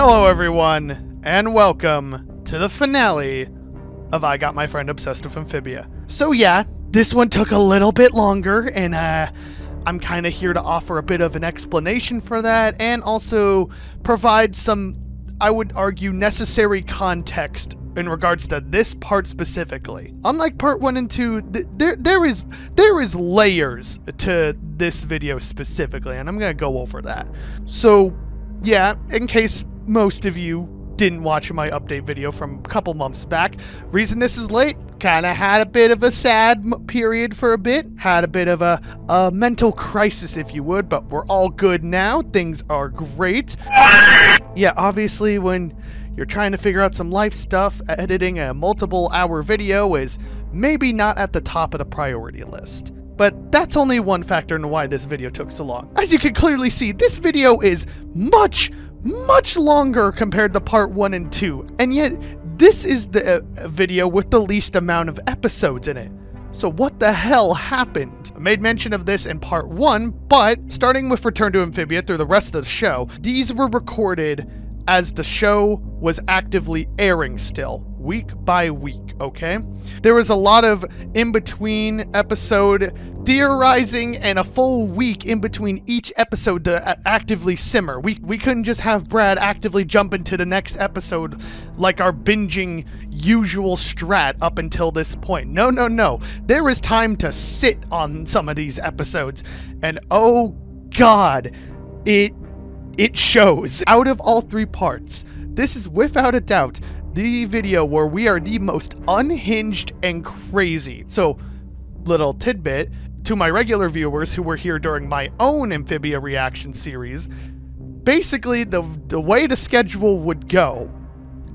Hello, everyone, and welcome to the finale of I Got My Friend Obsessed with Amphibia. So, yeah, this one took a little bit longer, and uh, I'm kind of here to offer a bit of an explanation for that and also provide some, I would argue, necessary context in regards to this part specifically. Unlike part 1 and 2, th- there there is there is layers to this video specifically, and I'm going to go over that. So, yeah, in case most of you didn't watch my update video from a couple months back, reason this is late, kind of had a bit of a sad period for a bit, had a bit of a, a mental crisis, if you would, but we're all good now. Things are great. Yeah, obviously, when you're trying to figure out some life stuff, editing a multiple hour video is maybe not at the top of the priority list. But that's only one factor in why this video took so long. As you can clearly see, this video is much, much longer compared to part 1 and 2, and yet this is the uh, video with the least amount of episodes in it. So what the hell happened? I made mention of this in part 1, but starting with Return to Amphibia through the rest of the show, these were recorded as the show was actively airing still, week by week, okay? There was a lot of in between episode theorizing and a full week in between each episode to actively simmer. We, we couldn't just have Brad actively jump into the next episode like our binging usual strat up until this point. No, no, no. There was time to sit on some of these episodes, and oh god, it it shows. Out of all three parts, this is without a doubt the video where we are the most unhinged and crazy. So, little tidbit to my regular viewers who were here during my own Amphibia reaction series, basically the the way the schedule would go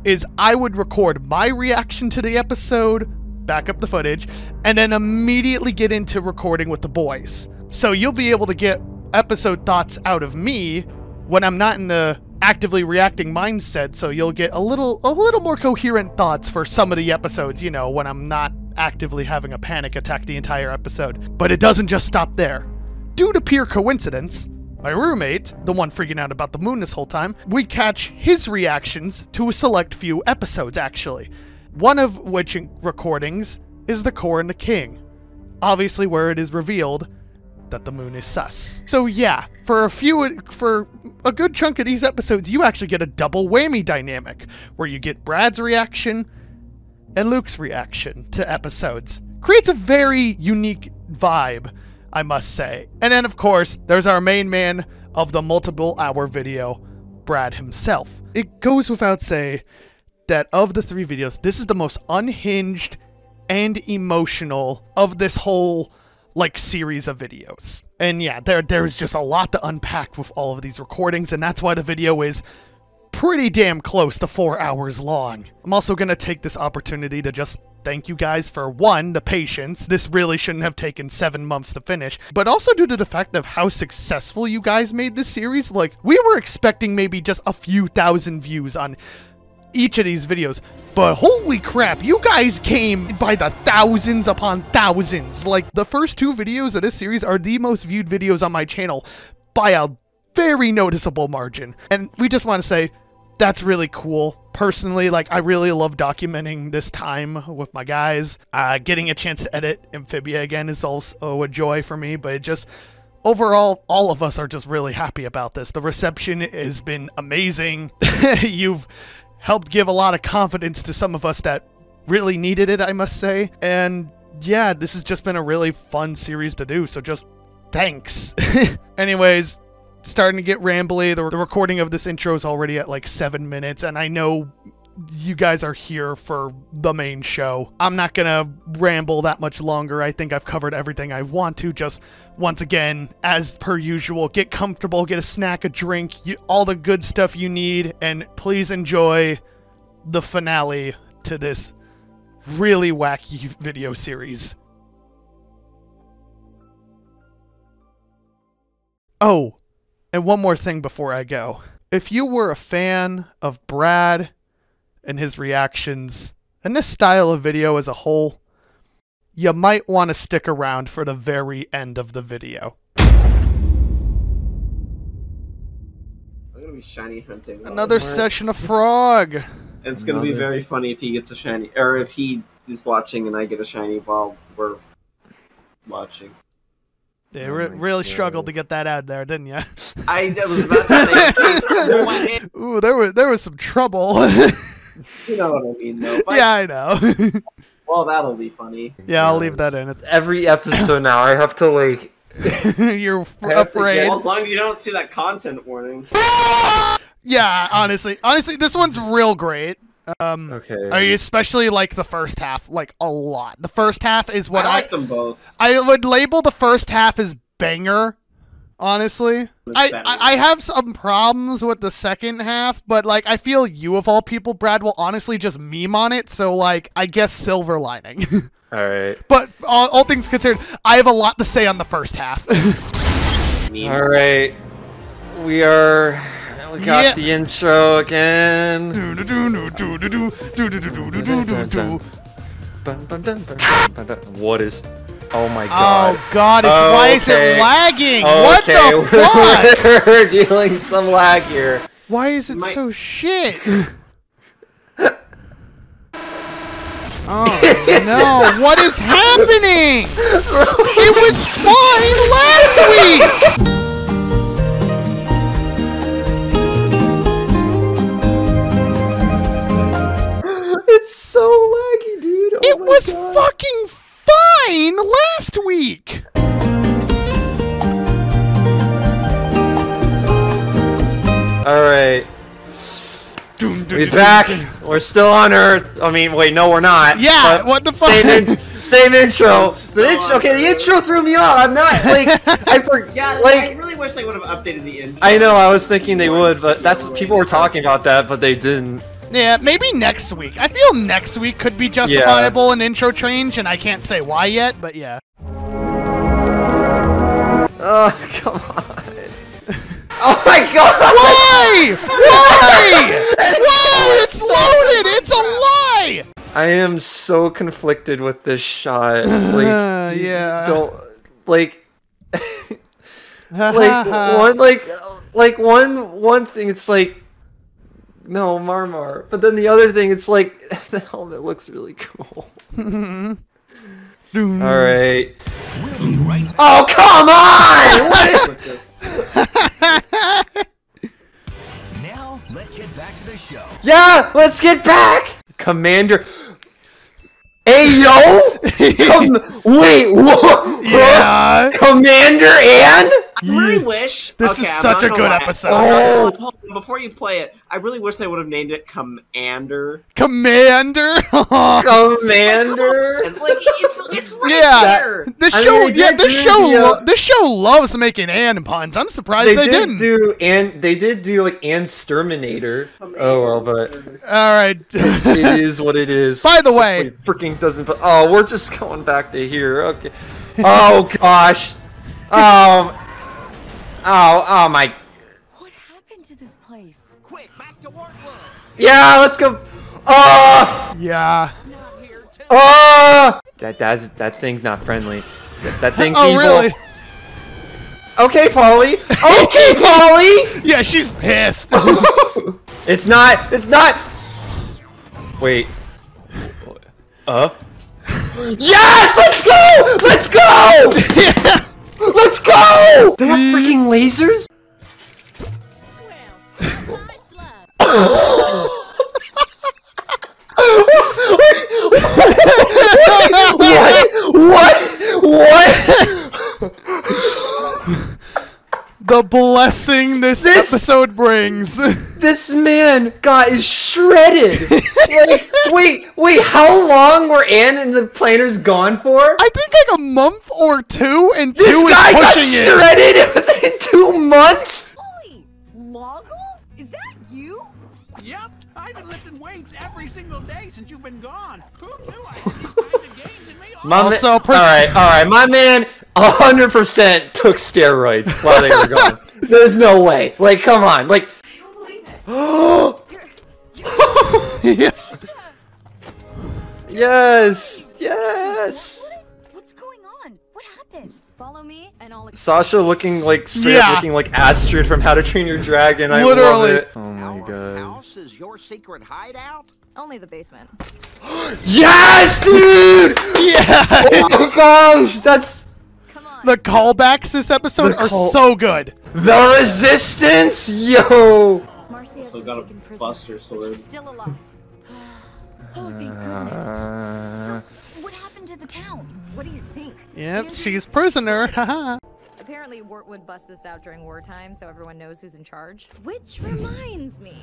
is I would record my reaction to the episode, back up the footage, and then immediately get into recording with the boys. So you'll be able to get episode thoughts out of me when I'm not in the actively reacting mindset, so you'll get a little a little more coherent thoughts for some of the episodes, you know, when I'm not actively having a panic attack the entire episode. But it doesn't just stop there. Due to pure coincidence, my roommate, the one freaking out about the moon this whole time, we catch his reactions to a select few episodes actually. One of which recordings is The Core and the King. Obviously where it is revealed that the moon is sus. So yeah, for a few for a good chunk of these episodes, you actually get a double whammy dynamic where you get Brad's reaction and Luke's reaction to episodes. Creates a very unique vibe, I must say. And then of course, there's our main man of the multiple hour video, Brad himself. It goes without say that of the three videos, this is the most unhinged and emotional of this whole like series of videos. And yeah, there there's just a lot to unpack with all of these recordings, and that's why the video is pretty damn close to four hours long. I'm also gonna take this opportunity to just thank you guys for one, the patience. This really shouldn't have taken seven months to finish, but also due to the fact of how successful you guys made this series. Like, we were expecting maybe just a few thousand views on each of these videos. But holy crap, you guys came by the thousands upon thousands. Like, the first two videos of this series are the most viewed videos on my channel by a very noticeable margin. And we just want to say, that's really cool. Personally, like, I really love documenting this time with my guys. Uh, getting a chance to edit Amphibia again is also a joy for me, but just overall, all of us are just really happy about this. The reception has been amazing. You've helped give a lot of confidence to some of us that really needed it, I must say. And yeah, this has just been a really fun series to do, so just thanks. Anyways, starting to get rambly. The, recording of this intro is already at like seven minutes, and I know you guys are here for the main show. I'm not gonna ramble that much longer. I think I've covered everything I want to. Just once again, as per usual, get comfortable, get a snack, a drink, you, all the good stuff you need, and please enjoy the finale to this really wacky video series. Oh, and one more thing before I go. If you were a fan of Brad and his reactions and this style of video as a whole, you might want to stick around for the very end of the video. I'm gonna gonna be shiny hunting. Another it's- session of frog. And it's gonna be very funny if he gets a shiny, or if he is watching and I get a shiny while we're watching. Yeah, Oh re- my really God. struggled to get that out there, didn't you? I, I was about to say, in case someone went in, Ooh, there was there was some trouble. you know what I mean, though. I- yeah, I know. well, that'll be funny. yeah, I'll leave that in. It's- Every episode now, I have to like. You're f- I afraid. Well, as long as you don't see that content warning. Yeah, honestly, honestly, this one's real great. Um, Okay. I especially like the first half, like a lot. The first half is what I I like them both. I would label the first half as banger. Honestly, I. I I have some problems with the second half, but like I feel you of all people, Brad, will honestly just meme on it. So like I guess silver lining. All right. but all, all things considered, I have a lot to say on the first half. All right. We are. We got Yeah. the intro again. What is? Oh my oh, god. Oh God! It's, why is it Okay. lagging? What Okay, the fuck? we're, dealing some lag here. Why is it My- so shit? oh no! What is happening? It was fine last week. It's so laggy, dude. Oh It was God. fucking fine last week. All right. We're back. We're still on Earth. I mean, wait, no, we're not. Yeah, But what the fuck? Same, in- same intro. The still int- on okay, the intro threw me off. I'm not like I forgot. Yeah, like I really wish they would have updated the intro. I know. I was thinking they would, but that's people were talking about that, but they didn't. Yeah, maybe next week. I feel next week could be justifiable an intro change, and I can't say why yet, but yeah. Oh come on. Oh my god! Why? Why? Why? It's loaded. It's a lie. I am so conflicted with this shot. Like, Uh, yeah. don't like like one like like one one thing. It's like no Marmar, but then the other thing, it's like the helmet looks really cool. All right. Oh come on! What is- Now, let's get back to the show. Yeah, let's get back, Commander. Hey yo! Com- wait, what? Yeah. Commander Anne? I really wish. This okay, is I'm such a good lie. episode. Oh. Hold on, Before you play it, I really wish they would have named it Commander. Commander. Commander? And like it's it's right yeah. there. This I mean, show. they yeah. This show. the, uh, lo- this show loves making Anne puns. I'm surprised They they, did didn't. do and they did do like Ansterminator. Oh well, but All right. it is what it is. By the way, It freaking doesn't. But oh, we're just going back to here. Okay. Oh gosh. Um. Oh. Oh my. What happened to this place? Quick, back to work, Lou. Yeah. Let's go. Oh. yeah. Oh. That that's, that thing's not friendly. That, that thing's Oh evil. really? Okay, Polly. Okay, Polly. Yeah. She's pissed. It's not. It's not. Wait. Uh. Yes! Let's go! Let's go! Let's go! They have freaking lasers? Well, much love. what? What? What? the blessing this, This- episode brings. This man got is shredded. like, wait, wait, how long were Anne and the Plantars gone for? I think like a month or two, and this two guy is got pushing it. shredded within two months? Holy, Loggle? Is that you? Yep, I've been lifting weights every single day since you've been gone. Who knew I had these kinds of gains in me? My ma- Also, pers- all right, all right. My man, hundred percent took steroids while they were gone. There's no way. Like, come on. Like, Yeah. yes, yes. What's going on? What happened? Follow follow me, and I'll. Sasha looking like straight Yeah. up looking like Astrid from How to Train Your Dragon. I Literally. love it. Oh my Our god. house is your secret hideout? Only the basement. Yes, dude! Yeah. Oh my gosh, that's Come on. The callbacks this episode The are so good. the resistance, yo. Marcy has got a taken buster sword. Still alive. oh, thank goodness. So, what happened to the town? What do you think? Yep, she's prisoner. Haha. Apparently, Wart would bust this out during wartime, so everyone knows who's in charge. Which reminds me.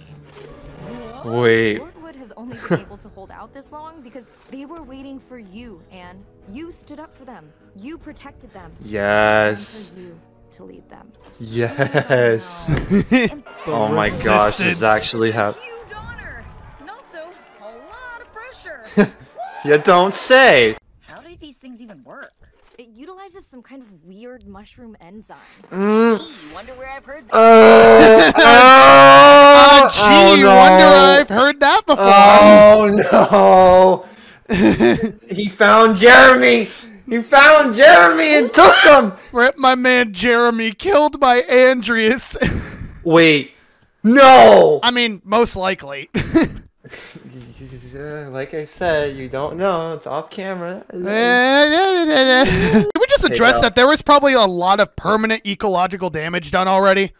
wait. Wartwood has only been able to hold out this long because they were waiting for you, Anne. You stood up for them. You protected them. Yes. time for you to lead them. Yes. Oh my gosh, this is actually happening. Huge honor. And also, a lot of pressure. You don't say. How do these things even work? it utilizes some kind of weird mushroom enzyme. Mm, Gee, wonder where I've heard that. uh, Ah, oh, gee, oh, no. wonder I've heard that before. Oh no! he found Jeremy. He found Jeremy and took him. Rip my man Jeremy killed by Andrias. Wait, no. I mean, most likely. Like I said, you don't know. It's off camera. Did we just address out. that there was probably a lot of permanent ecological damage done already?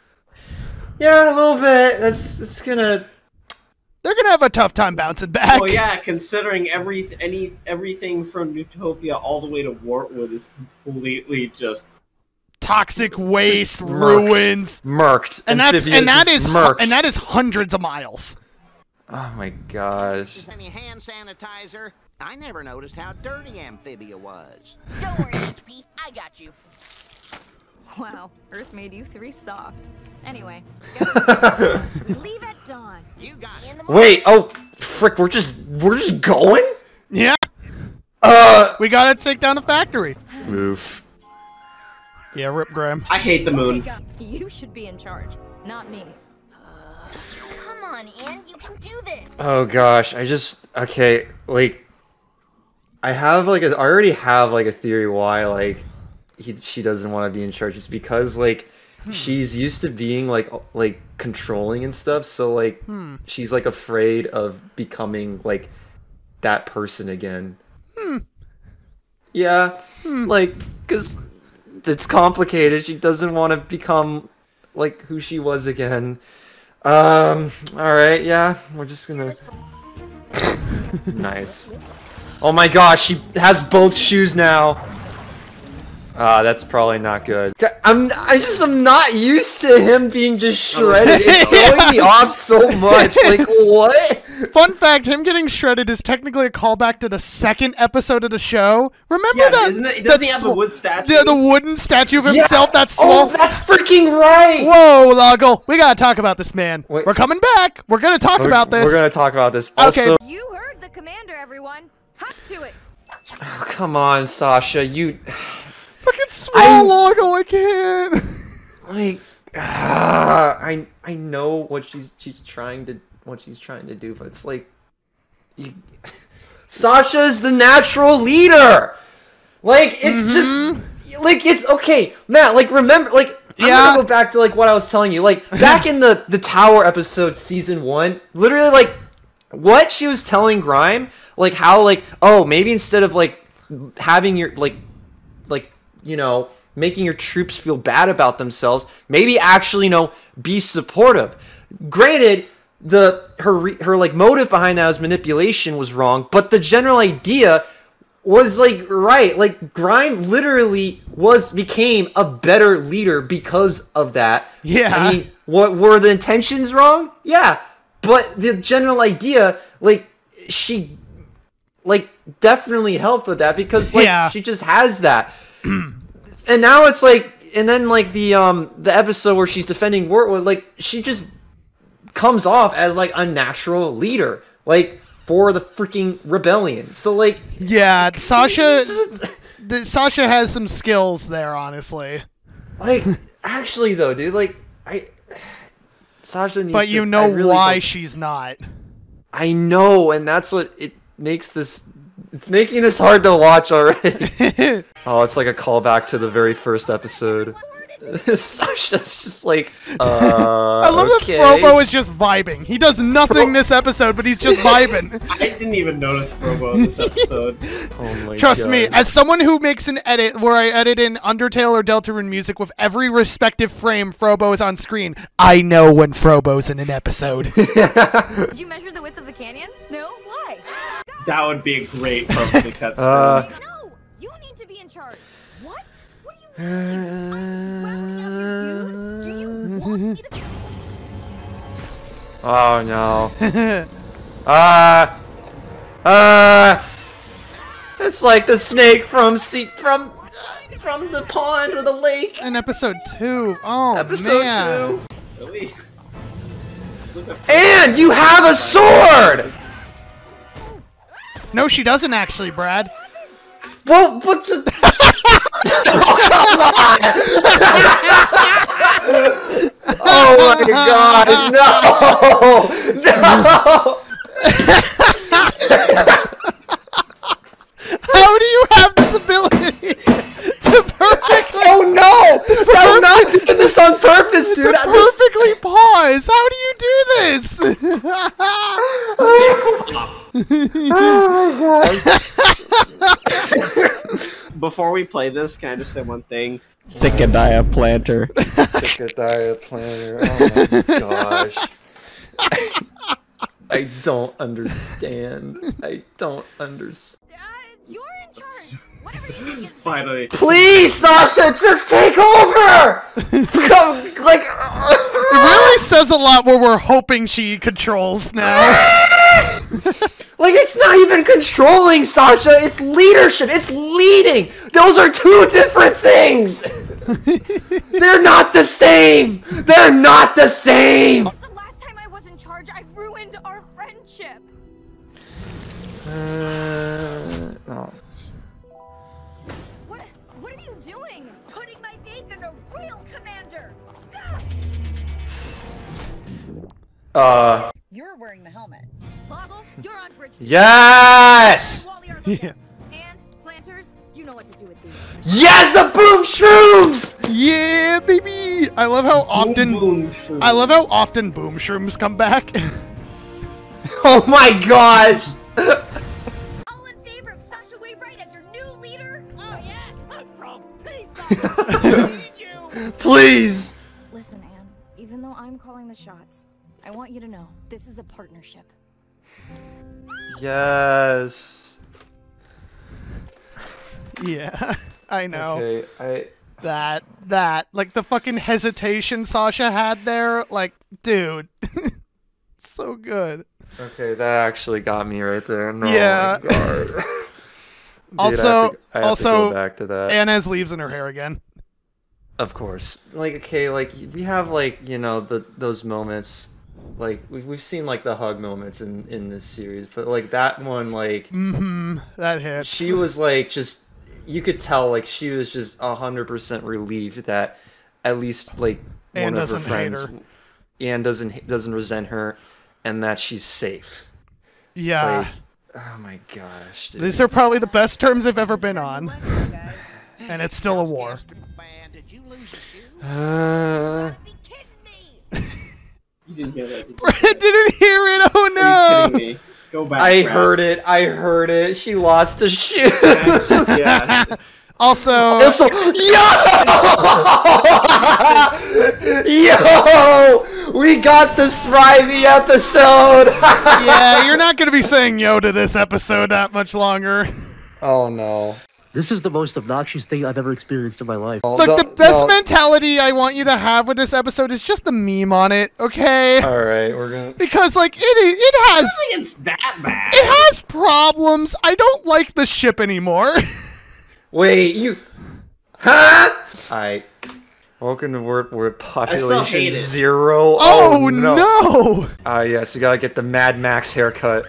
Yeah, a little bit. That's it's gonna. They're gonna have a tough time bouncing back. Well, yeah, considering every any everything from Newtopia all the way to Wartwood is completely just Toxic waste, murked. ruins, Murked. and that's and that just is hu- murked. and that is hundreds of miles. Oh my gosh. Any hand sanitizer? I never noticed how dirty Amphibia was. Don't worry, HP. I got you. Wow, Earth made you three soft. Anyway, leave at dawn. You got it. in the morning. Wait. Oh, frick. We're just we're just going. Yeah, Uh. we gotta take down the factory. Oof. Yeah, Rip Graham. I hate the moon. you should be in charge, not me. Come on, Anne. You can do this. Oh gosh, I just okay, like I have like a I already have like a theory why like he she doesn't want to be in charge. It's because like hmm. she's used to being like like controlling and stuff, so like hmm. she's like afraid of becoming like that person again. Hmm. Yeah, like cuz it's complicated. She doesn't want to become like who she was again. Um, alright, yeah, we're just gonna. nice. Oh my gosh, she has both shoes now. Ah, that's probably not good. I'm, I just am not used to him being just shredded. It's throwing me off so much. Like, what? Fun fact: Him getting shredded is technically a callback to the second episode of the show. Remember Yeah, that? isn't it? Doesn't he have a wood statue? The, the wooden statue of himself. Yeah. That's Oh, that's freaking right! Whoa, Loggle, we gotta talk about this man. Wait. We're coming back. We're gonna talk We're, about this. we're gonna talk about this. Okay. Also, You heard the commander, everyone. Hop to it. oh, come on, Sasha, you Look at small I'm- I can't. like ah, I I know what she's she's trying to what she's trying to do, but it's like you, Sasha's the natural leader. Like it's just like it's okay, Matt. Like remember, like I'm Yeah. gonna go back to like what I was telling you. Like back in the the Tower episode, season one, literally like what she was telling Grime, like how like oh maybe instead of like having your like you know making your troops feel bad about themselves maybe actually you know be supportive. Granted the her her like motive behind that was manipulation was wrong but the general idea was like right. Like grime literally was became a better leader because of that. Yeah. i mean what were the intentions wrong? Yeah. But the general idea like she like definitely helped with that because like Yeah. she just has that and now it's like and then like the um the episode where she's defending Wartwood like she just comes off as like a natural leader like for the freaking rebellion so like yeah, Sasha. the, Sasha has some skills there, honestly. like actually though dude like I Sasha needs But you know really why don't- she's not. I know, and that's what it makes this It's making this hard to watch already. oh, it's like a callback to the very first episode. Sasha's just like, uh. I love okay. that Frobo is just vibing. He does nothing this episode, but he's just vibing. I didn't even notice Frobo in this episode. Oh my Trust me, as someone who makes an edit where I edit in Undertale or Deltarune music with every respective frame Frobo is on screen, I know when Frobo's in an episode. Did you measure the width of the canyon? No? Why? That would be a great perfectly cut screen. Uh, No! You need to be in charge. What? What do you mean? I'm up you, dude. Do you want me to Oh no. Ah. uh, it's like the snake from sea from uh, from the pond or the lake. in episode two. Oh Episode man. two. Really? Look at And you have a sword. No, she doesn't actually, Brad. Well, but the... Oh, oh my god, no! No! How do you have this ability perfectly, Oh no! I'm not doing this on purpose, dude! to I just- perfectly pause? How do you do this? oh my god. Before we play this, can I just say one thing? Thickedia planter. Pick a diet planner. Oh my gosh. I don't understand. I don't understand. Uh, you're in charge. Whatever you think is Finally. Please, Sasha, just take over! Come, like, It really says a lot where we're hoping she controls now. like it's not even controlling Sasha. It's leadership. It's leading. Those are two different things. They're not the same. They're not the same. The last time I was in charge, I ruined our friendship. Uh, oh. Uh, You're wearing the helmet. Boggle, you're on bridge. yes, Yeah. And Plantars, you know what to do with these. yes, the boom shrooms. yeah, baby. I love how often. Boom, boom, I love how often boom shrooms come back. Oh my gosh. All in favor of Sasha Waybright as your new leader? Oh, yeah. I'm from Peace. I need you. Please. Listen, Anne, even though I'm calling the shots, I want you to know this is a partnership. Yes. yeah, I know. Okay, I. That, that, like the fucking hesitation Sasha had there. Like, dude. so good. Okay, that actually got me right there. No, Yeah. my God. Dude, I have Also- to- I have to also, go back to that. Anne has leaves in her hair again. Of course. Like okay, like we have like you know the those moments, like we've we've seen like the hug moments in in this series, but like that one, like Mm-hmm. That hits. she was like just you could tell like she was just a hundred percent relieved that at least like Anne one of her doesn't hate friends, her. Anne doesn't doesn't resent her, and that she's safe. Yeah. Like, oh my gosh, dude. These are probably the best terms they've ever been on. And it's still a war. Man, did you lose your shoe? Uh, Be kidding me! You didn't hear that. did you? Brad didn't hear it. Oh Are you no. kidding me? Go back. I Brad. heard it. I heard it. She lost a shoe. yeah. Also, Also, yo, yo, we got the Sprivey episode. yeah, you're not gonna be saying yo to this episode that much longer. Oh no. This is the most obnoxious thing I've ever experienced in my life. Oh, Look, no- the best no. mentality I want you to have with this episode is just the meme on it, okay? All right, we're gonna. Because like it is, it I has don't think it's that bad. it has problems. I don't like the ship anymore. Wait, you. Huh? Alright. Welcome to Wartwood Population hate it. Zero. oh, no. Ah, yes, you gotta get the Mad Max haircut.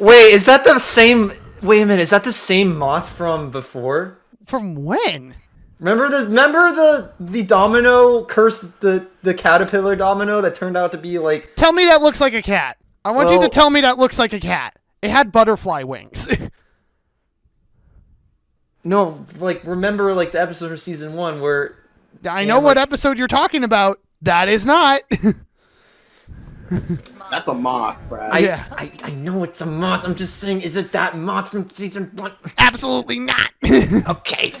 Wait, is that the same? Wait a minute, is that the same moth from before? From when? Remember the remember the the domino cursed the the caterpillar domino that turned out to be like Tell me that looks like a cat. I want you to tell me that looks like a cat. It had butterfly wings. No, like remember like the episode of season one where I know what like- episode you're talking about. That is not. That's a moth, Brad. I, Yeah. I I know it's a moth. I'm just saying, is it that moth from season one? Absolutely not. Okay.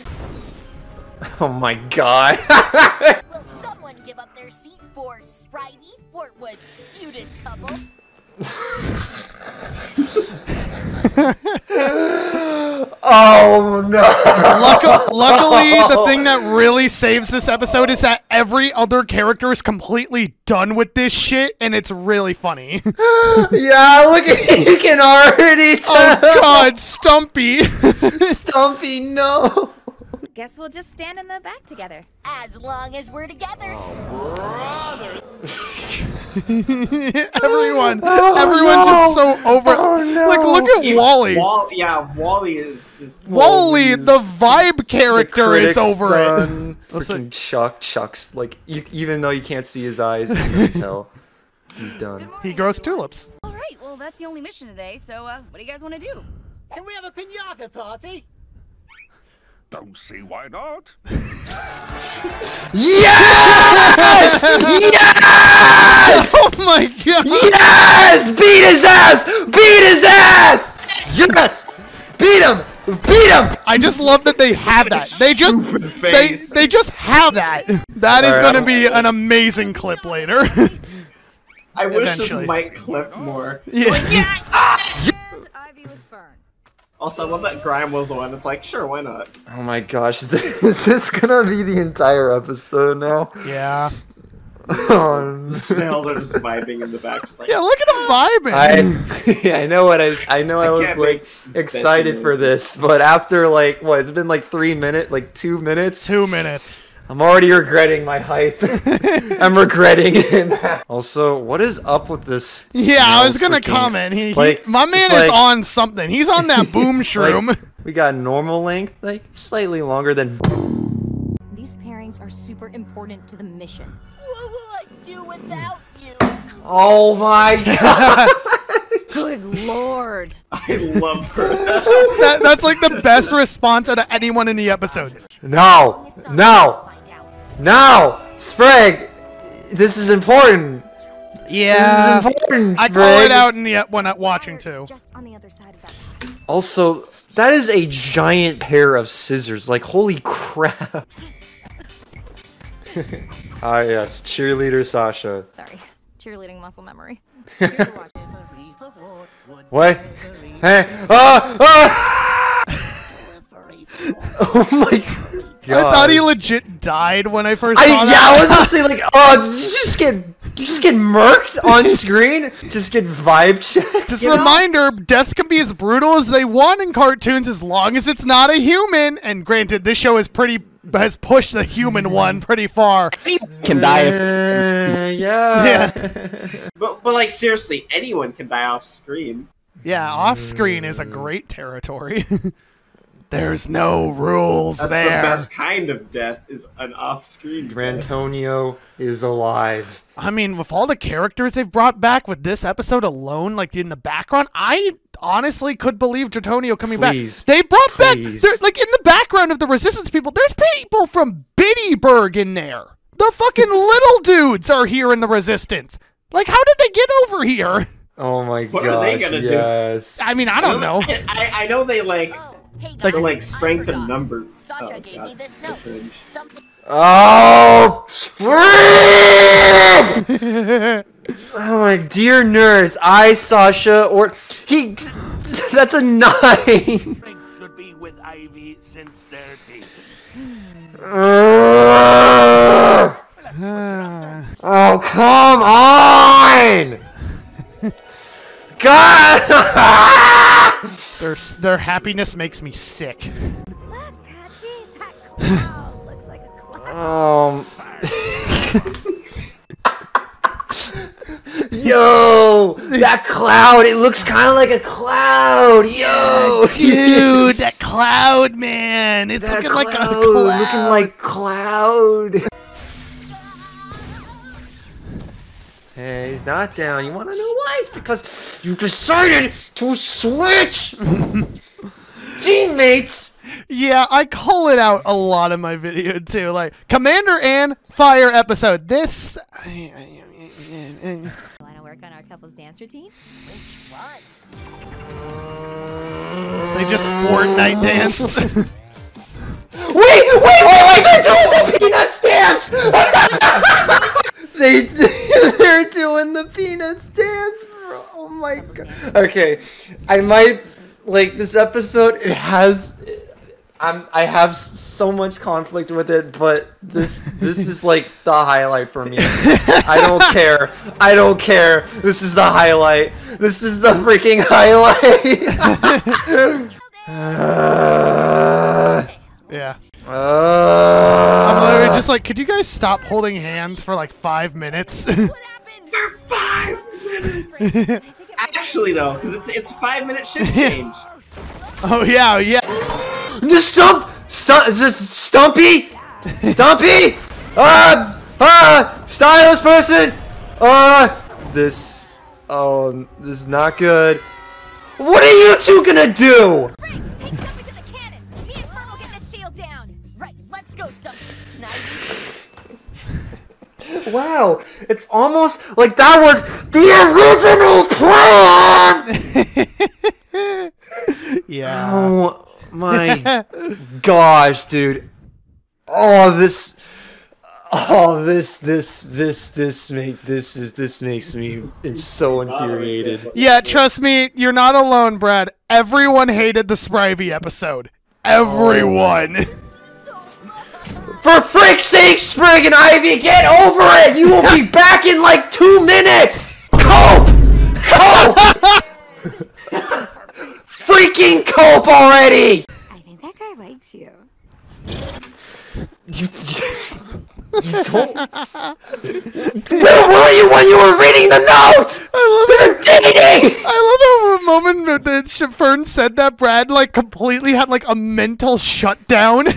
Oh my god. Will someone give up their seat for Sprivey, Wartwood's cutest couple? oh no. Luck- luckily, the thing that really saves this episode is that every other character is completely done with this shit, and it's really funny. yeah, look at you can already oh, tell. oh God, Stumpy! Stumpy, no. Guess we'll just stand in the back together. As long as we're together. Oh, brother. Everyone, everyone's just so over. Oh, no. Like, look at Even Wally. Wall, yeah, Wally is just. Wally, the vibe character is critic's over it. done. Listen. Freaking Chuck, Chuck's like you, even though you can't see his eyes, you can tell he's done. He grows tulips. All right, well, that's the only mission today, so uh, what do you guys want to do? Can we have a pinata party? Don't see why not. Yes! yes! Oh my God! Yes! Beat his ass! Beat his ass! Yes! Beat him! Beat him! I just love that they have that. They just they, they just have that. That is Alright, going to I'm- be an amazing clip later. I wish eventually. this mic clipped more. yeah. Ah! Ivy with Fern. Also, I love that Grime was the one. It's like, sure, why not? Oh my gosh, is this, is gonna be the entire episode now? Yeah. Oh, The snails are just vibing in the back, just like. Yeah, look at them vibing. I I know what I I know I, I was like excited for this, but after like what it's been like three minutes, like two minutes. Two minutes. I'm already regretting my hype. I'm regretting it. also, what is up with this? Yeah, I was gonna freaking- comment. He, he- my man is like- on something. He's on that boom shroom. Like, we got normal length, like slightly longer than. These pairings are super important to the mission. What will I do without you? Oh my god! Good lord. I love her. that, that's like the best response out of anyone in the episode. No, no, no, Sprig. This is important. Yeah. This is important. I call it out in the when I'm watching too. Just on the other side of that path. Also, that is a giant pair of scissors. Like, holy crap. ah, yes, cheerleader Sasha. Sorry. Cheerleading muscle memory. What? Hey, ah, ah! oh my god. I thought he legit died when I first I, saw yeah, that. I was gonna say like, oh, did you just get, you just get murked on screen? Just get vibe checked? Just you a know? reminder, deaths can be as brutal as they want in cartoons as long as it's not a human. And granted, this show is pretty has pushed the human one pretty far. Can die if it's Uh, yeah. Yeah. but, but, like, seriously, anyone can die off screen. Yeah, off screen is a great territory. There's no rules That's there. the best kind of death, is an off screen death. Rantonio is alive. I mean, with all the characters they've brought back with this episode alone, like in the background, I honestly could believe Dratonio coming Please. back. They brought Please. back, like in the background of the Resistance people, there's people from Biddyburg in there. The fucking little dudes are here in the Resistance. Like, how did they get over here? Oh my god! What gosh, are they gonna do? I mean, I don't know. I, I, I know they, like, Oh, hey guys, they're, like, strength in forgot. numbers. Sasha Oh, gave me this so note. Something Oh, Spring! oh my dear nurse, I Sasha or he. That's a nine. Should be with Ivy since they're oh come on! God! Their their happiness makes me sick. Look, Patsy, that cloud looks like a cloud. Um. Yo, that cloud, it looks kind of like a cloud. Yo, Dude, that cloud man. It's that looking like a cloud, cloud. looking like cloud. Okay, he's not down. You wanna know why? It's because you decided to switch teammates! Yeah, I call it out a lot in my video too. Like Commander Anne fire episode. This Want to work on our couple's dance routine? Which one? they just Fortnite dance. Wait, wait, wait, wait! They're doing the Peanuts dance! they, they're doing the Peanuts dance, bro. Oh my god. Okay, I might like this episode. It has. I'm. I have so much conflict with it, but this this is like the highlight for me. I don't care. I don't care. This is the highlight. This is the freaking highlight. Uh, yeah. I'm uh, literally just like, could you guys stop holding hands for like five minutes? For five minutes. Actually, though, because it's it's a five minute shift change. oh yeah, yeah. Just stump, stump, is this Stumpy? Stumpy? Uh, uh, stylist person? Uh, this, oh, this is not good. What are you two gonna do? Wow, it's almost like that was the original plan! Yeah. Oh my gosh, dude. Oh, this. Oh, this, this, this, this make this is this makes me it's so infuriated. Yeah, trust me, you're not alone, Brad. Everyone hated the Sprivey episode. Oh Everyone. For frick's sake, Sprig and Ivy, get over it! You will be back in like two minutes! Cope! Cope! Freaking cope already! I think that guy likes you. You, you don't. Where were you when you were reading the note? They're dating! I love the moment that the Sh- Fern said that Brad like completely had like a mental shutdown.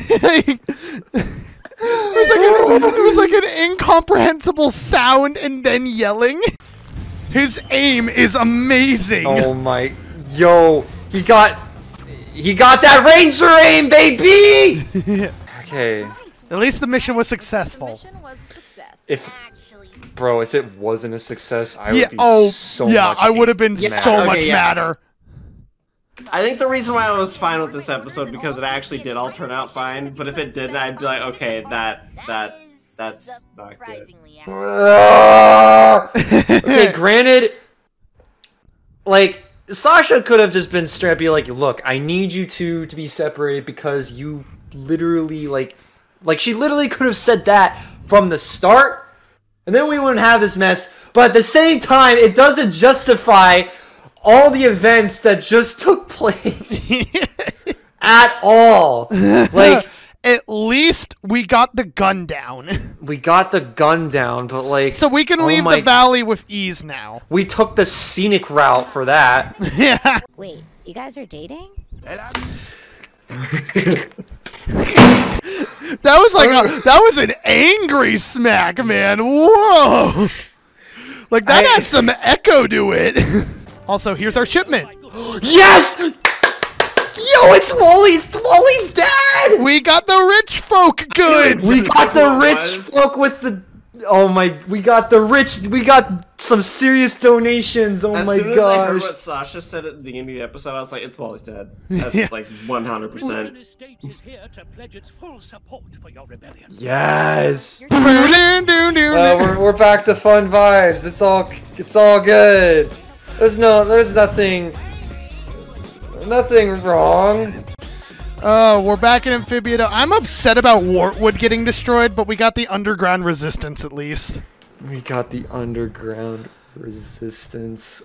Like, it was like an, it was like an incomprehensible sound and then yelling. His aim is amazing. Oh my, yo, he got, he got that ranger aim, baby. okay, At least the mission was successful. mission was a success. if bro, if it wasn't a success, I Yeah. would be Oh, so yeah. much I would have been Yeah, so okay, much yeah. madder. I think the reason why I was fine with this episode because it actually did all turn out fine. But if it didn't, I'd be like, okay, that that that's not good. surprisingly accurate. Okay, granted, like Sasha could have just been straight up be like, "Look, I need you two to be separated because you literally like, like she literally could have said that from the start, and then we wouldn't have this mess. But at the same time, it doesn't justify all the events that just took place at all. Like." At least we got the gun down. We got the gun down, but like, so we can oh leave my- the valley with ease now. We took the scenic route for that. yeah. Wait, you guys are dating? That was like a, that was an angry smack, man. Whoa. Like that I- had some echo to it. Also, here's our shipment. yes! Yo, it's Wally! Wally's dad! We got the rich folk goods. We got the rich was? folk with the. Oh my! We got the rich. We got some serious donations. Oh As my soon as I heard gosh! what Sasha said at the beginning of the episode, I was like, it's Wally's dad. That's Yeah. like 100%. United States is here to pledge its full support for your rebellion. Yes. Uh, we're, we're back to fun vibes. It's all it's all good. There's no there's nothing nothing wrong. Oh, we're back in Amphibia. I'm upset about Wartwood getting destroyed, but we got the underground resistance at least. We got the underground resistance.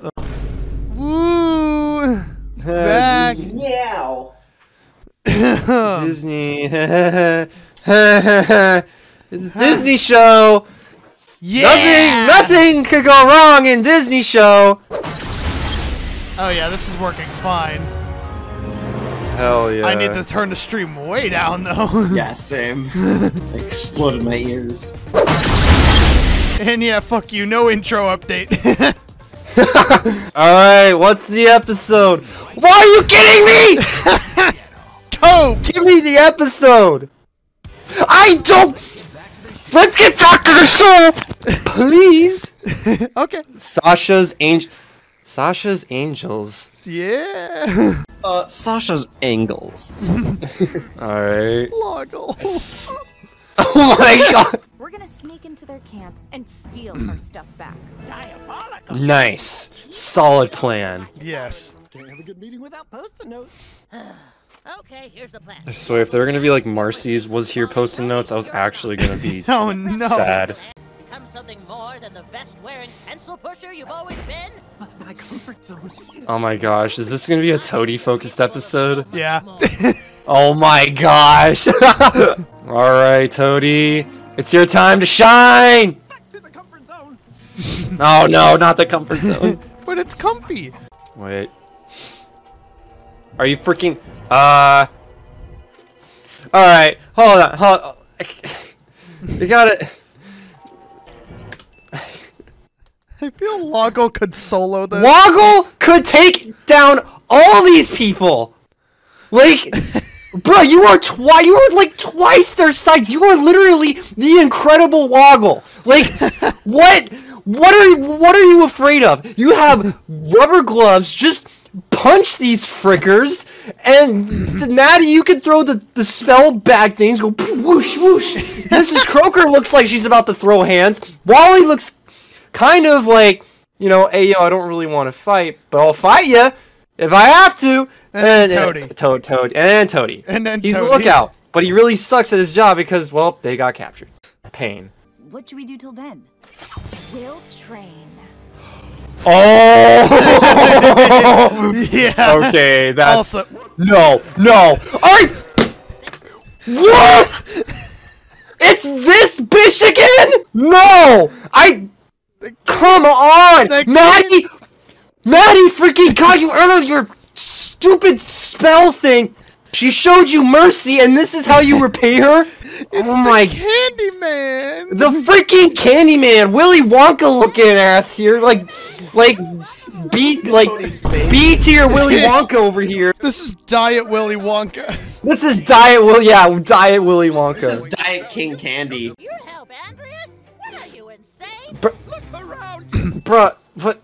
Woo! Back. Meow. Disney. it's a Disney show. yeah. Nothing nothing could go wrong in Disney show. Oh yeah, this is working fine. Hell yeah. I need to turn the stream way down though. Yeah, same. Exploded my ears. And yeah, fuck you. No intro update. Alright, what's the episode? Why are you kidding me? Go! Give me the episode! I don't. Let's get back to the show, please. okay. Sasha's angel. Sasha's angels. Yeah. Uh, Sasha's angles. All right. Loggle. Oh my god. We're gonna sneak into their camp and steal our stuff back. Diabolical. Nice. Solid plan. yes. Can't have a good meeting without post-it notes. Okay, here's the plan. I swear, if they're gonna be like Marcy's was here posting notes, I was actually gonna be Oh no. sad. Become something more than the vest-wearing pencil pusher you've always been. My comfort zone. Oh my gosh, is this gonna be a Toady focused episode? Yeah. Oh my gosh. All right, Toady, it's your time to shine. Back to the comfort zone. Oh no, not the comfort zone. but it's comfy. Wait. Are you freaking uh Alright, hold on, hold on. You gotta I feel Loggle could solo this. Woggle could take down all these people! Like Bro, you are twice. You are like twice their size. You are literally the incredible Woggle. Like what what are you what are you afraid of? You have rubber gloves, just punch these frickers, and Maddie, you can throw the, the spell bag things, go whoosh whoosh. Mrs. Croaker looks like she's about to throw hands. Wally looks kind of like, you know, hey yo, I don't really want to fight, but I'll fight you if I have to. And Toady. Toad, Toad, and Toady. And then He's the lookout, but he really sucks at his job because, well, they got captured. Pain. What should we do till then? We'll train. Oh! Yeah. okay, that's Also, no, no. I. What? It's this bitch again? No, I. Come on, The Maddie. Maddie freaking got you out of your stupid spell thing. She showed you mercy, and this is how you repay her. oh my Candy Man. the freaking Candyman, Willy Wonka looking ass here, like, like, B, like, B tier Willy Wonka over here. This is Diet Willy Wonka. This is Diet Will, yeah, Diet Willy Wonka. This is Diet King Candy. Your help, Andrias? What are you insane? Look around you. Bruh, but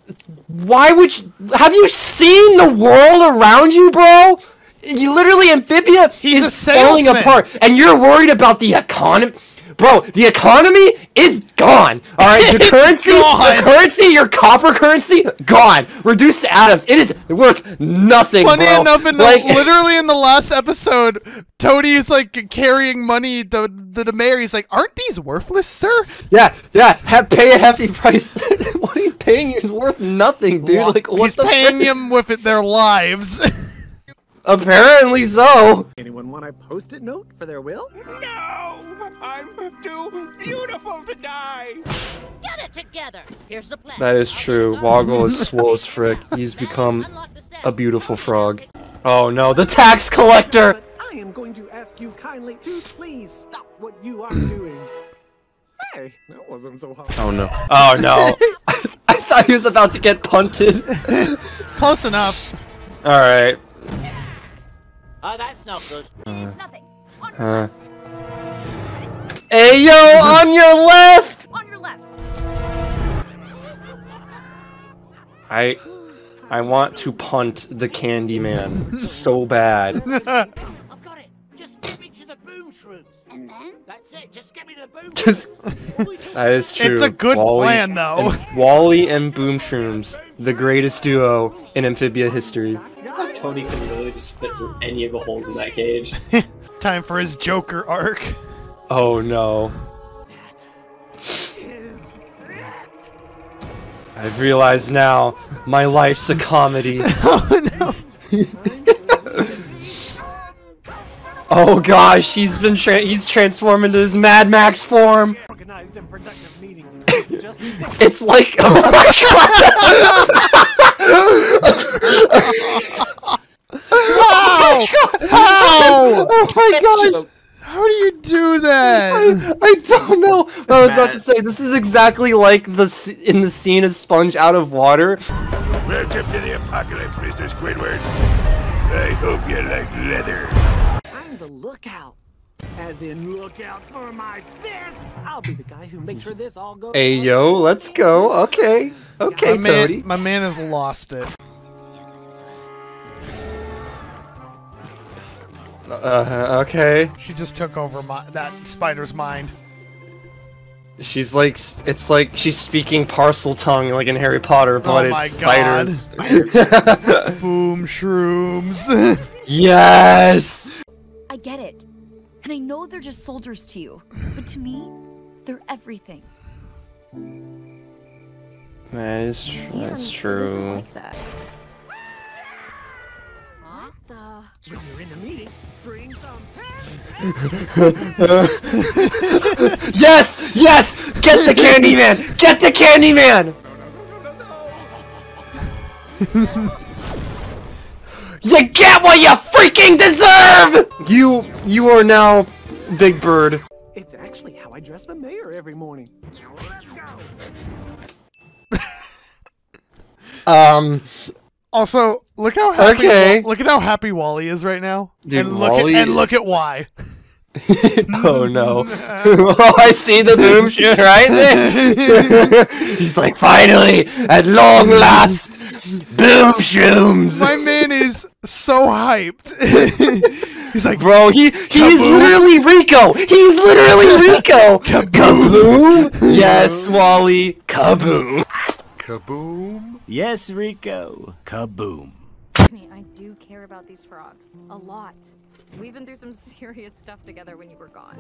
why would you, have you seen the world around you, bro? You literally, Amphibia He's is falling apart, and you're worried about the economy. Bro, the economy is gone. All right, the currency, gone. the currency, your copper currency, gone, reduced to atoms. It is worth nothing, Funny bro. enough, in the, like, literally in the last episode, Toady is like carrying money to, to the mayor. He's like, "Aren't these worthless, sir?" yeah, yeah, ha- pay a hefty price. what he's paying you is worth nothing, dude. Like, what he's the paying frick? him with it, their lives. Apparently so. Anyone want a post-it note for their will? No! I'm too beautiful to die! Get it together. Here's the plan. That is true. Woggle is swole as frick. He's become a beautiful frog. Oh no, the tax collector! But I am going to ask you kindly to please stop what you are doing. Hey, that wasn't so hard. Oh no. Oh no. I thought he was about to get punted. Close enough. Alright. Oh, that's no good. It's nothing. On your, Uh. Hey yo, on your left! on your left. I I want to punt the candy man so bad. I've got it. Just get me to the boom shrooms. And then? That's it. Just get me to the boom Just shrooms. that is true. It's a good Wally plan, though. and- Wally and Boom Shrooms, the greatest duo in Amphibia history. Toady can literally just fit through any of the holes in that cage. Time for his Joker arc. Oh no. I've realized now my life's a comedy. Oh no. Oh gosh, he's been tra- he's transformed into his Mad Max form. Organized and productive meetings. Just It's like oh oh my How? How? Oh my gosh! How do do you do that? I, I don't know. I was about to say this is exactly like the in the scene of Sponge out of water. Welcome to the apocalypse, Mr. Squidward. I hope you like leather. I'm the lookout. As in, look out for my fist. I'll be the guy who makes sure this all goes. Hey yo, let's go. Okay, okay, my, Toady. man, my man has lost it. Uh, okay. She just took over my, that spider's mind. She's like, it's like she's speaking Parseltongue, like in Harry Potter, but Oh my it's God. spiders. Boom shrooms. yes. I get it. And I know they're just soldiers to you. But to me, they're everything. That is tr- Ian that's true. like that. What the? When you're in a meeting, bring some pen. yes, yes. Get the Candyman. Get the Candyman. you get what you freaking deserve. You, you are now Big Bird. It's actually how I dress the mayor every morning. Let's go. Um, Also, look how happy. Okay. Look at how happy Wally is right now. Dude, and look Wally- at and look at why. oh no. oh, I see the boom shoot right there. He's like, finally, at long last, boom shrooms. My man is so hyped. He's like, Bro, he he's Kaboom. literally Rico. He's literally Rico. Kaboom. Yes, Wally. Kaboom. Kaboom. Yes, Rico. Kaboom. Trust me, I do care about these frogs. A lot. We've been through some serious stuff together when you were gone.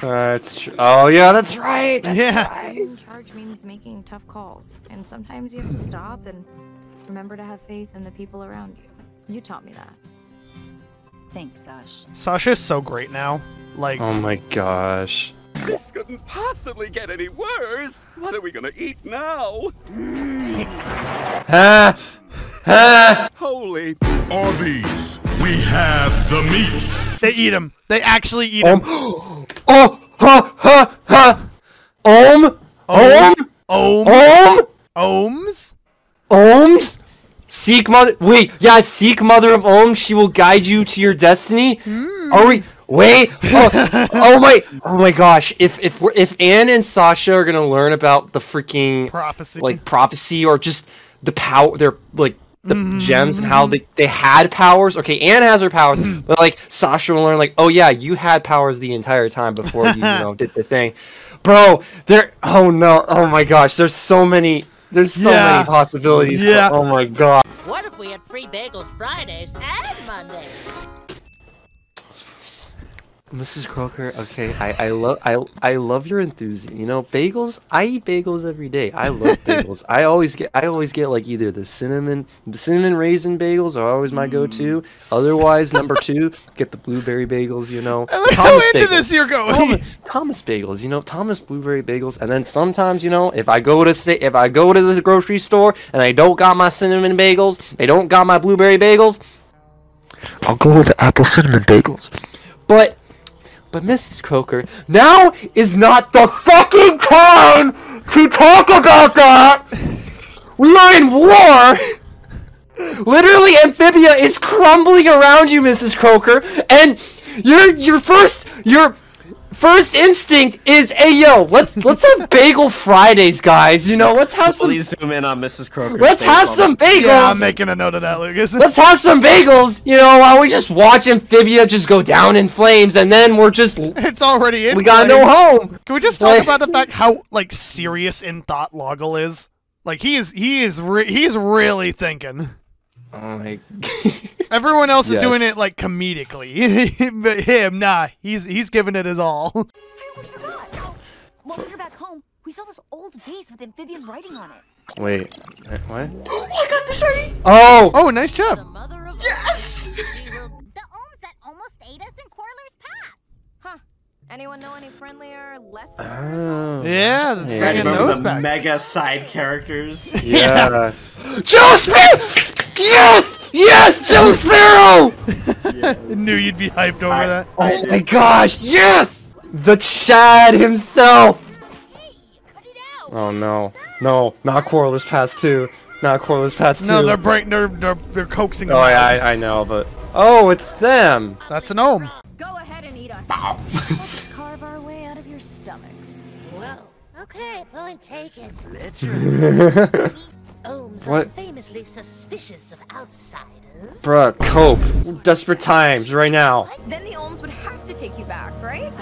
That's true. Oh yeah, that's right. That's Yeah. right. Being in charge means making tough calls. And sometimes you have to stop and remember to have faith in the people around you. You taught me that. Thanks, Sash. is so great now. Like, Oh my gosh. This couldn't possibly get any worse. What are we gonna eat now? Ah. Ah. Holy. Arby's, we have the meats. they eat him. They actually eat him. Um. Oh. Ha. Ha. Ha. Om. Om. Ohm. Om. Olms? Olms? Seek mother. Wait, yeah, seek mother of Olms. She will guide you to your destiny. Are we? Wait. Oh, oh my. Oh my gosh. If if we're, if Anne and Sasha are gonna learn about the freaking Prophecy. like prophecy or just the power, their like the mm-hmm. gems and how they they had powers. Okay, Anne has her powers, mm-hmm. but like Sasha will learn like, oh yeah, you had powers the entire time before you you know did the thing, bro. There. Oh no. Oh my gosh. There's so many. There's so Yeah. many possibilities. for- Yeah. oh my god. What if we had free bagels Fridays and Mondays? Mrs. Croaker, okay, I, I love I I love your enthusiasm. You know, bagels. I eat bagels every day. I love bagels. I always get I always get like either the cinnamon the cinnamon raisin bagels are always my go-to. Mm. Otherwise, number two, get the blueberry bagels. You know, I like how Thomas into bagels. this you're going. Thomas, Thomas bagels, you know, Thomas blueberry bagels, and then sometimes, you know, if I go to say, if I go to the grocery store and I don't got my cinnamon bagels, they don't got my blueberry bagels, I'll go with the apple cinnamon bagels. But, but Mrs. Croaker, now is not the fucking time to talk about that. We are in war. Literally, Amphibia is crumbling around you, Mrs. Croaker, and your your first your first instinct is, hey yo, let's let's have Bagel Fridays, guys. You know, let's have some Please zoom in on Mrs. Croaker. let's have some bagels. Yeah, I'm making a note of that, Lucas. Let's have some bagels, you know, while we just watch Amphibia just go down in flames, and then we're just it's already in. we gotta go home. Can we just talk Like- about the fact how like serious in thought Loggle is? Like he is, he is, re- he's really thinking. Oh my. Everyone else is doing it like comedically, but him, nah, he's he's giving it his all. I almost forgot. When we were back home, we saw this old vase with amphibian writing on it. Wait, what? Oh, I got the shiny! Oh, Oh, nice job. The mother of Yes! The Olms that almost ate us in Quarreler's Pass. Huh. Anyone know any friendlier, less Oh. Yeah, Yeah, bringing Remember those the back. mega side characters? Yeah. Joe Smith! Yes! Yes, Joe Sparrow! I knew you'd be hyped over that. Oh my gosh, yes! The Chad himself! Oh no. No, not Quarrelers Pass 2. Not Quarrelers Pass 2. No, they're breaking. They're they're they're coaxing. Oh yeah. I, I know, but... Oh, it's them! That's an Olm. Go ahead and eat us. Well, okay, point taken. Olms What? are famously suspicious of outsiders. Bruh, cope. Desperate times, right now. Then the Olms would have to take you back, right?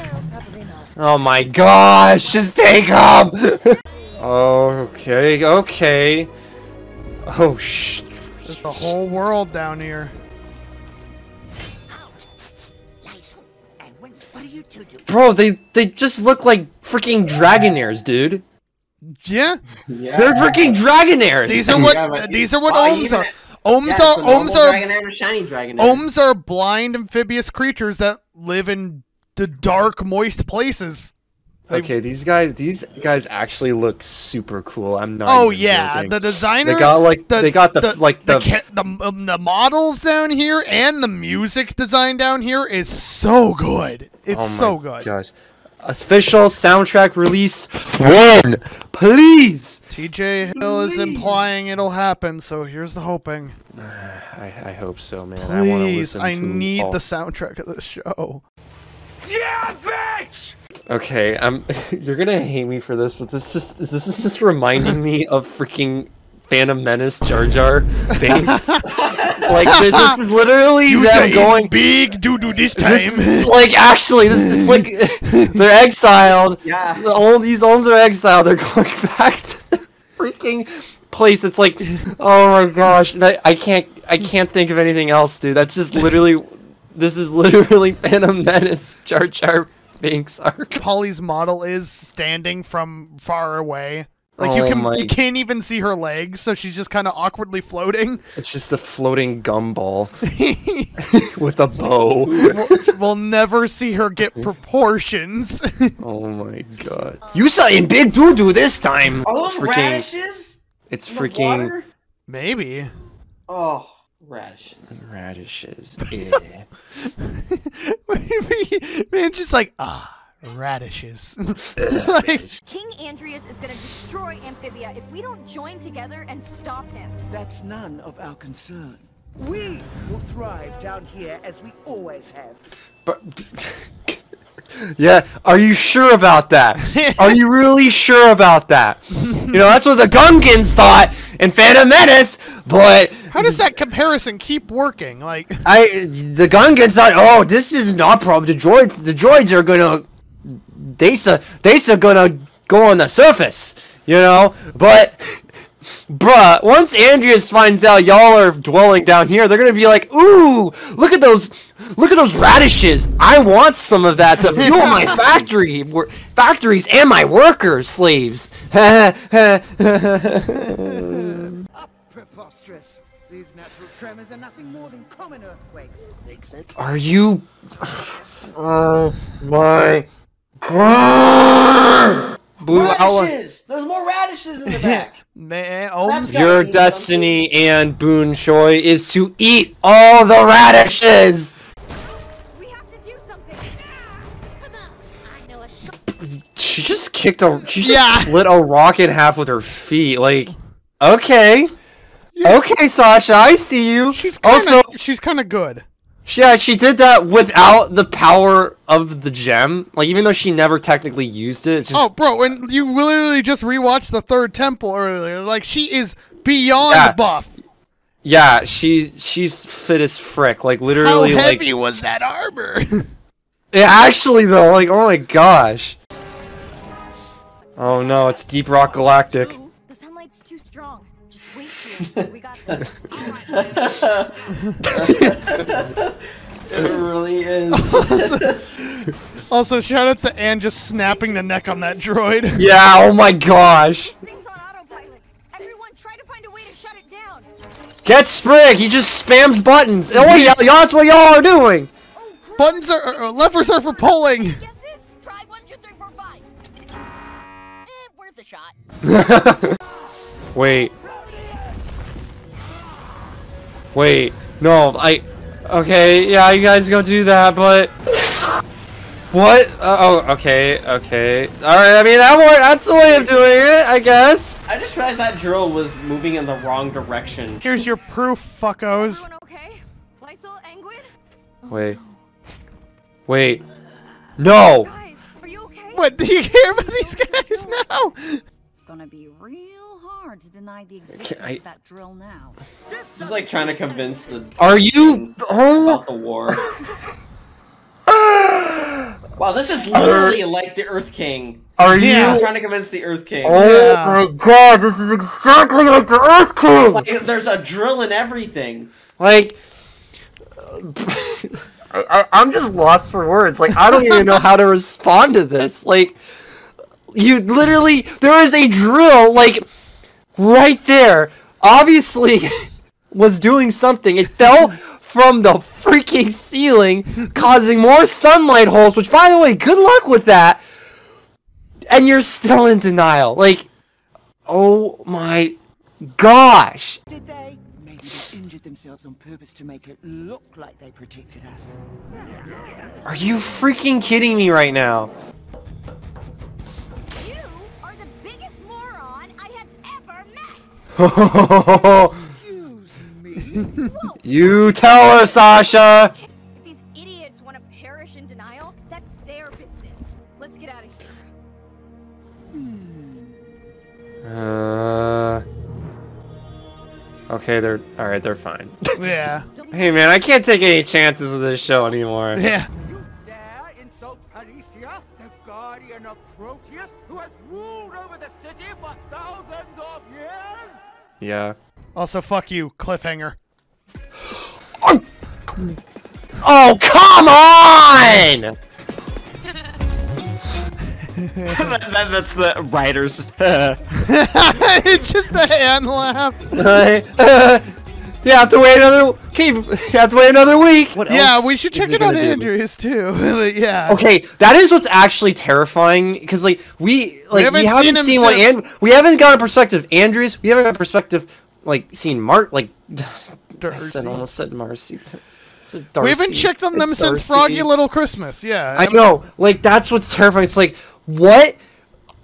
No, probably not. Oh my gosh, just take him! okay, okay. Oh sh... There's the whole world down here. Bro, they they just look like freaking Dragonairs, dude. Yeah, Yeah. They're freaking Dragonairs! these are what Yeah, these are what Wow, Olms are. it- Olms Yeah, are it's Olms are Dragonair shiny Dragonair. Olms are blind amphibious creatures that live in the dark, moist places. They- Okay, these guys these guys actually look super cool. I'm not Oh even yeah, joking. the designer. They got like they got the, like the, ca- the um, the models down here and the music design down here is so good. It's oh my so good. Gosh. Official soundtrack release one, please. TJ Hill is implying it'll happen, so here's the hoping. I, I hope so, man. I want to Please, listen I to need all- the soundtrack of this show. Yeah, bitch! Okay, I'm. You're gonna hate me for this, but this just this is just reminding me of freaking Phantom Menace Jar Jar Binks. like this, this is literally You them going. big doo doo this time. This, like actually, this is like they're exiled. Yeah. The- all these Olms are exiled. They're going back to the freaking place. It's like, oh my gosh, that, I can't I can't think of anything else, dude. That's just literally. This is literally Phantom Menace Jar Jar Binks arc. Polly's model is standing from far away. Like you Oh can my- you can't even see her legs, so she's just kind of awkwardly floating. It's just a floating gumball with a bow. we'll, we'll never see her get proportions. Oh my god. You saw in big doo doo this time. Are those freaking. radishes? It's in the freaking water? Maybe. Oh, radishes. radishes. Yeah. Man, just like ah, radishes. like, King Andrias is gonna destroy Amphibia if we don't join together and stop him. That's none of our concern. We will thrive down here as we always have. But yeah, are you sure about that? Are you really sure about that? You know, that's what the Gungans thought in Phantom Menace, but how does that comparison keep working? Like, I the Gungans thought, oh, this is not a problem. The droids, the droids are gonna, theysa, theysa gonna go on the surface, you know. But, bruh, once Andrias finds out y'all are dwelling down here, they're gonna be like, ooh, look at those, look at those radishes. I want some of that to fuel my factory, wor- factories and my workers, slaves. Preposterous. These natural tremors are nothing more than common earthquakes. Makes sense. Are you? Oh my god! Blue Owl. Radishes! There's more radishes in the back. man, eh, That's oh, Your mean destiny and Boonchuy is to eat all the radishes. We have to do something. Come on, I know a short She just kicked a. She just Yeah. split a rock in half with her feet. Like, okay, okay, Sasha, I see you. she's kinda, also, she's kind of good. Yeah, uh, she did that without the power of the gem. Like, even though she never technically used it, it's just Oh, bro, and you literally just rewatched the third temple earlier. Like, she is beyond Yeah. buff. Yeah, she's she's fit as frick. Like literally. How literally, heavy like was that armor? yeah, actually though, like oh my gosh. Oh no, it's Deep Rock Galactic. Ooh, the sunlight's too strong. Just wait here. We got this. It really is. also, shout out to Anne just snapping the neck on that droid. Yeah, oh my gosh. Things on autopilot. Everyone, try to find a way to shut it down. Get Sprig, he just spams buttons. Oh yeah, y'all, that's what y'all are doing. Buttons are, or levers are for pulling. guesses. Try one, two, three, four, five. Eh, worth a shot. Wait, Wait, no, I. Okay, yeah, you guys go do that, but. What? Uh, oh, okay, okay. Alright, I mean, that wor- that's the way of doing it, I guess. I just realized that drill was moving in the wrong direction. Here's your proof, fuckos. Everyone okay? Lysol, Angwin? Wait. Wait. No! Guys, are you okay? What? Do you care about these guys now? Gonna be real hard to deny the existence I- of that drill now. This is like trying to convince the Are you. Oh! about the war. wow, this is literally like the Earth King. Are Yeah. you. I'm trying to convince the Earth King. Oh Yeah. my god, this is exactly like the Earth King! Like, there's a drill in everything. Like, I, I, I'm just lost for words. Like, I don't even know how to respond to this. Like, you literally, there is a drill, like, right there. Obviously, was doing something. It fell from the freaking ceiling, causing more sunlight holes, which, by the way, good luck with that. And you're still in denial. Like, oh my gosh. Did they? Maybe they injured themselves on purpose to make it look like they protected us. Are you freaking kidding me right now? you tell her, Sasha. If these idiots want to perish in denial, that's their business. Let's get out of here. Uh. Okay, they're all right. They're fine. Yeah. hey, man, I can't take any chances with this show anymore. Yeah. Yeah. Also, fuck you, cliffhanger. Oh, come on! that, that- that's the writers. it's just a hand laugh. You have to wait another. Keep. You have to wait another week. What Yeah, we should check there it on gonna? Andrias too. But yeah. Okay, that is what's actually terrifying because like we like we haven't haven't, seen him seen, what and we haven't got a perspective of Andrias. We haven't got a perspective like seen Mart like I said almost said Marcy. I We haven't checked them, them It's since Darcy. Froggy Little Christmas. Yeah. I know, like that's what's terrifying. It's like what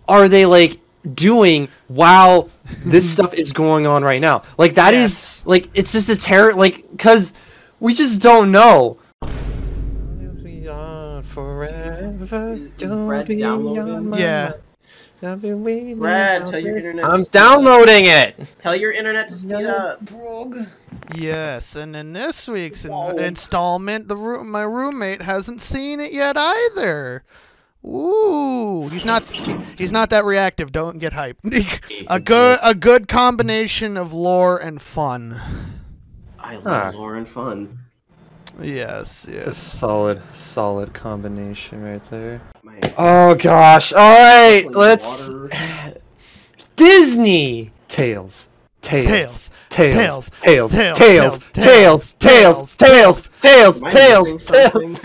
are they like doing while this stuff is going on right now? Like that is Yes. like it's just a terror like because we just don't know. Forever, Is Brad downloading? Yeah. Brad, tell your internet. I'm to up. downloading it. Tell your internet to speed up. Yes, and in this week's in- installment, the roo- my roommate hasn't seen it yet either. Ooh, he's not he's not that reactive. Don't get hyped. a good a good combination of lore and fun. I love Huh. lore and fun. Yes, yes. It's a solid, solid combination right there. My Oh gosh! All right, Like let's water. Disney tales. Tails. Tails. Tails. Tails. Tails. Tails. Tails. Tails. Tails. Tails. Tails. Tails.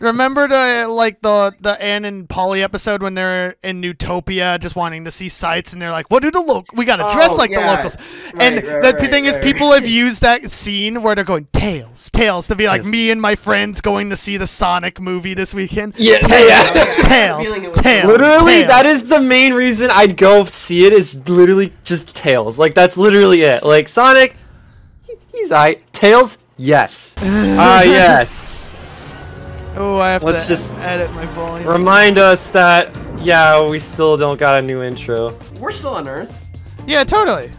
Something? Remember the like the the Anne and Polly episode when they're in Newtopia just wanting to see sights and they're like, "What do the loc? We gotta dress Oh, like the locals." Right, and right, the right, thing is, right. people have used that scene where they're going tails, tails to be like Yes. me and my friends going to see the Sonic movie this weekend. Yeah, tails, yeah. I tails, feeling it was tails. Literally, tails. that is the main reason I'd go see it. Is literally just Tails. Like that's literally it. Like Sonic, he's I. Tails, yes. Ah, yes. Oh, I have Let's to just edit my volume. Remind us that yeah, we still don't got a new intro. We're still on Earth. yeah, totally.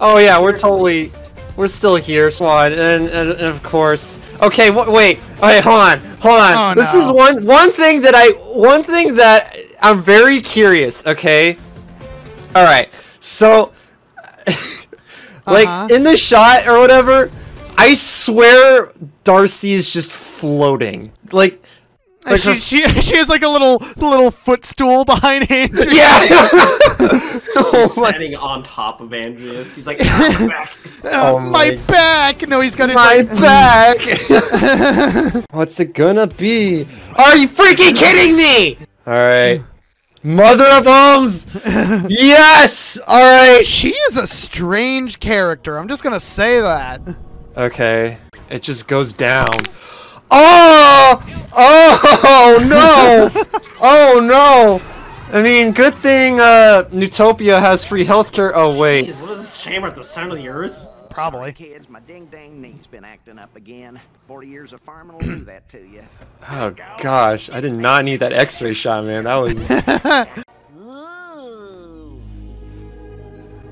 Oh yeah, we're totally, we're still here, squad, and, and, and of course. Okay, wh- wait, wait, hold on, hold on. Oh, this no. is one one thing that I one thing that I'm very curious. Okay, all right, so like Uh-huh. in the shot or whatever, I swear Darcy is just floating, like. Uh, Like she, her- she she has like a little little footstool behind Andrew. Yeah. He's oh standing on top of Andrias. He's like, "Ah, I'm back. Uh, Oh my, my- back. No, he's got his my like, back. What's it gonna be? Are you freaking kidding me? All right, mother of Olms. yes. All right. She is a strange character. I'm just gonna say that. Okay. It just goes down. Oh! Oh no! oh no! I mean, good thing uh, Newtopia has free healthcare. Oh wait. Jeez, what is this chamber at the center of the earth? Probably. Kids, my ding dang knee's been acting up again. 40 years of farming will do that to you. Oh gosh, I did not need that X-ray shot, man. That was.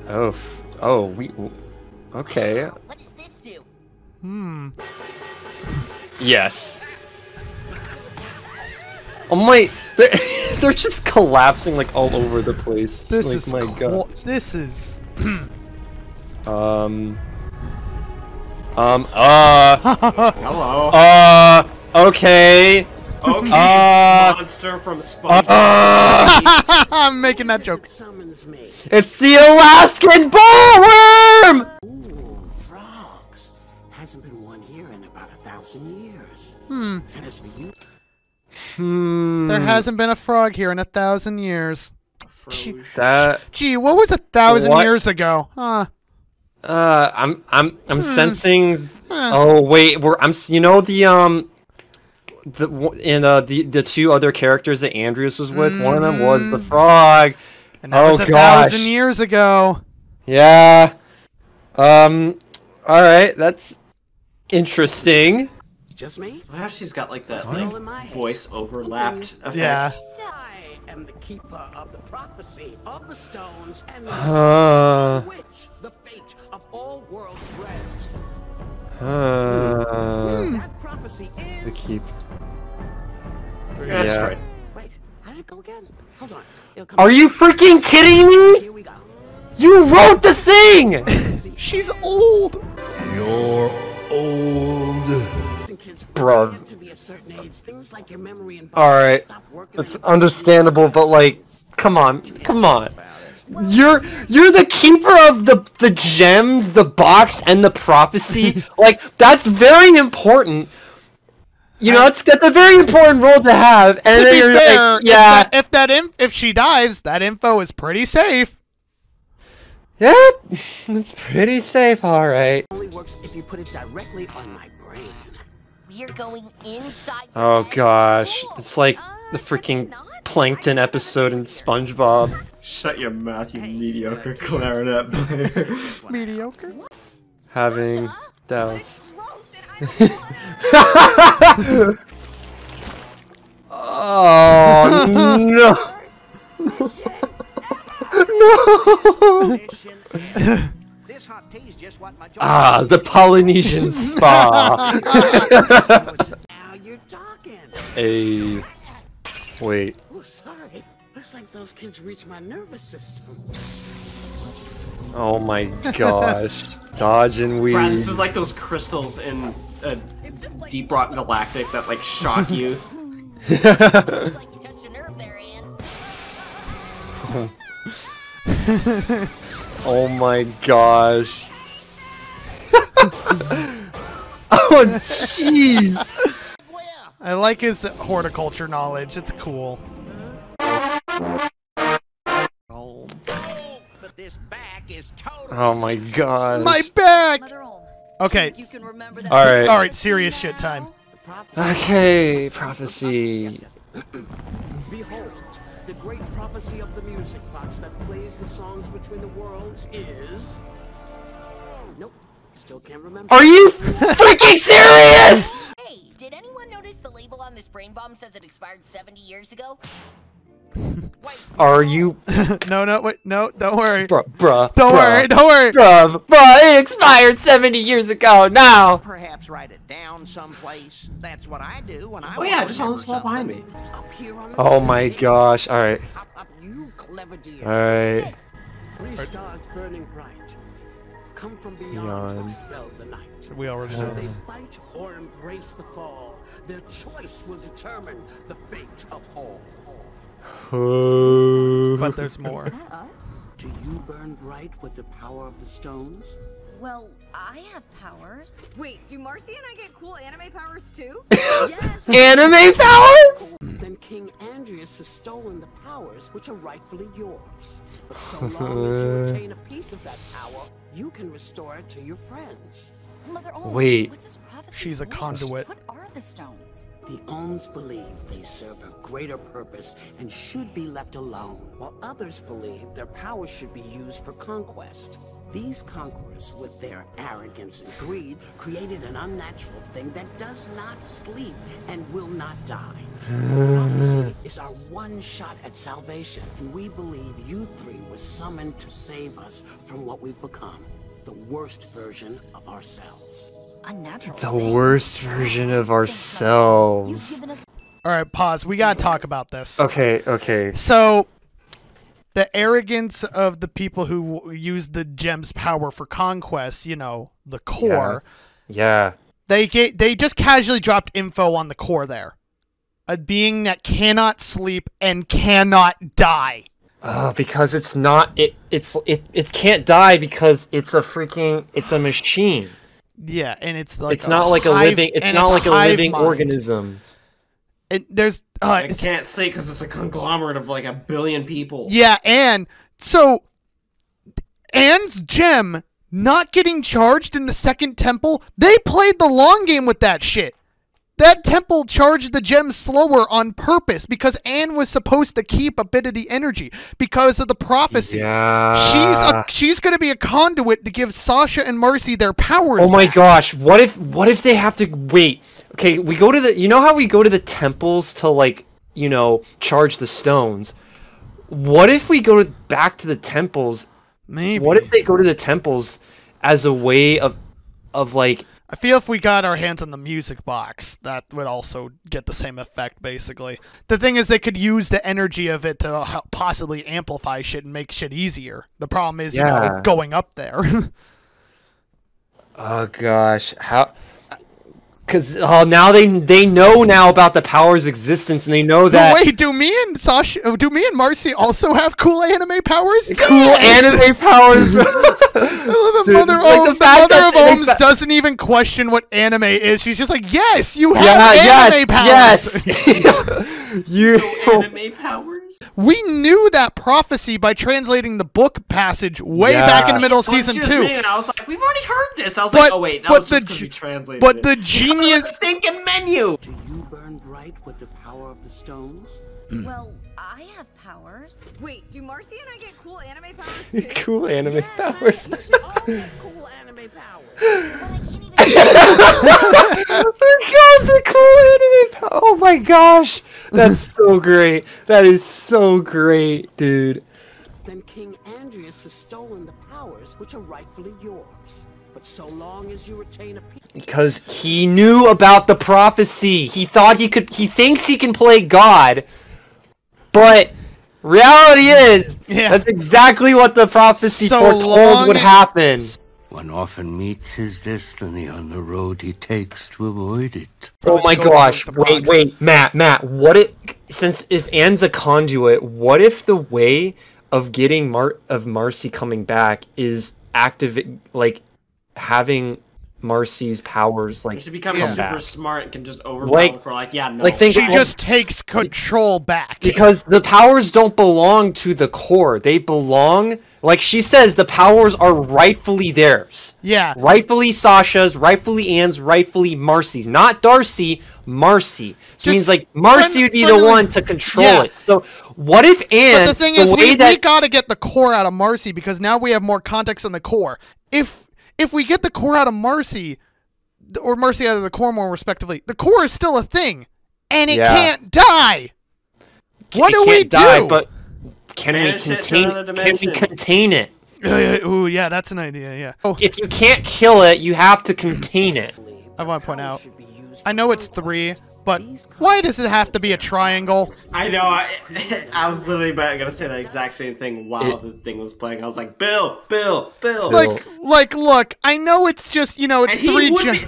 Oh, oh, we. Okay. Hmm. Yes. Oh my, they're, they're just collapsing like all over the place. This like, is my god. This is. Um. Um. Uh. Hello. Uh. Okay. Okay, Uh. monster from SpongeBob. Uh. I'm making that joke. Summons me. It's the Alaskan Bull Worm. Ooh, frogs. Hasn't been one here in about a thousand years. Hmm. And as for you, Hmm. There hasn't been a frog here in a thousand years. Gee, That. gee, what was a thousand What? years ago? Huh. Uh. I'm. I'm. I'm Hmm. sensing. Huh. Oh wait. We're. I'm. You know the um. The in uh the the two other characters that Andrias was with. One of them was the Mhm. frog. And that oh was a gosh. thousand years ago. Yeah. Um. All right. That's interesting. just me? Well, how she's got like that All like voice overlapped effect. Yeah. I am the keeper of the prophecy of the stones and the Uh. which the fate of all worlds rests. Uh. That prophecy is. The keep. That's Yeah. right. Wait, how did it go again? Hold on. Are you freaking kidding me? Here we go. You wrote the thing. She's old. You're old. Kids Bruh. get to be a certain age, things like your memory and All right. stop working That's and- understandable, but like, come on, come on. You're you're the keeper of the the gems, the box, and the prophecy. like that's very important. You know, that's that's a very important role to have. And to be you're like, yeah, if that, if that inf- if she dies, that info is pretty safe. Yeah, it's pretty safe. All right. only works if you put it directly on my brain. We're going inside. Oh gosh, it's like Uh, the freaking plankton episode in SpongeBob. Shut your mouth, you mediocre clarinet player. Mediocre. Having doubts. oh no! No! Mission. this hot tea's just what my Ah, the Polynesian spa. Now you're talking. A wait. Oh, sorry. Looks like those kids reach my nervous system. Oh my gosh. Dodge and weave. Brad, this is like those crystals in uh, Deep Rock Galactic that like shock you. Looks like you touched a nerve there, Anne. oh my gosh. oh jeez. I like his horticulture knowledge. It's cool. home. But this back is total. Oh my god. My back. Okay. You can remember that. All right. All right. Serious shit time. Okay, prophecy. Behold, the great prophecy of the music box that plays the songs between the worlds is. Nope, still can't remember. Are you freaking serious? Hey, did anyone notice the label on this brain bomb says it expired 70 years ago? Are you no, no, wait, no, don't worry. bruh bruh Don't bruh, worry, don't worry. Bruh, bruh, it expired 70 years ago now. Perhaps write it down someplace. That's what I do when I. Oh yeah, just on this wall behind me. Up here on the Oh screen. my gosh. All right. Up, up, you clever dear. All right. Three stars burning bright. Come from beyond, Beyond. to expel the night. We already know They this. fight or embrace the fall. Their choice will determine the fate of all. But there's more. Is that us? Do you burn bright with the power of the stones? Well, I have powers. Wait, do Marcy and I get cool anime powers too? yes. Anime powers? Then King Andrias has stolen the powers which are rightfully yours. But so long as you retain a piece of that power, you can restore it to your friends. Mother Olm, Wait. what's this prophecy She's a conduit. What are the stones? The Olms believe they serve a greater purpose and should be left alone, while others believe their power should be used for conquest. These conquerors, with their arrogance and greed, created an unnatural thing that does not sleep and will not die. Prophecy is our one shot at salvation, and we believe you three were summoned to save us from what we've become the worst version of ourselves. Unnatural. The worst version of ourselves. All right, pause. We gotta talk about this. Okay, okay. So, the arrogance of the people who use the gem's power for conquest, you know, the core, Yeah. they get they just casually dropped info on the core there. A being that cannot sleep and cannot die. Uh, because it's not it it's it it can't die because it's a freaking it's a machine. Yeah, and it's like it's not like a living it's not a like a hive living mind. organism. And there's uh, I can't say because it's a conglomerate of like a billion people. Yeah, and so Anne's gem not getting charged in the second temple, they played the long game with that shit. That temple charged the gem slower on purpose because Anne was supposed to keep a bit of the energy because of the prophecy. Yeah. She's a, she's gonna be a conduit to give Sasha and Marcy their powers. Oh my back. gosh, what if what if they have to wait? Okay, we go to the you know how we go to the temples to like, you know, charge the stones. What if we go to, back to the temples? Maybe. What if they go to the temples as a way of of like I feel if we got our hands on the music box, that would also get the same effect, basically. The thing is, they could use the energy of it to help possibly amplify shit and make shit easier. The problem is, you know, going up there. Oh gosh, how? Because oh, uh, now they they know now about the power's existence, and they know that Wait, do me and Sasha, oh, do me and Marcy also have cool anime powers? cool Yes! anime powers. the Dude, mother, like Olms- the the mother of they- Olms doesn't even question what anime is. She's just like, yes, you have yeah, anime yes, powers. yes. you. Anime powers? We knew that prophecy by translating the book passage way back in the middle of I season two. reading it, I was like, we've already heard this. I was But- like, oh wait, that but was just the 'cause we ge- translated but the Because of genius- stinking menu. Do you burn bright with the power of the stones? Well, I have powers. Wait, do Marcy and I get cool anime powers too? cool anime powers. cool anime powers. Because a cool anime. Oh my gosh, that's so great. That is so great, dude. Then King Andrias has stolen the powers which are rightfully yours. But so long as you retain a piece. Because he knew about the prophecy. He thought he could. He thinks he can play God, but reality is that's exactly what the prophecy So foretold long would as- happen. One often meets his destiny on the road he takes to avoid it. Oh my gosh! Wait, wait, Matt, Matt. What if since if Anne's a conduit, what if the way of getting Mar of Marcy coming back is activate like having Marcy's powers like She becomes come super back? smart and can just overpower. Like- We're like, yeah, no. like think She just takes control back. because the powers don't belong to the core. They belong like she says the powers are rightfully theirs. Yeah. Rightfully Sasha's, rightfully Anne's, rightfully Marcy's. Not Darcy, Marcy. So it means like Marcy would be the one to control Yeah. it. So what if Anne But the thing is, way we, we gotta get the core out of Marcy because now we have more context on the core. If if we get the core out of Marcy, or Marcy out of the core more respectively, the core is still a thing, and it Yeah. can't die. What it do we can't die, do? but can Banish we contain another can we contain it? Uh, yeah, ooh, yeah, that's an idea. Yeah. Oh, If you can't kill it, you have to contain it. I want to point out. I know it's three, but why does it have to be a triangle? I know. I, I was literally about gonna say that exact same thing while the thing was playing. I was like, Bill, Bill, Bill. Like, like, look, I know it's just you know it's three. would gi- be-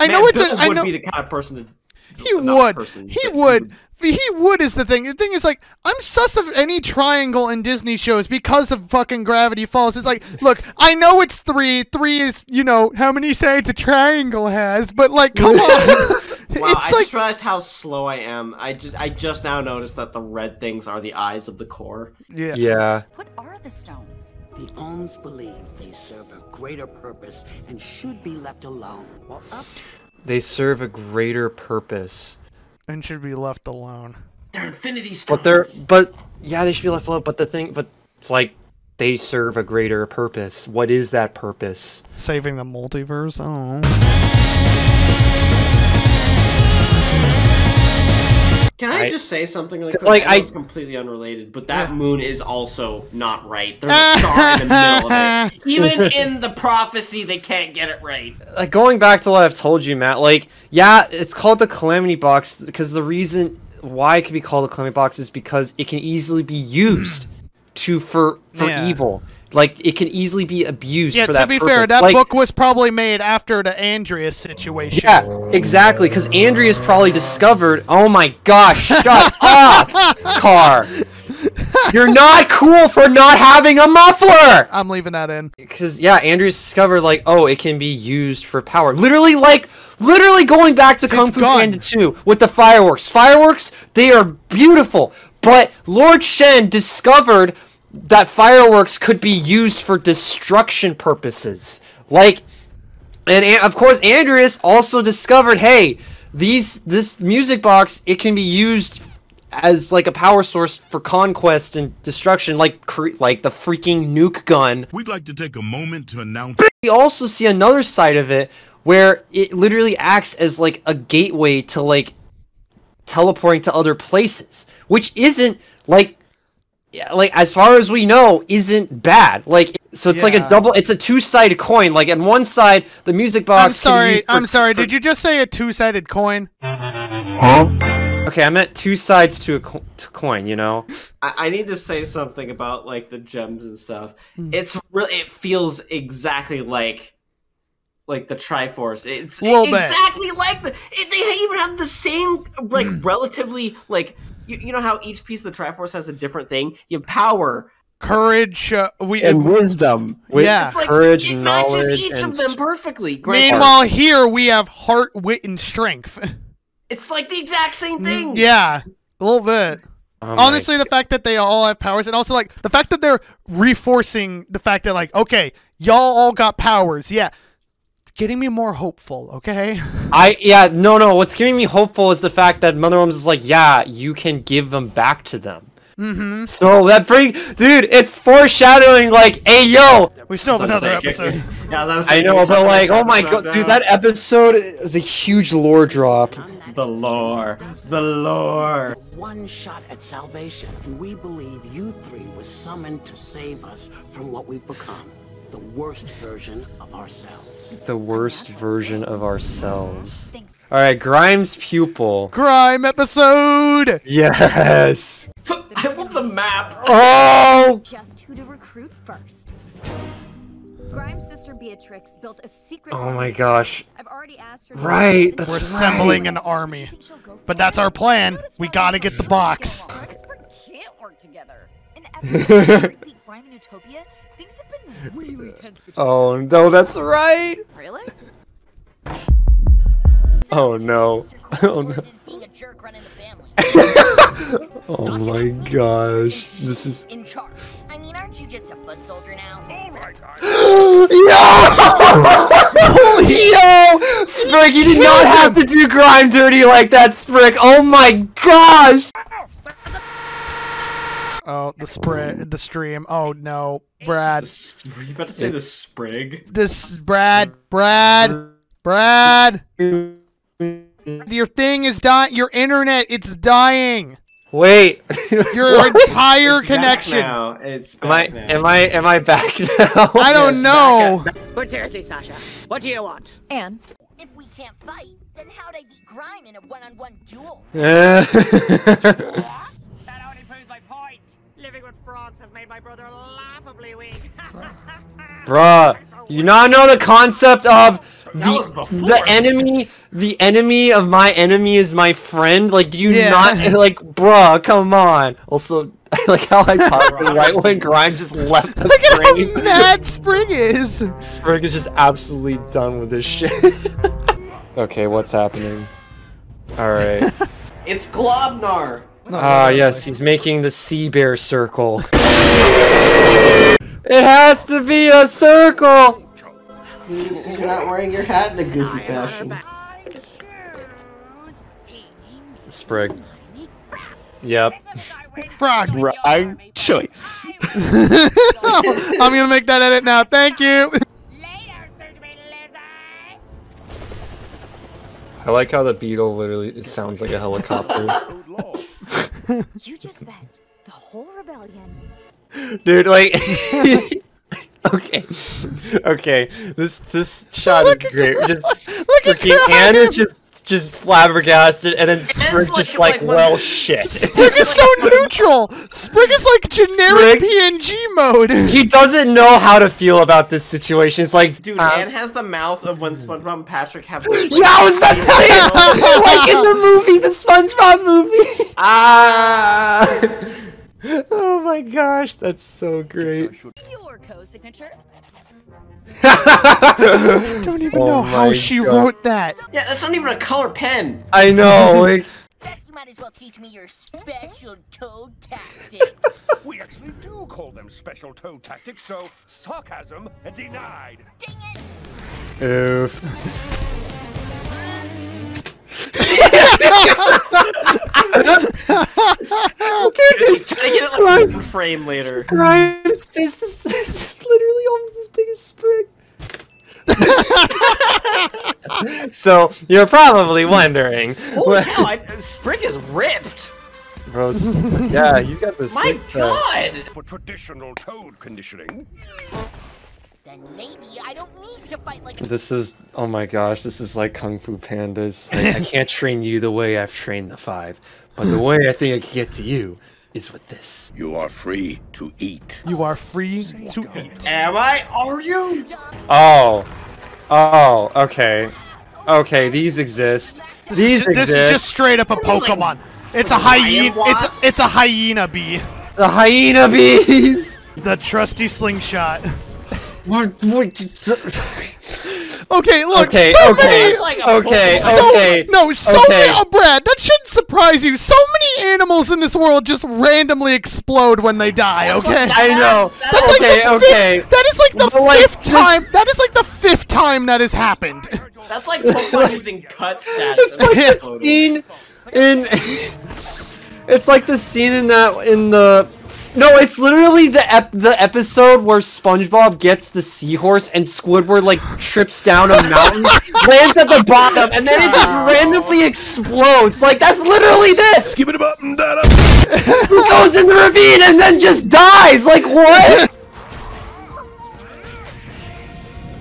I Man, know it's Bill a. I would know be the kind of person to. he would. person, he but would. He would is the thing. The thing is like I'm sus of any triangle in Disney shows because of fucking Gravity Falls. It's like, look, I know it's three. Three is you know how many sides a triangle has, but like, come on. Wow, it's I like just realized how slow I am. I just, I just now noticed that the red things are the eyes of the core. yeah. Yeah. What are the stones? The Olms believe they serve a greater purpose and should be left alone, while up They serve a greater purpose. And should be left alone. They're Infinity Stones. But they're but yeah, they should be left alone. But the thing, but it's like they serve a greater purpose. What is that purpose? Saving the multiverse. Oh. Can I, I- just say something quick? like, I I- it's completely unrelated, but that moon is also not right. There's a star in the middle of it. Even in the prophecy, they can't get it right. Like going back to what I've told you, Matt. Like yeah, it's called the Calamity Box because the reason why it can be called the Calamity Box is because it can easily be used to for for Yeah. evil. Like it can easily be abused Yeah, to be purpose. fair, that like, book was probably made after the Andrias situation. Yeah, exactly. Because Andrias probably discovered. Oh my gosh! Shut up, car. You're not cool for not having a muffler. I'm leaving that in. Because yeah, Andrias discovered like, oh, it can be used for power. Literally, like, literally going back to Kung Fu gone. Panda 2 with the fireworks. Fireworks, they are beautiful, but Lord Shen discovered that fireworks could be used for destruction purposes. Like, and a- of course, Andrias also discovered, hey, these this music box it can be used as like a power source for conquest and destruction, like cre- like the freaking nuke gun. We'd like to take a moment to announce. We also see another side of it where it literally acts as like a gateway to like teleporting to other places, which isn't like like as far as we know isn't bad. Like so it's like a double it's a two-sided coin. Like on one side the music box I'm can be sorry. for- I'm sorry. for- Did you just say a two-sided coin? Okay, I meant two sides to a co- to coin, you know. I, I need to say something about like the gems and stuff. Hmm. It's really it feels exactly like like the Triforce. It's Little bit. exactly like the it, they even have the same like Hmm. relatively like you, you know how each piece of the Triforce has a different thing. You have power. Courage. Uh, we. And wisdom. With Yeah. It's like courage, it matches knowledge, each and of them perfectly. Great. Meanwhile, here we have heart, wit, and strength. it's like the exact same thing. yeah, a little bit. Oh Honestly, the fact that they all have powers, and also like the fact that they're reinforcing the fact that like, okay, y'all all got powers. Yeah, it's getting me more hopeful. Okay. I yeah, no no, what's giving me hopeful is the fact that Mother Worms is like, yeah, you can give them back to them. Mm-hmm. So that bring dude, it's foreshadowing like, hey yo, We still have another episode. Yeah, that was I know, but like, oh my god, about dude, that episode is a huge lore drop. the lore, the lore. one shot at salvation, and we believe you three were summoned to save us from what we've become the worst version of ourselves. The worst version of ourselves. Alright, Grime's pupil. Crime episode. Yes. I love the map. Oh Just who to recruit first. Grime's sister Beatrix built a secret. Oh my gosh. I've already asked her. Right, that's We're us. assembling an army, but that's our plan. We gotta get the box. can't work together. And ever since we beat Grime and Newtopia, things have been really tense between Oh no, that's right. Really? Oh no. Oh no. Being a jerk running the family. Oh my gosh. This is In charge. I mean, aren't you just a foot soldier now? All right, I... Yo! Yo! Sprig, you did not have to do grime dirty like that, Sprig. Oh my gosh! Oh, the spread, the stream. Oh no, Brad. Were you about to say the sprig? This Brad, Brad, Brad. Your thing is dying. Your internet, it's dying. Wait. Your entire It's back connection. now. It's Am I now. am I am I back now? I don't Yes, know. But seriously, Sasha, what do you want? And If we can't fight, then how'd I beat Grime in a one-on-one duel? Eh. That Living with has made my brother laughably weak. Bruh, you not know the concept of the the enemy the enemy of my enemy is my friend? Like do you Yeah. not like bruh, come on. Also like how I paused it right when Grime just left the Look at how mad Sprig is. Sprig is just absolutely done with this shit. okay, what's happening? Alright. It's Globnar. Ah, yes, he's making the sea bear circle. It has to be a circle. You're not wearing your hat in a goofy fashion. Sprig. Yep. Frog. Wrong choice. I'm gonna make that edit now. Thank you. I like how the beetle literally it sounds like a helicopter. You just bet the whole rebellion. Dude, like Okay. Okay. This this shot is great. Just look at freaking Graham. Anna just just flabbergasted and then Sprig like- just like, like when- well shit. Sprig is so neutral. Sprig is like generic Sprig? PNG mode. he doesn't know how to feel about this situation. It's like Dude, um, Anne has the mouth of when SpongeBob and Patrick have. The, Yeah, I was about to say it! like in the movie, the SpongeBob movie. Ah! oh my gosh, that's so great. Your co-signature. I don't even Oh know how she God. wrote that. yeah, that's not even a color pen. I know, like Guess you might as well teach me your special toad tactics. We actually do call them special toad tactics, so sarcasm denied. Dang it! oof. He's trying to get it like one frame later. Grimes' fist is, is literally almost as big as Sprig. so you're probably wondering, Holy cow! I, Sprig is ripped. bro. Yeah, he's got this. My uh, God! For traditional toad conditioning, Then maybe I don't need to fight like This is oh my gosh, this is like Kung Fu Pandas. Like, I can't train you the way I've trained the five, but the way I think I can get to you is with this. you are free to eat. You are free to eat. Am I? Are you? Oh, oh, okay, okay. These exist. These This exist. is just straight up a Pokemon. It's a hyena. wasp? It's it's a hyena bee. the hyena bees. The trusty slingshot. What- what- Okay, look. Okay, so okay, many. like a okay, So, okay. No, so okay. many. Oh, Brad, that shouldn't surprise you. So many animals in this world just randomly explode when they die. That's okay. like- I know. That's like okay, the okay. Fifth, that is like the But, like, fifth this- time. That is like the fifth time that has happened. That's like Pokemon using cut status. It's like the scene in. it's like the scene in that in the. No, it's literally the ep- the episode where SpongeBob gets the seahorse and Squidward like trips down a mountain, lands at the bottom, and then it just randomly explodes. Like that's literally this. Skip it up and down. He goes in the ravine and then just dies. Like what?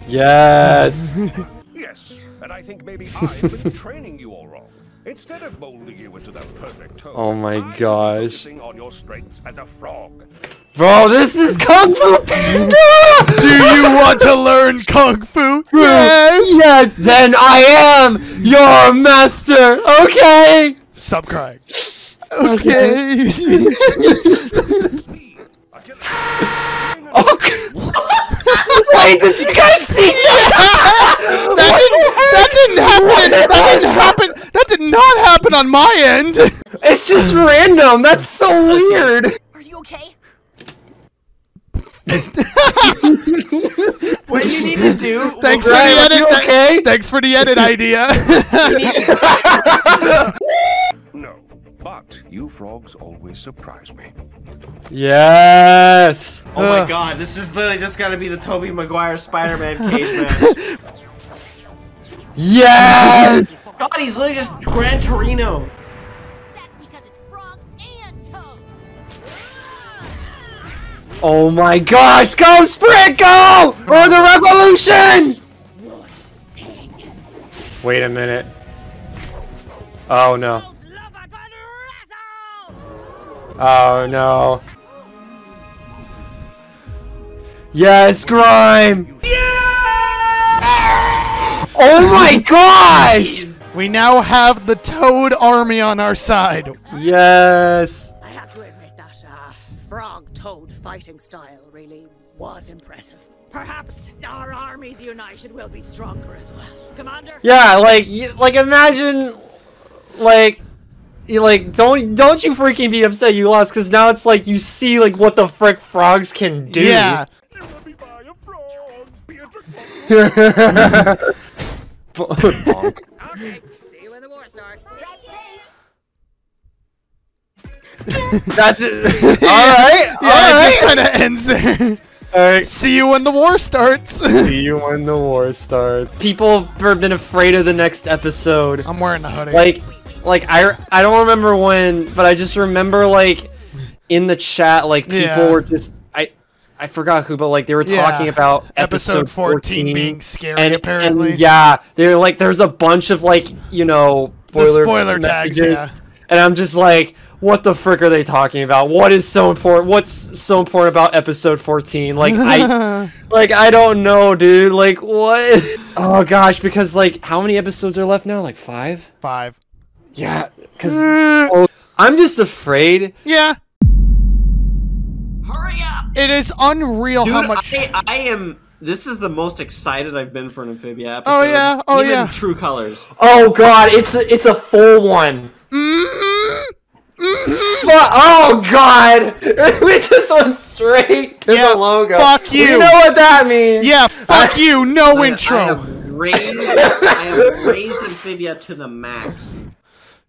Yes. Yes, and I think maybe I've been training you all wrong. Instead of molding you into the perfect toad, Oh my I gosh. focusing on your strengths as a frog. Bro, this is Kung Fu Panda! Do you want to learn kung fu? Yes. Yes, then I am your master, okay? Stop crying. Okay. okay. Wait, did you guys see that? that, didn't, that didn't happen. That didn't happen. That did not happen on my end. It's just random. That's so weird. Are you okay? What do you need to do? Thanks for Ryan, the are edit. you okay? Thanks for the edit idea. No, but you frogs always surprise me. Yes. Oh my god, this is literally just gotta be the Tobey Maguire Spider-Man cage match. Yes. God, he's literally just Gran Torino. That's because it's frog and toad. Oh my gosh, go Sprig, go! For the revolution! Wait a minute. Oh no. Oh no. Yes, Grime! Oh my gosh! we now have the Toad army on our side. Yes! I have to admit that uh, frog toad fighting style really was impressive. Perhaps our armies united will be stronger as well. Commander? Yeah, like, like imagine, like, you like don't don't you freaking be upset you lost because now it's like you see like what the frick frogs can do. Yeah. Okay, see you when the war starts. Drive safe. That's it. All right. Yeah, all it just right. kind of ends there. All right. See you when the war starts. See you when the war starts. People have been afraid of the next episode. I'm wearing the hoodie. Like, like I I don't remember when, but I just remember like in the chat, like people Yeah. were just I. I forgot who, but like they were Yeah. talking about Episode episode 14 14, being scary, and, apparently. And yeah, they're like, there's a bunch of like, you know, spoiler, spoiler tags, yeah. and I'm just like, what the frick are they talking about? What is so important? What's so important about episode 14? Like I, like I don't know, dude. Like what? Oh gosh, because like how many episodes are left now? Like five. Five. Yeah, because mm. oh, I'm just afraid. Yeah. Hurry up! It is unreal Dude, how much. I, I am. This is the most excited I've been for an amphibia oh, episode. Oh, yeah, oh, Even yeah. True colors. Oh god, it's a, it's a full one. Mm-hmm. Mm-hmm. Fu- oh god, we just went straight to Yeah, the logo. fuck you. You know what that means? Yeah, fuck you. No I- I intro. have raised, I have raised amphibia to the max.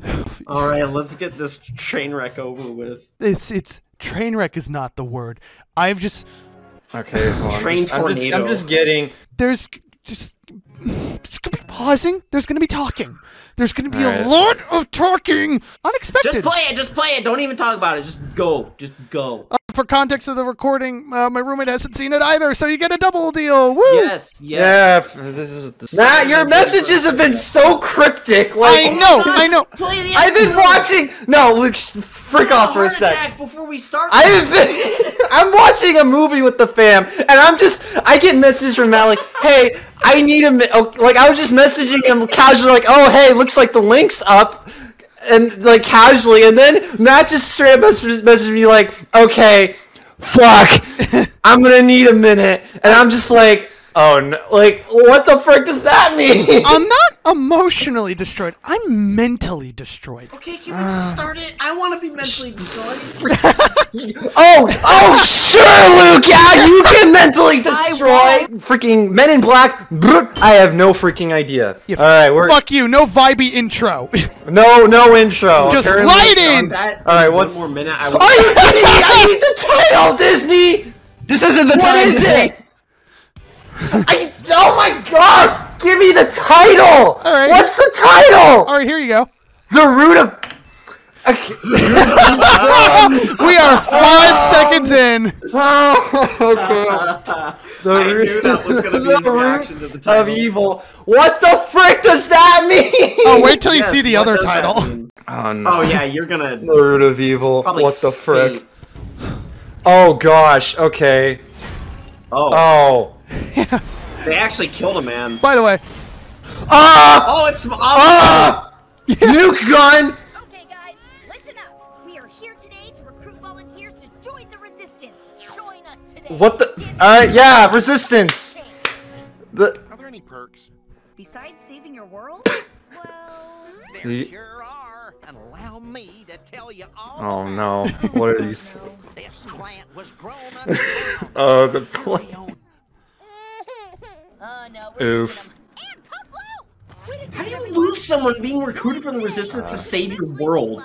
All right, let's get this train wreck over with. It's it's train wreck is not the word. I've just Okay, hold on. Train I'm just, I'm just, I'm just getting. there's just it's gonna be pausing. There's gonna be talking. There's gonna be Alright. a lot of talking. Unexpected. Just play it. Just play it. Don't even talk about it. Just go. Just go. Uh, for context of the recording, uh, my roommate hasn't seen it either, so you get a double deal. Woo! Yes. Yeah, this is the. Matt, your messages have been so cryptic. Like I know, I know. I've been watching. No, Luke, sh- frick off for a Heart sec. before we start. I've been, I'm watching a movie with the fam, and I'm just, I get messages from Matt like, hey, I need a, mi-, oh, like, I was just messaging him casually, like, oh, hey, looks like the link's up, and, like, casually, and then Matt just straight up messaged messaged me like, okay, fuck, I'm gonna need a minute, and I'm just like, oh, no, like, what the frick does that mean? I'm not emotionally destroyed. I'm mentally destroyed. Okay, can we ah. start it? I want to be mentally destroyed. Oh, oh, oh sure, Luke. Yeah, you can mentally destroy freaking Men in Black. I have no freaking idea. You All right, we're Fuck you. No vibey intro. no, no intro. Just Apparently- right in. That All right, one more minute? I Are you kidding me? I need the title, Disney. This isn't the What time. is it? I, oh my gosh! Give me the title. All right. What's the title? All right, here you go. The root of. Okay. We are five seconds in. Oh, okay. The I root, knew that was gonna be his the root reaction to the of evil. What the frick does that mean? Oh, wait till you Yes, see the other title. Oh no. Oh yeah, you're gonna. The root of evil. Probably What the frick? fate. Oh gosh. Okay. Oh, Oh. They actually killed a man. By the way, Ah! Oh, it's oh, Ah! Nuke gun. Okay, guys, listen up. We are here today to recruit volunteers to join the resistance. Join us today. What the? All right. Yeah. Resistance. The. Are there any perks? Besides saving your world? well, There Ye- sure are. And allow me to tell you all. Oh no. What are these? This plant was grown underground. Oh the. Very pl- own Oh no, we're Oof. losing 'em. And Pablo! Wait a How do you lose someone being recruited from the resistance to save your world?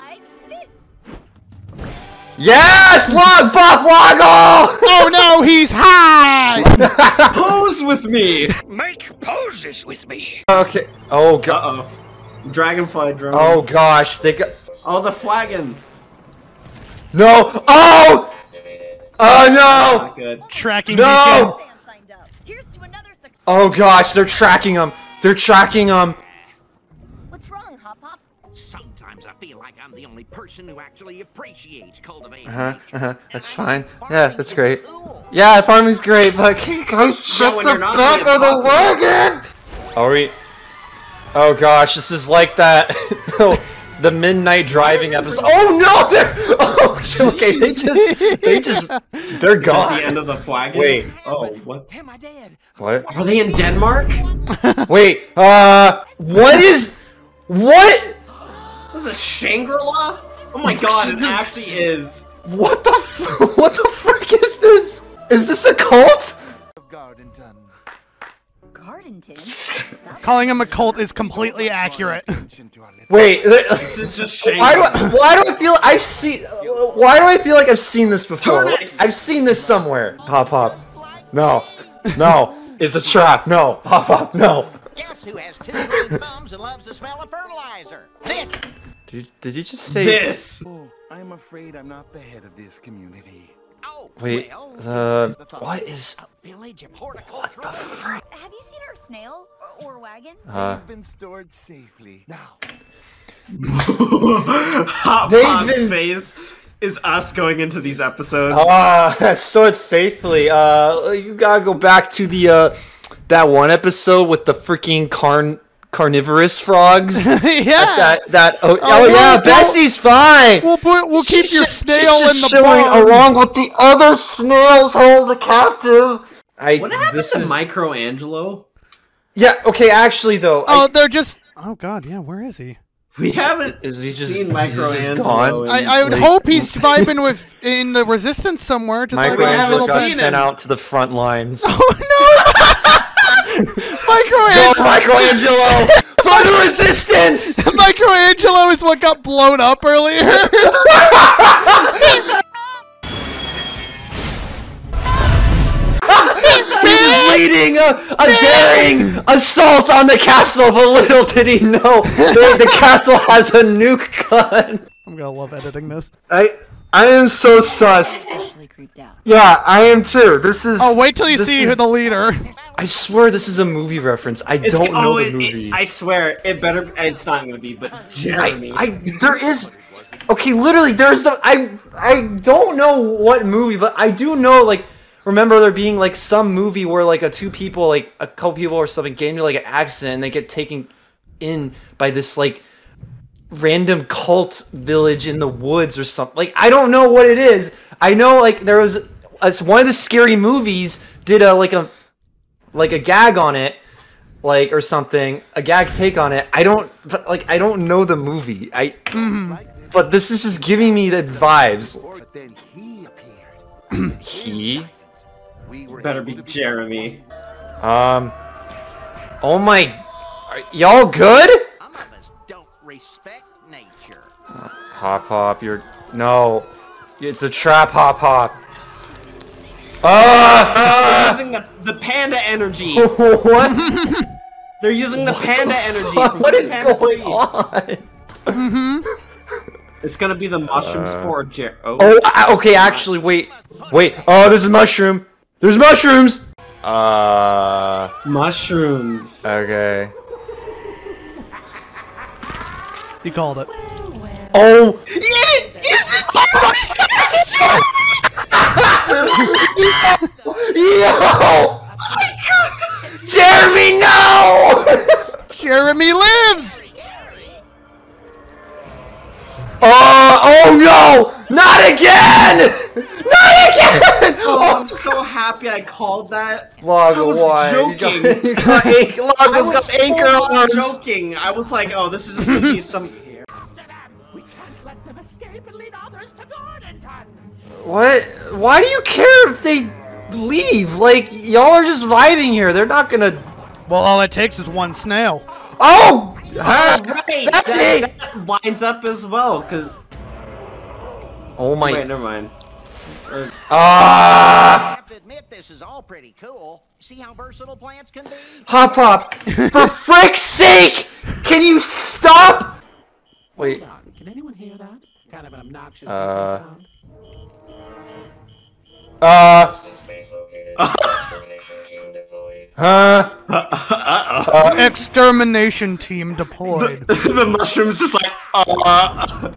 Yes, log buff loggle. oh no, he's high. Pose with me. Make poses with me. okay. Oh god. Uh oh. Dragonfly drone. Oh gosh. They got. Oh, the flagon. No. Oh. Oh no. Not good. Tracking No. Fan signed up. Here's to another success. Oh gosh. They're tracking them. They're tracking them. What's wrong, Hop Pop? Sometimes I feel like I'm the only person who actually appreciates cultivating Uh huh. Uh huh. That's fine. Yeah, that's great. cool. Yeah, farming's great, but can you guys shut the you're back of the wagon? Are we? Oh gosh, this is like that. the midnight driving episode. Oh no, they're. Oh, okay. They just. They just. They're Is that gone. the end of the flagon? Wait. Oh, what? Am I dead? What? Are they in Denmark? Wait. Uh. What is? What? This is Shangri-La? Oh my god, it actually is. What the? F- what the frick is this? Is this a cult? Gardenton. Calling him a cult is completely accurate. Wait, This is just why do I, why do I feel I've seen? Why do I feel like I've seen this before? I've seen this somewhere. Hop Pop. No, no, it's a trap. No, Hop Pop. No. Guess who has two green thumbs and loves the smell of fertilizer? This. Did, did you just say this. Oh, I'm afraid I'm not the head of this community. Oh, Wait, well, uh, what is? a village of horticultural. Have you seen our snail or, or wagon? Uh, They've been stored safely. Now, Hot They've Pod's been- face is us going into these episodes. Ah, sort safely. Uh, you gotta go back to the uh, that one episode with the freaking carn carnivorous frogs. yeah. That that oh, oh, Oh, yeah, we'll- Bessie's fine. We'll put, we'll keep She's your just- snail she's in the chilling barn. along with the other snails held captive. I what happened this to is Microangelo? yeah okay. Actually though, Oh, I, they're just. Oh God, yeah. Where is he? We haven't is he just, seen is he Microangelo. in- I, I would Like- hope he's vibing with in the resistance somewhere, just like a little got bit. sent him. out to the front lines. Oh no! Go Microangelo. Michelangelo! for the resistance. Michelangelo is what got blown up earlier. He was leading a, a daring assault on the castle, but little did he know the, the castle has a nuke gun. I'm gonna love editing this. I I am so sus. Especially creeped out. Yeah, I am too. This is. Oh, wait till you see is- who the leader. I swear this is a movie reference. I It's, don't know oh, the movie. It, I swear, it better. It's not gonna be, but Jeremy. I, I there is okay literally there's a I I don't know what movie but I do know like remember there being like some movie where like a two people like a couple people or something get into like an accident and they get taken in by this like random cult village in the woods or something like I don't know what it is I know like there was it's one of the scary movies did a like a like a gag on it like or something a gag take on it i don't like i don't know the movie i but this is just giving me the vibes but then he appeared. he We better be Jeremy. um oh my are y'all good Some of us don't respect nature. Hop Pop you're no it's a trap Hop Pop ah They're using the, the panda energy. what They're using the panda energy. From what is Panda going 3. on It's gonna be the mushroom spore. Jer- oh, oh okay actually wait wait oh there's a mushroom there's mushrooms uh mushrooms. okay You called it. Oh! Yo! Jeremy, no! Jeremy lives. Oh, oh no! Not again! Not again! Oh, I'm so happy I called that. Log I was why? joking. You got, you got anch- I was got anchor arms. joking. I was like, oh, this is just gonna be some. What? Why do you care if they leave? Like, y'all are just vibing here. They're not gonna. Well, all it takes is one snail. Oh! Oh, right. That's that, it! that winds up as well, because. Oh my. Wait, never mind. Or- Ah! I have to admit, this is all pretty cool. See how versatile plants can be? Hop Pop! For frick's sake! Can you stop? Wait. Can anyone hear that? Kind of an obnoxious Uh. sound. Uh. Huh? Uh-oh. Extermination team deployed. the mushroom's just like, uh.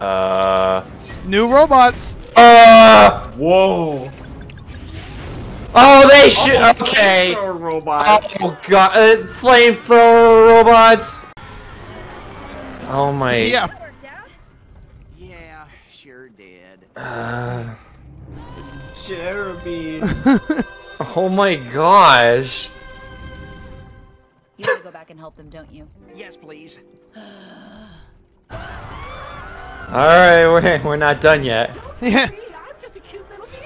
Uh. New robots. Uh. Whoa. Oh, they should. Oh, Okay. flamethrower robots. Oh god, uh, flamethrower robots. Oh my. Yeah. Yeah, sure did. Uh, Jeremy. oh my gosh. You want to go back and help them, don't you? Yes, please. All right, we're we're not done yet. Yeah.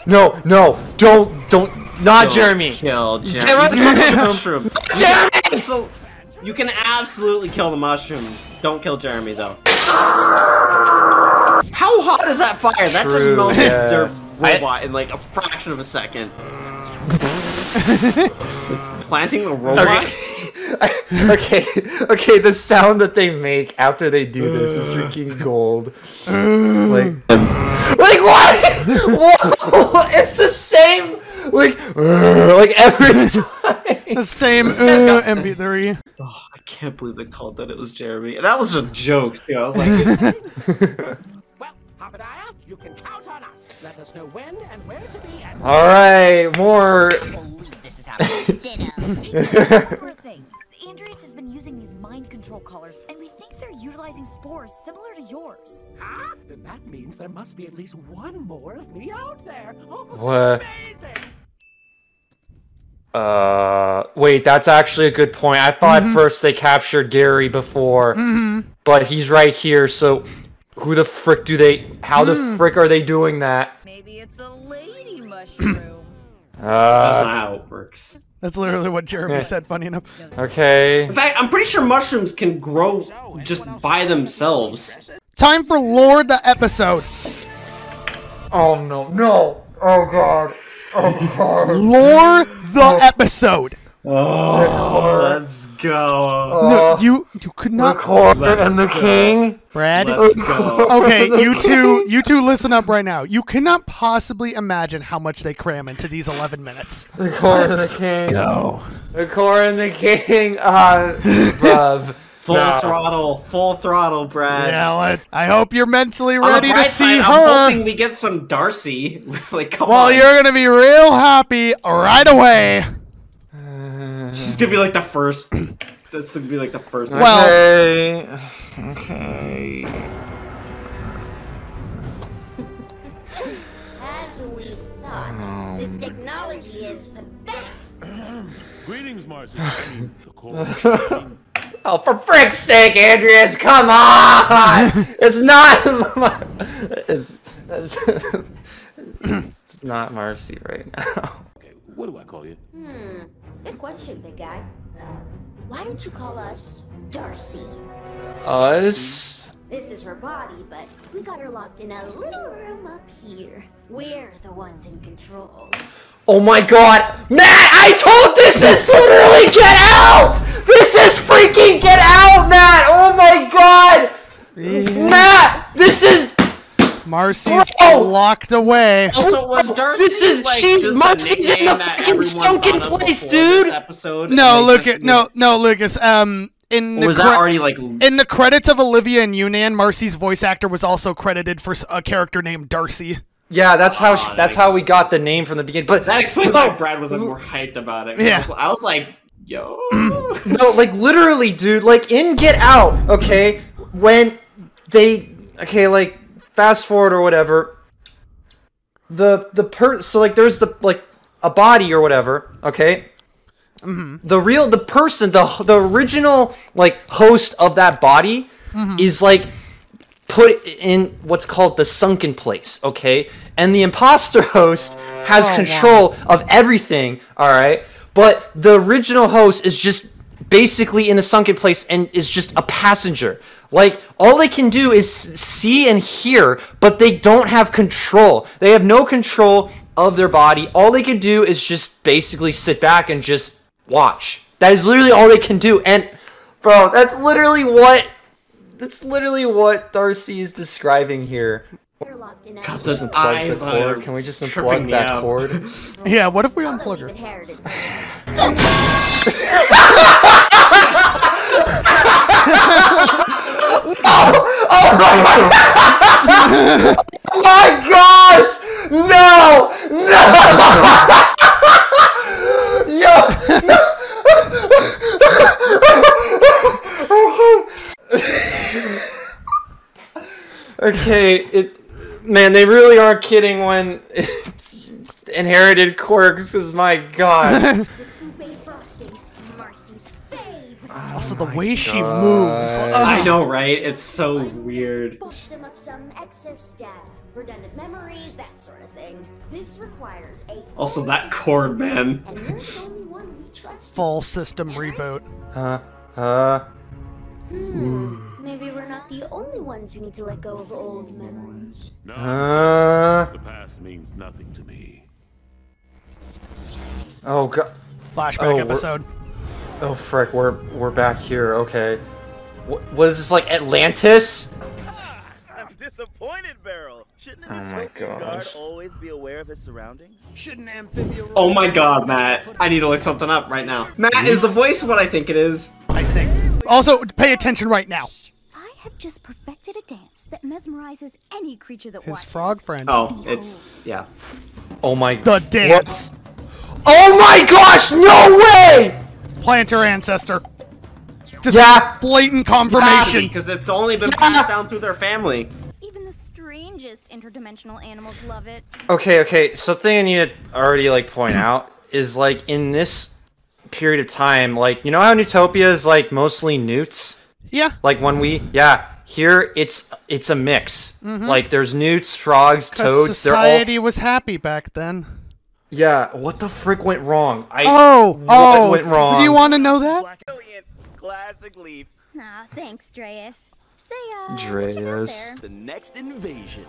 No, no, don't, don't. Not Don't Jeremy. Kill Jeremy. Get You the can mushroom. Jeremy! abso- you can absolutely kill the mushroom. Don't kill Jeremy though. How hot is that fire? That just True, melted yeah. their robot in like a fraction of a second. Planting the robot. okay, okay. The sound that they make after they do this is freaking gold. like, like what? Whoa, it's the same. Like, like every time. The same This uh, got- MP3. Oh, I can't believe they called that it was Jeremy. And that was a joke too. I was like, Habadiah, you can count on us. Let us know when and where to be at. All right, more. This is happening. Poor thing. Andrias has been using these mind control collars, and we think they're utilizing spores similar to yours. Huh? Then that means there must be at least one more of me out there. Oh, What? amazing! Uh, wait, that's actually a good point. I thought Mhm. first they captured Gary before, Mhm. but he's right here. So, who the frick do they? How the Hmm. frick are they doing that? Maybe it's a lady mushroom. that's Uh, not how it works. That's literally what Jeremy Yeah. said, funny enough. okay. In fact, I'm pretty sure mushrooms can grow just by themselves. Time for Lord the episode. Oh no, no! Oh god! Oh god! Lore the episode. Oh, let's go. No, you you could not. Core Let's and the go. king. Brad. Let's go. Okay, you two, you two, listen up right now. You cannot possibly imagine how much they cram into these 11 minutes. The core and the king. Go. The core and the king. Uh, bruv. Full No. throttle, full throttle, Brad. Yeah, let's. I hope you're mentally ready to see side, her. I'm hoping we get some Darcy. like, come well, on. you're gonna be real happy right away. She's gonna be like the first. That's gonna be like the first. Well- Okay. Okay. As we thought, this technology is pathetic. Greetings, Marcy. I mean, the core. Oh, for frick's sake, Andrias, come on! it's not. it's, it's, it's not Marcy right now. Okay, what do I call you? Hmm. Good question, big guy. Why don't you call us Darcy? Us? This is her body, but we got her locked in a little room up here. We're the ones in control. Oh my god! Matt, I told this is literally get out! This is freaking get out, Matt! Oh my god! Matt, this is Marcy's Bro! locked away. Also, was Darcy This is- like, she's just Marcy's in the fucking everyone sunken place, dude? Episode, No, and, look at no, no, Lucas. Um, in the was cre- that already like? in the credits of Olivia and Yunan, Marcy's voice actor was also credited for a character named Darcy. Yeah, that's how she, that that's makes how we got the name from the beginning. But That explains why Brad was like more hyped about it. Yeah. I was, I was like, yo. no, like literally, dude. Like in Get Out, okay, when they okay, like fast forward or whatever. The the per so like there's the like a body or whatever, okay. Mm-hmm. The real the person the the original like host of that body mm-hmm. is like put in what's called the sunken place, okay? And the imposter host has Oh, control of everything, all right? But the original host is just basically in the sunken place and is just a passenger. Like all they can do is see and hear, but they don't have control. They have no control of their body. All they can do is just basically sit back and just watch. That is literally all they can do. And bro, that's literally what that's literally what Darcy is describing here. We're locked in a God, Just those unplug eyes the on her cord. Can we just unplug that out. cord? Yeah, what if we Although unplug we've her? inherited. Oh my gosh! No! No! Yo! okay, it. Man, they really are kidding when inherited quirks. Is my god. Fave. Also, the way she moves. I know, right? It's so weird. System of some excess data, redundant memories, that sort of thing. This requires a Also, that cord, man. and you're the only one we trust. Full system reboot. Huh? Huh? Hmm. Maybe we're not the only ones who need to let go of old memories. No, Uh. The past means nothing to me. Oh god. Flashback Oh, we're- episode. Oh frick, we're we're back here. Okay. What, what is this like Atlantis? I'm disappointed, Barrel. Shouldn't Oh my guard gosh. always be aware of his surroundings? Shouldn't amphibia Oh my god, Matt. I need to look something up right now. Matt, is the voice what I think it is? I think. Also, pay attention right now. I have just perfected a dance that mesmerizes any creature that His watches. frog friend. Oh, it's yeah. Oh my. The dance. Oh my gosh! No way! Plantar ancestor. Just Yeah. blatant confirmation. Because it's only been passed down through their family. Even the strangest interdimensional animals love it. Okay, okay. Something I need to already like point out is like in this period of time, like you know how Newtopia is like mostly newts. Yeah. Like when we, yeah. Here it's it's a mix. Mhm. Like there's newts, frogs, Because toads. They're all. society was happy back then. Yeah. What the frick went wrong? I. oh, oh. went wrong? Do you want to know that? Brilliant. Classic Leif. Ah, thanks, Dreas. Say, uh, Dreas. The next invasion.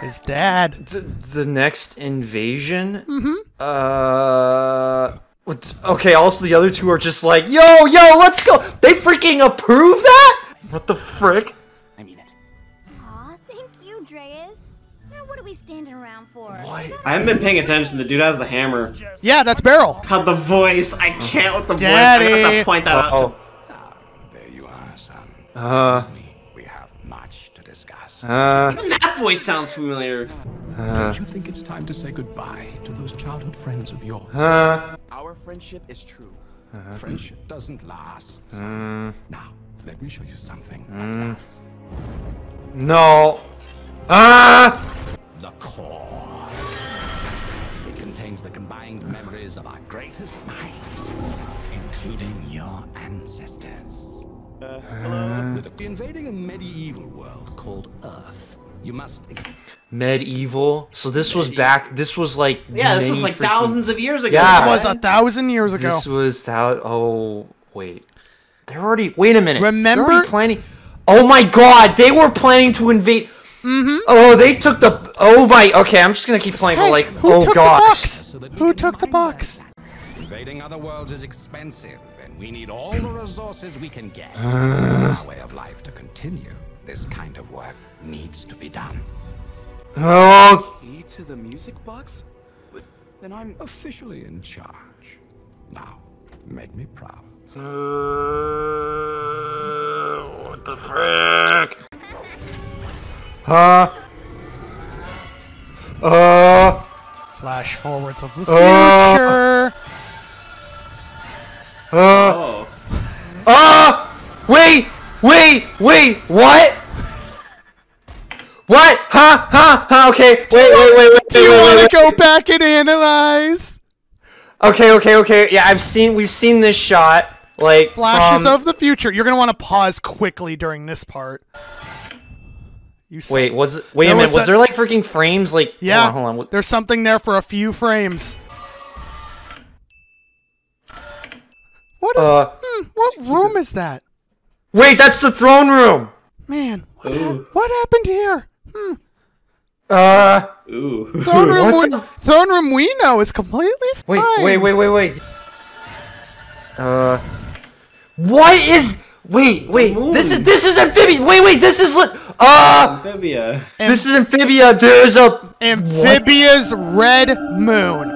His dad. The, the next invasion. Mm-hmm. Uh. Okay. Also, the other two are just like, yo, yo, let's go. They freaking approve that? What the frick? I mean it. Aw, thank you, Dreas. Now, what are we standing around for? What? I haven't been paying attention. The dude has the hammer. Yeah, that's Barrel. God, the voice. I can't with the Daddy. voice. I have to point that out. Oh. There you are, son. Uh. We have much to discuss. Uh. Even that voice sounds familiar. Uh. Don't you think it's time to say goodbye to those childhood friends of yours? Uh. Our friendship is true. Uh. Friendship doesn't last. Mm. Now, let me show you something. Mm. No. Ah. The core. It contains the combined memories of our greatest minds, including your ancestors. Uh, hello? With invading a medieval world called Earth, you must. Medieval. So this was back. This was like. Yeah, this was like freaking- thousands of years ago. Yeah. This was a thousand years ago. This was thou. Oh wait. They're already. Wait a minute. They're Remember- already planning. Oh my God! They were planning to invade. Mm-hmm. Oh, they took the. Oh my. Okay, I'm just gonna keep playing. Hey, but like, who oh took gosh. the box? Who took the box? Invading other worlds is expensive, and we need all the resources we can get. Uh. Our way of life to continue, this kind of work needs to be done. Oh. E to the music box? Then I'm Officially in charge. Now, make me proud. Uh, what the frick? Huh? Uh. Flash forwards of the Uh. future. Uh. Oh. Ah! Wait! Wait! Wait! What? What? Huh? Huh? Huh? Okay. Wait, wait, wait, wait. Do you want to go back and analyze Okay, okay, okay. Yeah, I've seen. We've seen this shot. Like flashes from- of the future? You're gonna want to pause quickly during this part. You said- Wait, was? Wait There a minute. was Was, a- there like freaking frames? Like, Yeah, Hold on, hold on. there's something there for a few frames. What is? Uh, hmm, what room is that? Wait, that's the throne room. Man, what, hap- Ooh. what happened here? Hmm. Uh. Ooh. Throne room, What we, the- throne room we know is completely Wait, fine. wait, wait, wait, wait. Uh. What is? Wait, wait. This is this is amphibia. Wait, wait. This is lit. Uh. Amphibia. This is amphibia. There's a Amphibia's red moon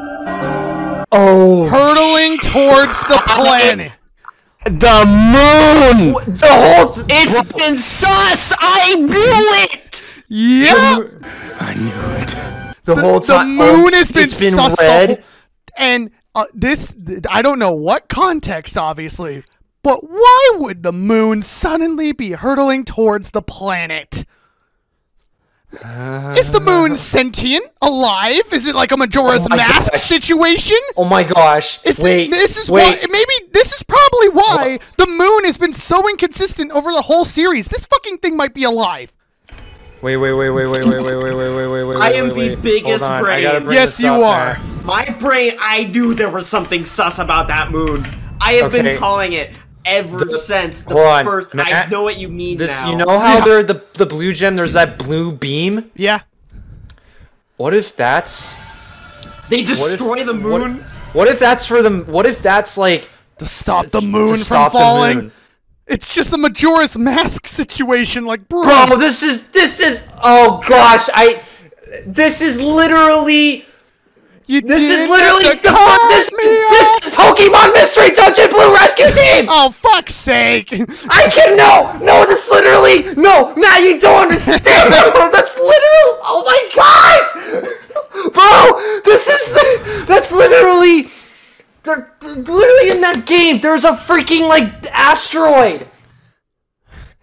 Oh. hurtling towards the planet. The moon. The whole. It's been sus. I knew it. Yeah, I knew it. The, whole time. the moon oh, has been, it's been sus the red. whole- and uh, this I don't know what context, obviously, but why would the moon suddenly be hurtling towards the planet? Is the moon sentient? Alive? Is it like a Majora's Oh Mask gosh. situation? Oh my gosh! Is wait, this is wait. why maybe this is probably why the moon has been so inconsistent over the whole series. This fucking thing might be alive. Wait, wait, wait, wait, wait, wait, wait, wait, wait, wait, wait, wait. I am wait, the biggest Hold on, I brain. Yes, you are. man. My brain, I knew there was something sus about that moon. I have Okay. been calling it ever The- since the hold on, first. I know what you mean This, now. you know how Yeah. there the the blue gem? There's that blue beam. Yeah. What if that's they what if- destroy the moon. What if that's for the? What if that's like To stop the to moon from stop the falling. moon? It's just a Majora's Mask situation, like bro. Bro, this is this is oh gosh, I this is literally you this is literally have the call this this is Pokemon Mystery Dungeon Blue Rescue Team. Oh fuck's sake! I can no no this literally no Matt you don't understand that's literal oh my gosh bro this is the that's literally they're, they're literally in that game there's a freaking like asteroid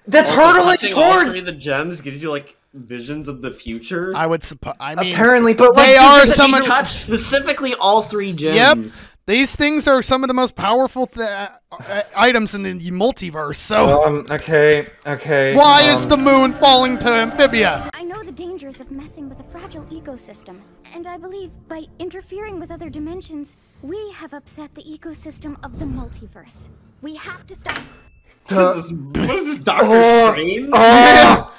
that's Also, hurtling touching all towards three of the gems gives you like visions of the future. I would suppose. I mean, apparently but like they dude, are this- some of touch specifically all three gems. Yep. These things are some of the most powerful th- uh, items in the multiverse. So um okay okay why um, is the moon falling to Amphibia? I know the dangers of messing with a fragile ecosystem, and I believe by interfering with other dimensions, we have upset the ecosystem of the multiverse. We have to stop. What is this, what is this Doctor Oh, Strange? oh,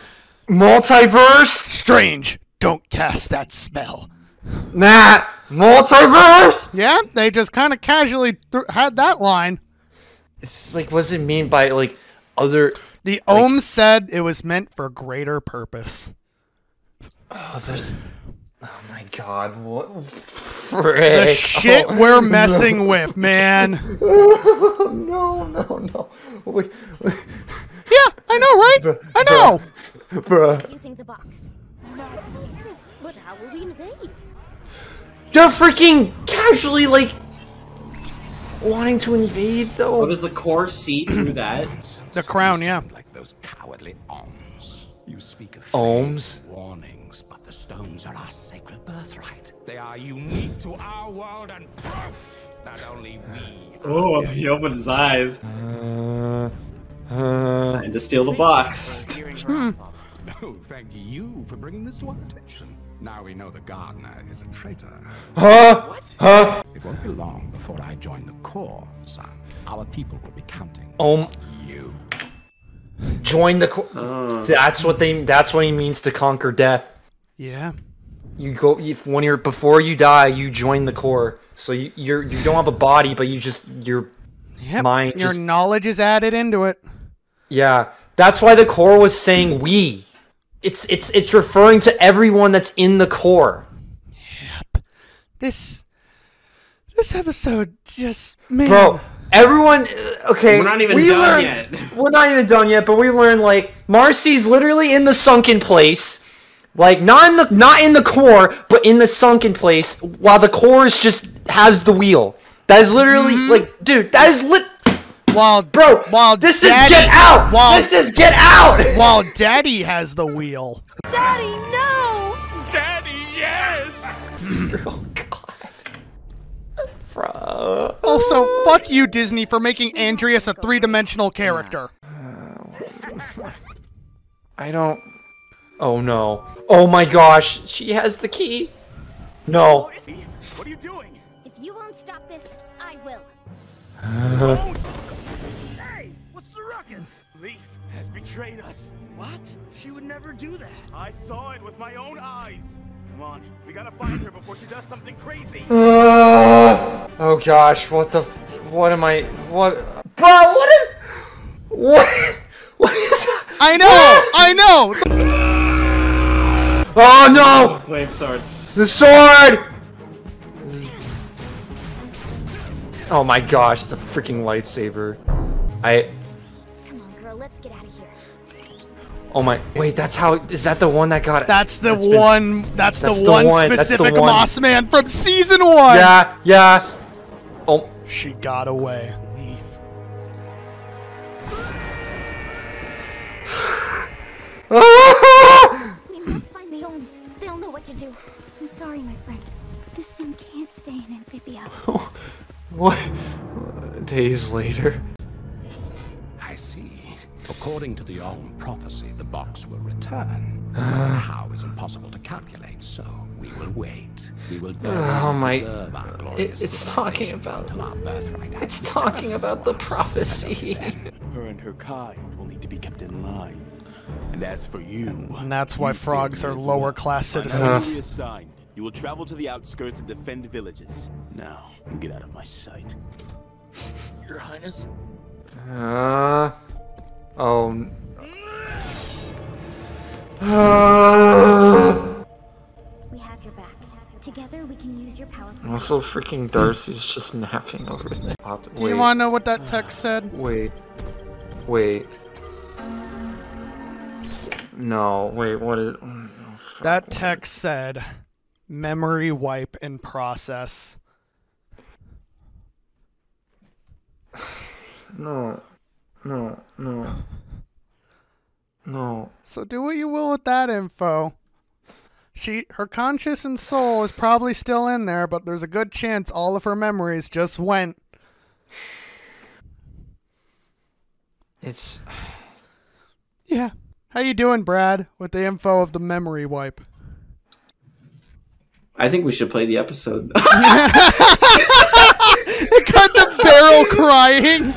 multiverse Strange. Don't cast that spell. Matt multiverse Yeah, they just kind of casually th- had that line. it's like what does it mean by like other The Olm said it was meant for greater purpose. Oh, there's. Oh my god, what? Frick. The shit Oh, we're messing with, man. no, no, no. Wait, Yeah, I know, right? I know. bruh. Using the box. But how will we invade? They're freaking casually, like, wanting to invade, though. What though. does the core see through that? The crown, yeah. Like those cowardly Olms. You speak of Olms? warnings, but the stones are our sacred birthright. They are unique to our world and proof that only we. Oh, he opened his eyes. Uh, uh, And to steal the box. Hmm. No, thank you for bringing this to our attention. Now we know the gardener is a traitor. huh? What? Huh? It won't be long before I join the Core, son. Our people will be counting. Um, You. join the. Co- Oh. that's what they. That's what he means to conquer death. Yeah. You go if when you're before you die, you join the core. So you you're you don't have a body, but you just your Yep. mind Your just knowledge is added into it. yeah. That's why the core was saying we. It's it's it's referring to everyone that's in the core. Yep. This this episode just man. Bro, everyone uh, okay. We're not even we done learned- yet. We're not even done yet, but we learned like Marcy's literally in the sunken place. Like not in the not in the core, but in the sunken place, while the core is just has the wheel. That is literally Mm-hmm. like, dude, that is lit. While Bro, while this Daddy, is get out. While, this is get out. while Daddy has the wheel. Daddy, no! Daddy, yes! oh God. Bro. Also, fuck you, Disney, for making Andrias a three-dimensional character. I don't. Oh no. Oh my gosh, she has the key. No. What are you doing? If you won't stop this, I will. betrayed us. What? She would never do that. I saw it with my own eyes. Come on, we gotta find her before she does something crazy. Uh, oh gosh, what the? What am I? What? Bro, what is? What? What is? I know, I know. Oh no! Flame sword. The sword! Oh my gosh, it's a freaking lightsaber. I. Come on, girl, let's get out of here. Oh my. Wait, that's how. Is that the one that got? That's the that's been- one. that's, that's the the one one, that's the specific one. Moss Man from season one. Yeah, yeah. Oh. She got away. We must find the Olms. They'll know what to do. I'm sorry, my friend. This thing can't stay in Amphibia. What? Days later. I see. According to the Olm prophecy, the box will return. How is impossible to calculate, so we will wait. We will Oh my! It, it's talking about. our birthright It's talking about the prophecy. Her and her kind will need to be kept in line. And as for you, And that's why frogs are lower class I'm citizens. newly assigned. You will travel to the outskirts and defend villages. Now, get out of my sight. Your Highness? Uh. Oh. We have your back. Together, we can use your power. also, freaking Darcy's just napping over there. I'll have to- Do you want to know what that text said? Wait. Wait. No. Wait. What is? oh, fuck, That what- text said, "Memory wipe in process." No. No. No. No. So do what you will with that info. She, her conscious and soul is probably still in there, but there's a good chance all of her memories just went. It's. Yeah. How you doing, Brad? With the info of the memory wipe. I think we should play the episode. it got the barrel crying.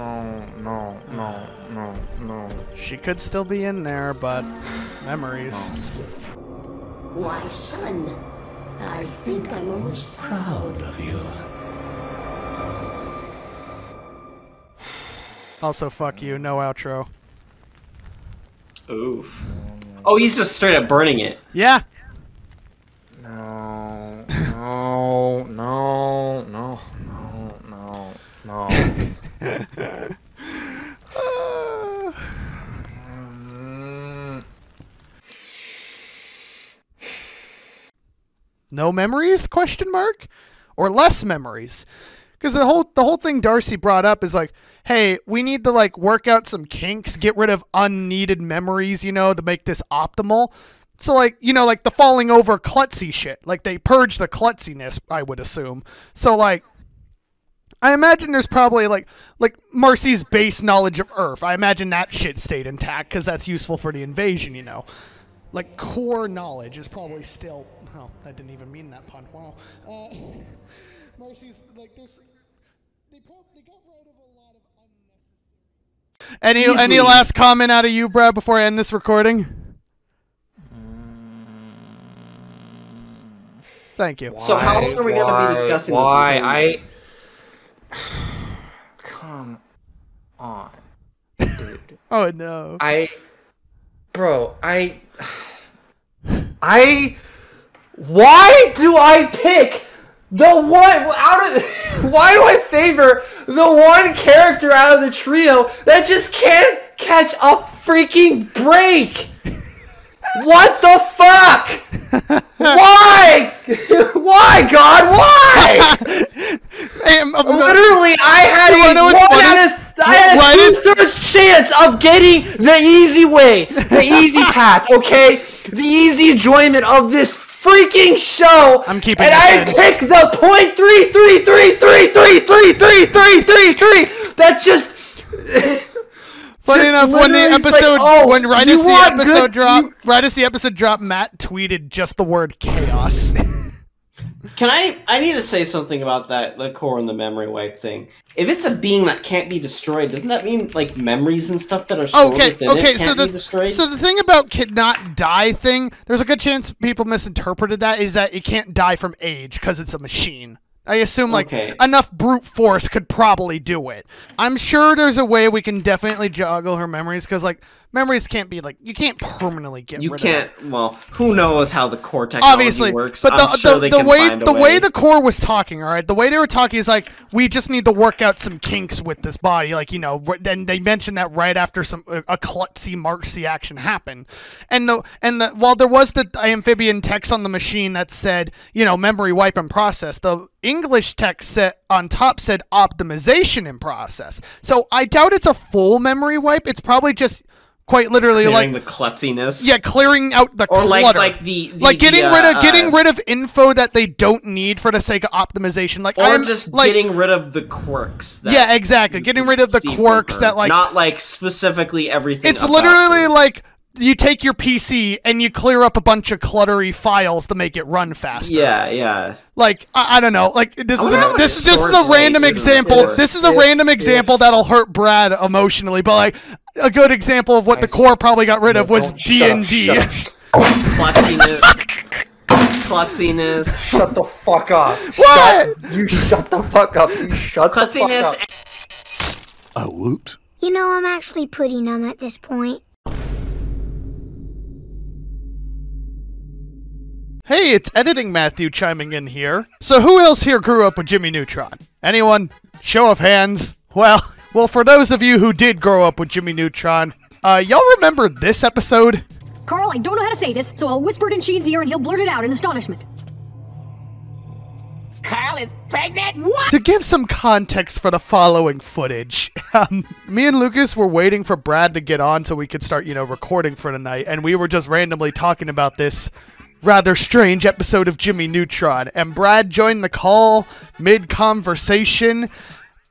No. No. No. No. No. She could still be in there, but memories. Why, son, I think I'm almost proud of you. Also, fuck you. No outro. Oof. Oh, he's just straight up burning it. Yeah. No. No. No. No. No. No. No. No memories? Question mark? Or less memories? Because the whole the whole thing darcy brought up is like hey we need to like work out some kinks get rid of unneeded memories you know to make this optimal. So like you know like the falling over klutzy shit. Like they purge the klutziness i would assume. So like I imagine there's probably like like Marcy's base knowledge of Earth. I imagine that shit stayed intact because that's useful for the invasion, you know. Like core knowledge is probably still. Oh, I didn't even mean that pun. Wow. Uh, Marcy's like this. They, pro- they got rid of a lot of Any any Easily. last comment out of you, Brad, before I end this recording? Thank you. So how long are we gonna be why- discussing this why? I. Come on, dude. Oh no. I, bro, I, I. Why do I pick the one out of? Why do I favor the one character out of the trio that just can't catch a freaking break? What the fuck? Why? Why, God? Why? Literally, I had a one out of I had a two thirds chance of getting the easy way, the easy path. Okay, the easy enjoyment of this freaking show. I'm keeping and I in. pick the point three three three three three three three three three three. That just. Funny enough, when the like, episode, oh, when right as the episode good- dropped, right as the episode dropped, Matt tweeted just the word chaos. Can I? I need to say something about that the core and the memory wipe thing. If it's a being that can't be destroyed, doesn't that mean like memories and stuff that are stored okay, within okay. it So can't the be destroyed? so the thing about cannot die thing, there's a good chance people misinterpreted that is that it can't die from age because it's a machine. I assume like Okay. enough brute force could probably do it. I'm sure there's a way we can definitely joggle her memories because like memories can't be like you can't permanently get You rid can't. Well, who knows how the core technology Obviously, works? but the, I'm sure the, the way the way. way the core was talking, all right, the way they were talking is like we just need to work out some kinks with this body, like you know. Then they mentioned that right after some a, a klutzy Marcy action happened, and the and the while there was the amphibian text on the machine that said you know memory wipe and process, the English text set on top said optimization in process. So I doubt it's a full memory wipe. It's probably just quite literally Clearing like the klutziness. yeah, clearing out the Or like- clutter. like the- the- like getting the, rid of uh, getting rid of info that they don't need for the sake of optimization. Like Or I'm just like, getting rid of the quirks. That yeah, exactly. Getting rid of the quirks that like not like specifically everything. it's literally like you take your PC and you clear up a bunch of cluttery files to make it run faster. Yeah, yeah. Like I, I don't know. Like this is a, this is this is a random space is example. This is a If- random example that'll hurt Brad emotionally, but like a good example of what the core probably got rid of was D and D. klutziness. klutziness. Shut the fuck up. What? Shut, you shut the fuck up. You shut the fuck up. A woot? You know, I'm actually pretty numb at this point. Hey, it's editing Matthew chiming in here. So who else here grew up with Jimmy Neutron? Anyone? Show of hands. Well, well, for those of you who did grow up with Jimmy Neutron, uh, y'all remember this episode? Carl, I don't know how to say this, so I'll whisper it in Sheen's ear and he'll blurt it out in astonishment. Carl is pregnant? What? To give some context for the following footage, um, me and Lucas were waiting for Brad to get on so we could start, you know, recording for tonight, and we were just randomly talking about this rather strange episode of Jimmy Neutron. And Brad joined the call mid conversation,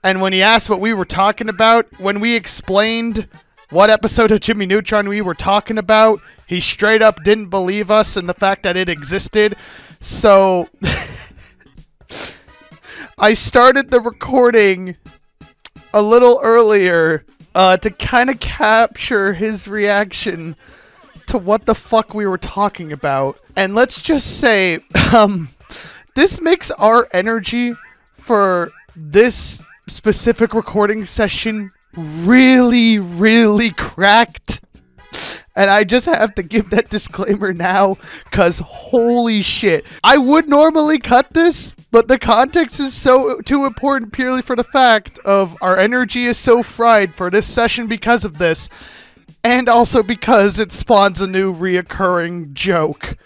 and when he asked what we were talking about, when we explained what episode of Jimmy Neutron we were talking about, he straight up didn't believe us and the fact that it existed. So. I started the recording a little earlier uh, to kind of capture his reaction to what the fuck we were talking about. And let's just say, um, this makes our energy for this specific recording session really, really cracked. And I just have to give that disclaimer now, because holy shit. I would normally cut this, but the context is so too important purely for the fact of our energy is so fried for this session because of this, and also because it spawns a new reoccurring joke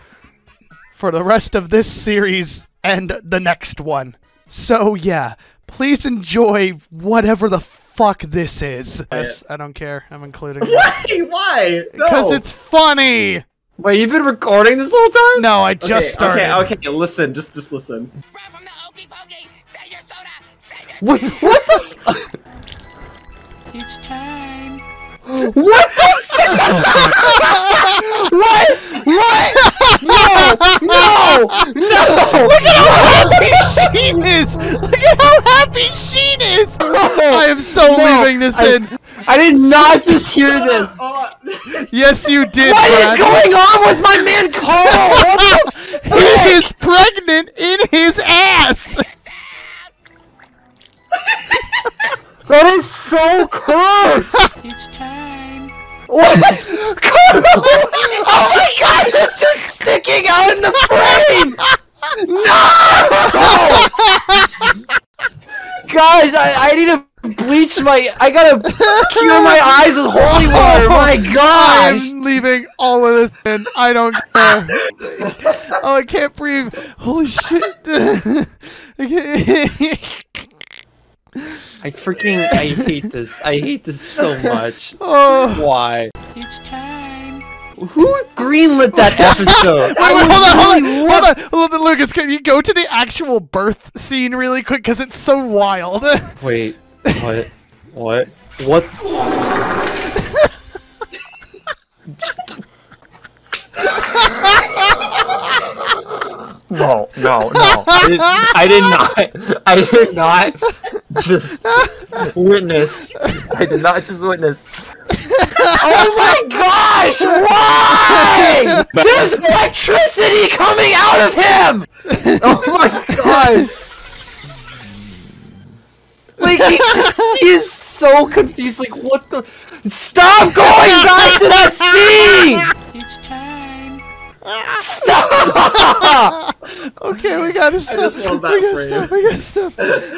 for the rest of this series and the next one. So yeah, please enjoy whatever the fuck this is. Yes, I don't care. I'm including Why? Why? because No. it's funny. Wait, you've been recording this whole time? No, I just okay, started. Okay, okay, listen, just just listen. What, what the f- It's time. What the fuck? what? What? No! No! No! Look at how happy Sheen is! Look at how happy Sheen is! I am so No, leaving this I- in. I did not just hear this. Yes, you did. What is Brad. going on with my man Carl? What the He is pregnant in his ass. That is so gross! It's time. What? Oh my god, it's just sticking out in the frame! No! Guys, I, I need to bleach my. I gotta cure my eyes with holy water. My God! I'm leaving all of this in. I don't care. Oh, I can't breathe. Holy shit. I can't- I freaking I hate this. I hate this so much. Oh. Why? It's time. Who greenlit that episode? Wait, wait, would hold on, hold on, hold on, hold on, Lucas. Can you go to the actual birth scene really quick? Because it's so wild. Wait, what? What? What? No, no, no. I did, not. I did not just witness. I did not just witness. Oh my gosh! Why? There's electricity coming out of him! Oh my god! Like he's just he is so confused. Like, what the? Stop going back to that scene! It's time. Stop! okay, we gotta stop. just love that we gotta frame. stop. We gotta stop.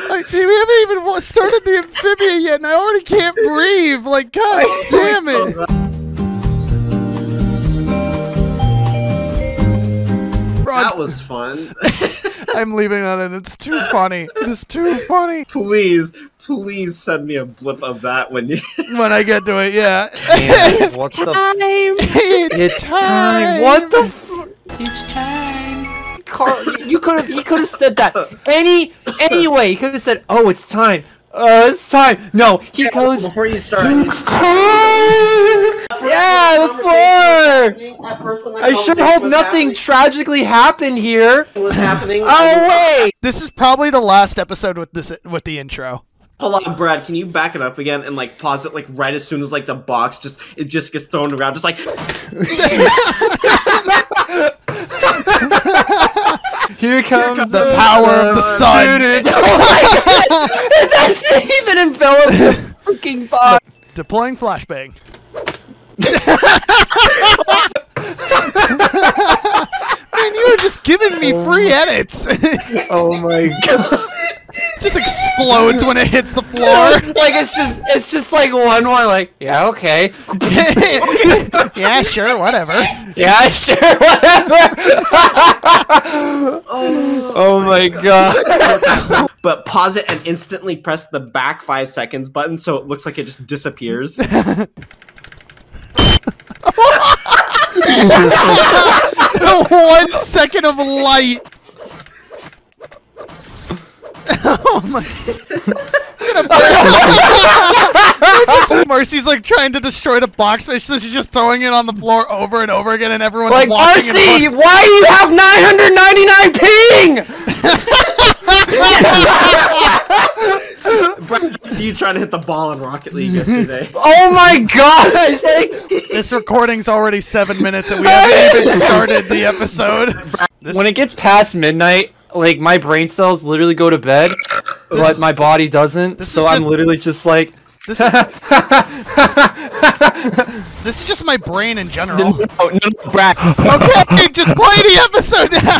Like, dude, we haven't even started the amphibia yet, and I already can't breathe. Like, god damn it! That was fun. I'm leaving that in. It's too funny. It's too funny. please, please send me a blip of that when you. When I get to it, yeah. Man, what the? It's, It's time. What the? F- It's time. Carl, you could have. He could have said that any anyway. He could have said, "Oh, it's time. Uh, it's time." No, he goes. Before you start, It's time. Yeah, the floor. At first when that I sure hope was nothing tragically happened here. happening- was happening. Oh wait. This is probably the last episode with this with the intro. Hold on, Brad. Can you back it up again and like pause it like right as soon as like the box just it just gets thrown around, just like. Here comes the power of the sun. Dude, it's, oh my god! It doesn't even envelop the freaking box. Deploying flashbang. Man, you were just giving me oh free edits. Oh my god. just explodes when it hits the floor. like it's just it's just like one more like yeah okay yeah, sure, whatever. yeah sure whatever oh, oh my god but pause it and instantly press the back five seconds button so it looks like it just disappears. One second of light. oh my. God. Marcy's like trying to destroy the box fish, so she's just throwing it on the floor over and over again, and everyone's like. Marcy why do you have 999 ping Brad, I see you trying to hit the ball in Rocket League yesterday. oh my gosh this recording's already seven minutes, and we haven't even started the episode. This- when it gets past midnight like my brain cells literally go to bed but my body doesn't This so is i'm literally just like This is, this is just my brain in general. no, no, no, Brad. Okay, just play the episode now.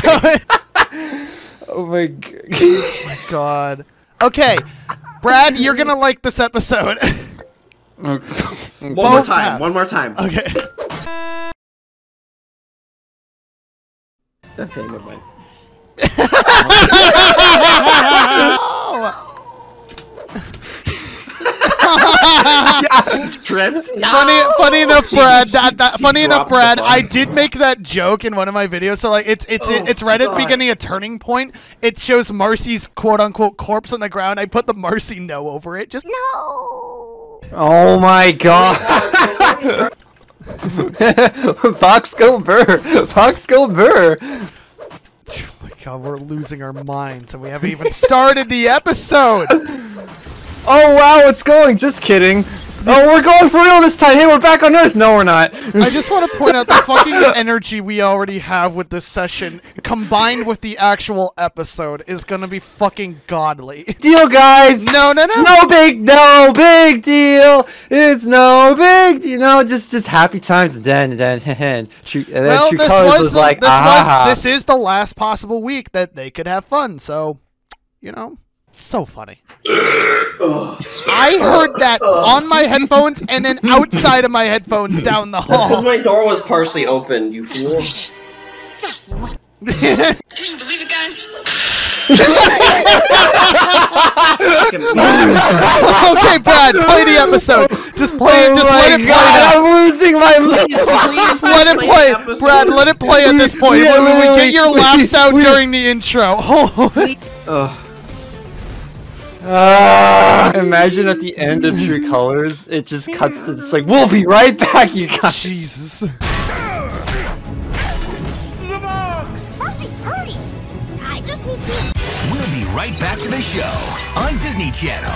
Oh, oh my god. my god. Okay, Brad, you're gonna like this episode. okay. One more time. halves. One more time. Okay. Okay, never mind. yes, tripped. Funny, funny enough, Brad. she- That, that, funny enough, Brad. I did make that joke in one of my videos. So like, it's it's Oh, it's right at the oh, beginning of Turning Point. It shows Marcy's quote unquote corpse on the ground. I put the Marcy no over it. Just No. Oh my god. Fox go burr. Fox go burr. oh my god, we're losing our minds, and we haven't even started the episode. Oh wow, it's going. Just kidding. Oh, we're going for real this time. Hey, we're back on Earth. No, we're not. I just want to point out the fucking energy we already have with this session, combined with the actual episode, is gonna be fucking godly. deal, guys. No, no, no. It's no. big, no big deal. It's no big, you know, just just happy times. And then, and then, and True, and then well, True this Colors was, was, like, this ah. was this is the last possible week that they could have fun. So, you know, so funny. I heard that on my headphones and then outside of my headphones down the That's because my door was partially open, you fool. Just look. Can you believe it, guys? Okay, Brad, play the episode. Just play it. Oh Just my let it play. God. I'm losing my mind. Please Let it play play, episode. Brad. Let it play at this point. We- When we, we- we we- get your we- laughs out we- during the intro. Ugh. Ah, imagine at the end of True Colors, it just cuts to it's like, we'll be right back, you guys. Jesus. The box! Marcy, hurry! I just need to. We'll be right back to the show on Disney Channel.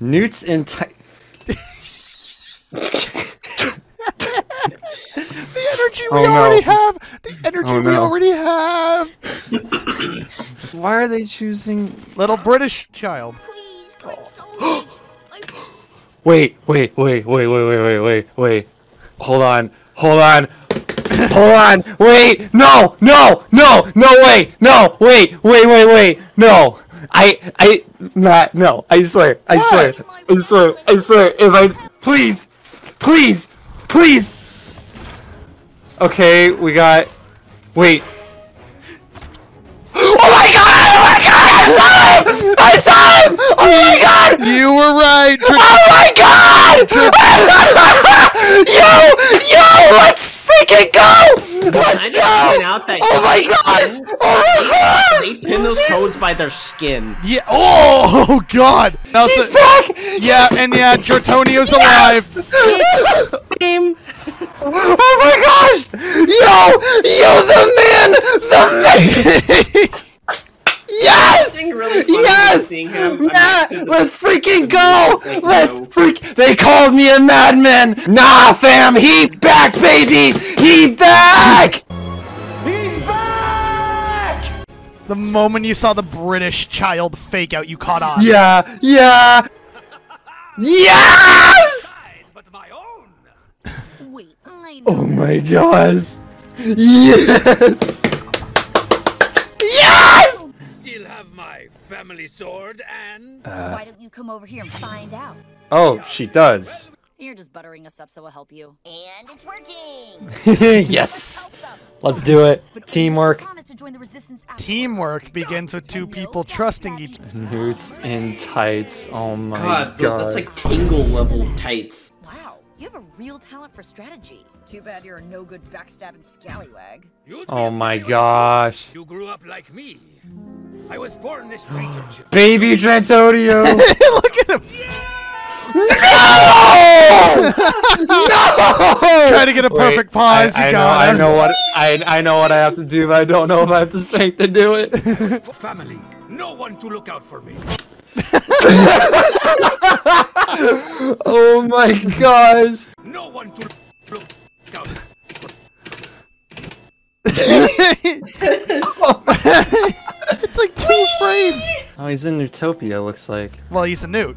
Newt's in ti- The energy we Oh, no. already have. The energy Oh, we already have. Why are they choosing Little British child. Please, oh. come Wait, wait, wait, wait, wait, wait, wait, wait, wait. Hold on, hold on, hold on. Wait, no, no, no, no, wait, no, wait, wait, wait, wait, no. I, I, Matt, no. I swear, I swear, I swear, I swear. If I, please, please, please. Okay, we got. Wait. Oh my god! Oh my god! I saw him! I saw him! Oh my god! You were right. Oh my god! yo! Yo! Let's freaking go! Let's go! just point out that Oh my gosh! Oh my gosh! They pin those toads by their skin. Yeah. Oh God. Now, He's so- back! Yeah, and yeah, Jortonio's alive. Oh my gosh! Yo! Yo, the man! The man! yes! Really Yes! seeing him Yeah! next to the- Let's freaking go! Like, Let's no. freak! They called me a madman! Nah, fam! He back, baby! He back! He's back! The moment you saw the British child fake out, you caught on. Yeah! Yeah! Yes! Wait, I. Oh my gosh! Yes! Yes! Family sword and. Uh, Why don't you come over here and find out? oh, she does. You're just buttering us up so we'll help you. And it's working. yes! Let's do it. Teamwork. Promise to join the resistance after Teamwork begins with two people trusting each. Newts in tights. Oh my God, god. that's like tingle level tights. Wow, you have a real talent for strategy. Too bad you're a no good backstabbing scallywag. Oh my gosh. You grew up like me. I was born a stranger. chip. Baby Trantonio! Look at him. no! no! Try to get a perfect pause. I, you I know, got I know what I I know what I have to do, but I don't know if I have the strength to do it. Family. No one to look out for me. oh my gosh! No one to look out. It's like two frames. Oh, he's in Newtopia, looks like. Well, he's a newt.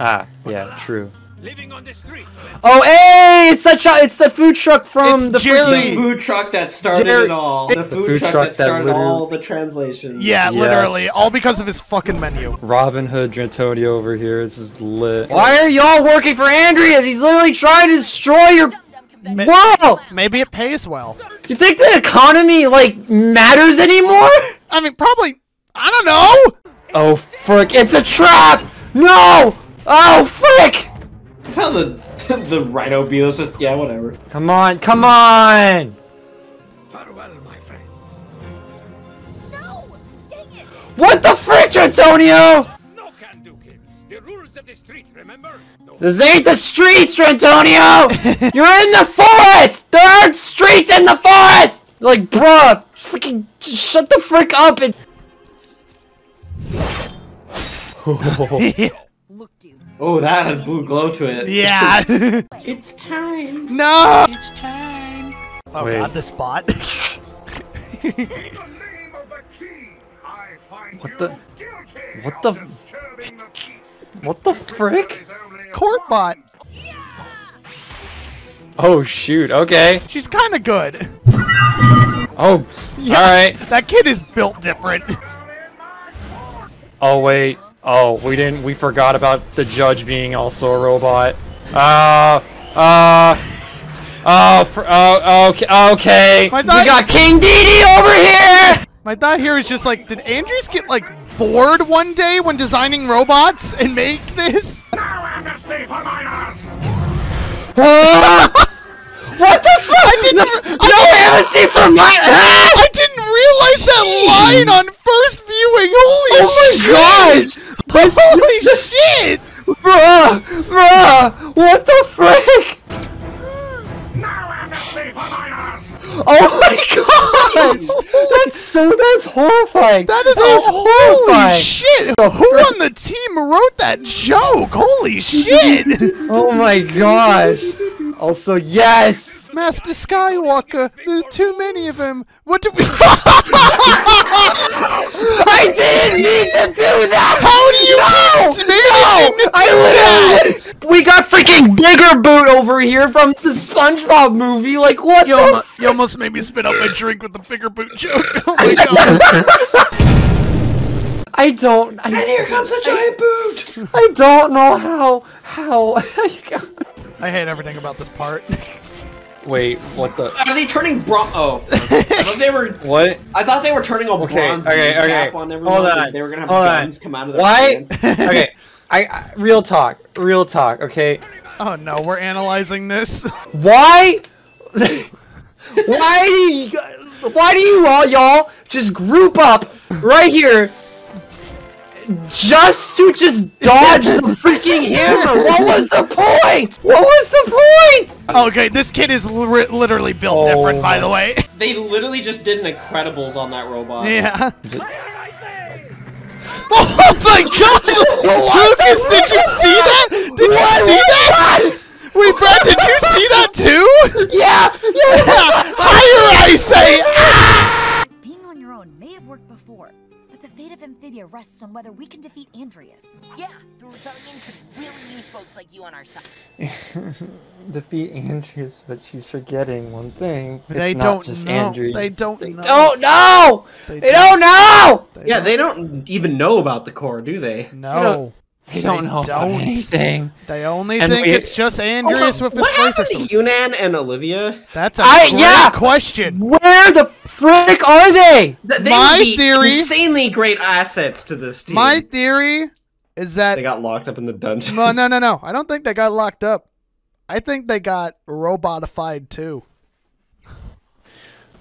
Ah, yeah, true. Living on the street. Oh, hey! It's that shot. It's the food truck from It's the Jerry. The food truck that started Jerry- it all. The food, truck, that started literally- all the translations. Yeah, Yes. literally, all because of his fucking menu. Robin Hood Drantonio over here. This is lit. Why are y'all working for Andrias? He's literally trying to destroy your world. Maybe it pays well. You think the economy like matters anymore? I mean, probably. I don't know. Oh frick! It's a trap! No! Oh frick! How the the Rhino Beetle's just yeah whatever. Come on! Come on! Farewell, my friends. What the frick, Antonio? No can do, kids. The rules of the street, remember? No This ain't the streets, Antonio! You're in the forest! There aren't streets in the forest! Like, bruh, freaking just shut the frick up and. Oh, that had blue glow to it. Yeah. it's time. no. It's time. Oh Wait. god, this bot. What the? What the? What the frick? Court bot. Oh shoot! Okay. She's kind of good. Oh, Yeah, all right. That kid is built different. Oh wait. Oh, we didn't. We forgot about the judge being also a robot. Uh. Uh. Oh. For, oh. Okay. Okay. My We got King Dedede over here. My thought here is just like, did Andrews get like bored one day when designing robots and make this? Ah! what the fuck? I didn't. No, no amnesty for my. Ah! I didn't realize that line on first viewing. Holy Oh my shit! gosh! This, Holy this, shit! bruh, bruh, what the frick? Oh my gosh! That's so. That's horrifying. That is That is holy horrifying. shit! Who on the team wrote that joke? Holy shit! Oh my gosh! Also, yes. Master Skywalker, there's too many of them. What do we? I didn't need to do that. How do you No! No! to I literally. We got freaking bigger boot over here from the SpongeBob movie. Like what? You, the almost, you almost made me spit out my drink with the bigger boot joke. Oh my god. I don't. I, And here comes a giant boot. I don't know how how. I hate everything about this part. Wait, what the? Are they turning bron? Oh, I thought they were. What? I thought they were turning all Okay, bronzy okay, cap okay. on everyone. Hold on. They were gonna have hold guns on. come out of their Why? hands. okay, I, I real talk, real talk. Okay, Oh no, we're analyzing this. why? why? Why do you all y'all just group up right here? Just to just dodge the freaking hammer. What was the point? What was the point? Okay, this kid is li- literally built different, by the oh. way. They literally just did an Incredibles on that robot. Yeah. Oh my god! Lucas, did you see that? Did you see that? Wait, Brad, did you see that too? Yeah! Higher, I say! Being of Amphibia rests on whether we can defeat Andrias. Yeah, the rebellion could really use folks like you on our side. Defeat Andrias, but she's forgetting one thing. They it's don't just know. Andrews. They don't know. Don't know. They, don't know. yeah, they don't even know about the core, do they? No. They don't know about anything. They only And think we- it's just Andrias Also, with his what laser happened to sword. Yunan and Olivia? That's a I- great yeah! question. Where the frick are they? Th- They My would be theory- insanely great assets to this team. My theory is that they got locked up in the dungeon. no, no, no, no. I don't think they got locked up. I think they got robotified too.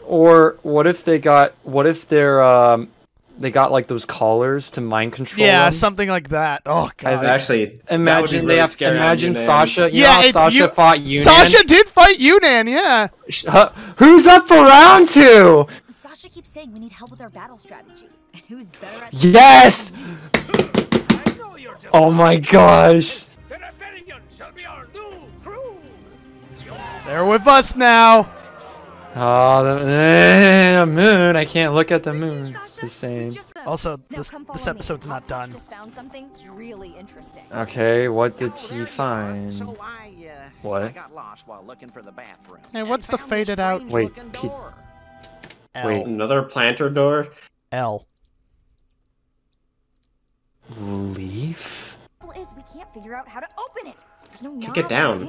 Or what if they got? What if they're um, they got like those collars to mind control? Yeah, them? something like that. Oh god. Actually, that would be Imagine they have. scary Imagine Yunan. Sasha. You yeah, know Sasha you. fought Yunan. Sasha did fight Yunan. Yeah. Sh- huh, Who's up for round two? Sasha keeps saying we need help with our battle strategy. And who's better at Yes. Oh my gosh. The rebellion shall be our new crew. They're with us now. Oh, the, eh, the moon. I can't look at the moon. The same. Also, this this episode's not done. Just found something really. Okay, what did she find? So I, uh, What? got lost while looking for the bathroom. Hey, what's the and found this faded out? Wait, strange-looking door. L. Wait. Another Plantar door. L. Leif? Is we can't figure out how to open it. There's no Kick it down.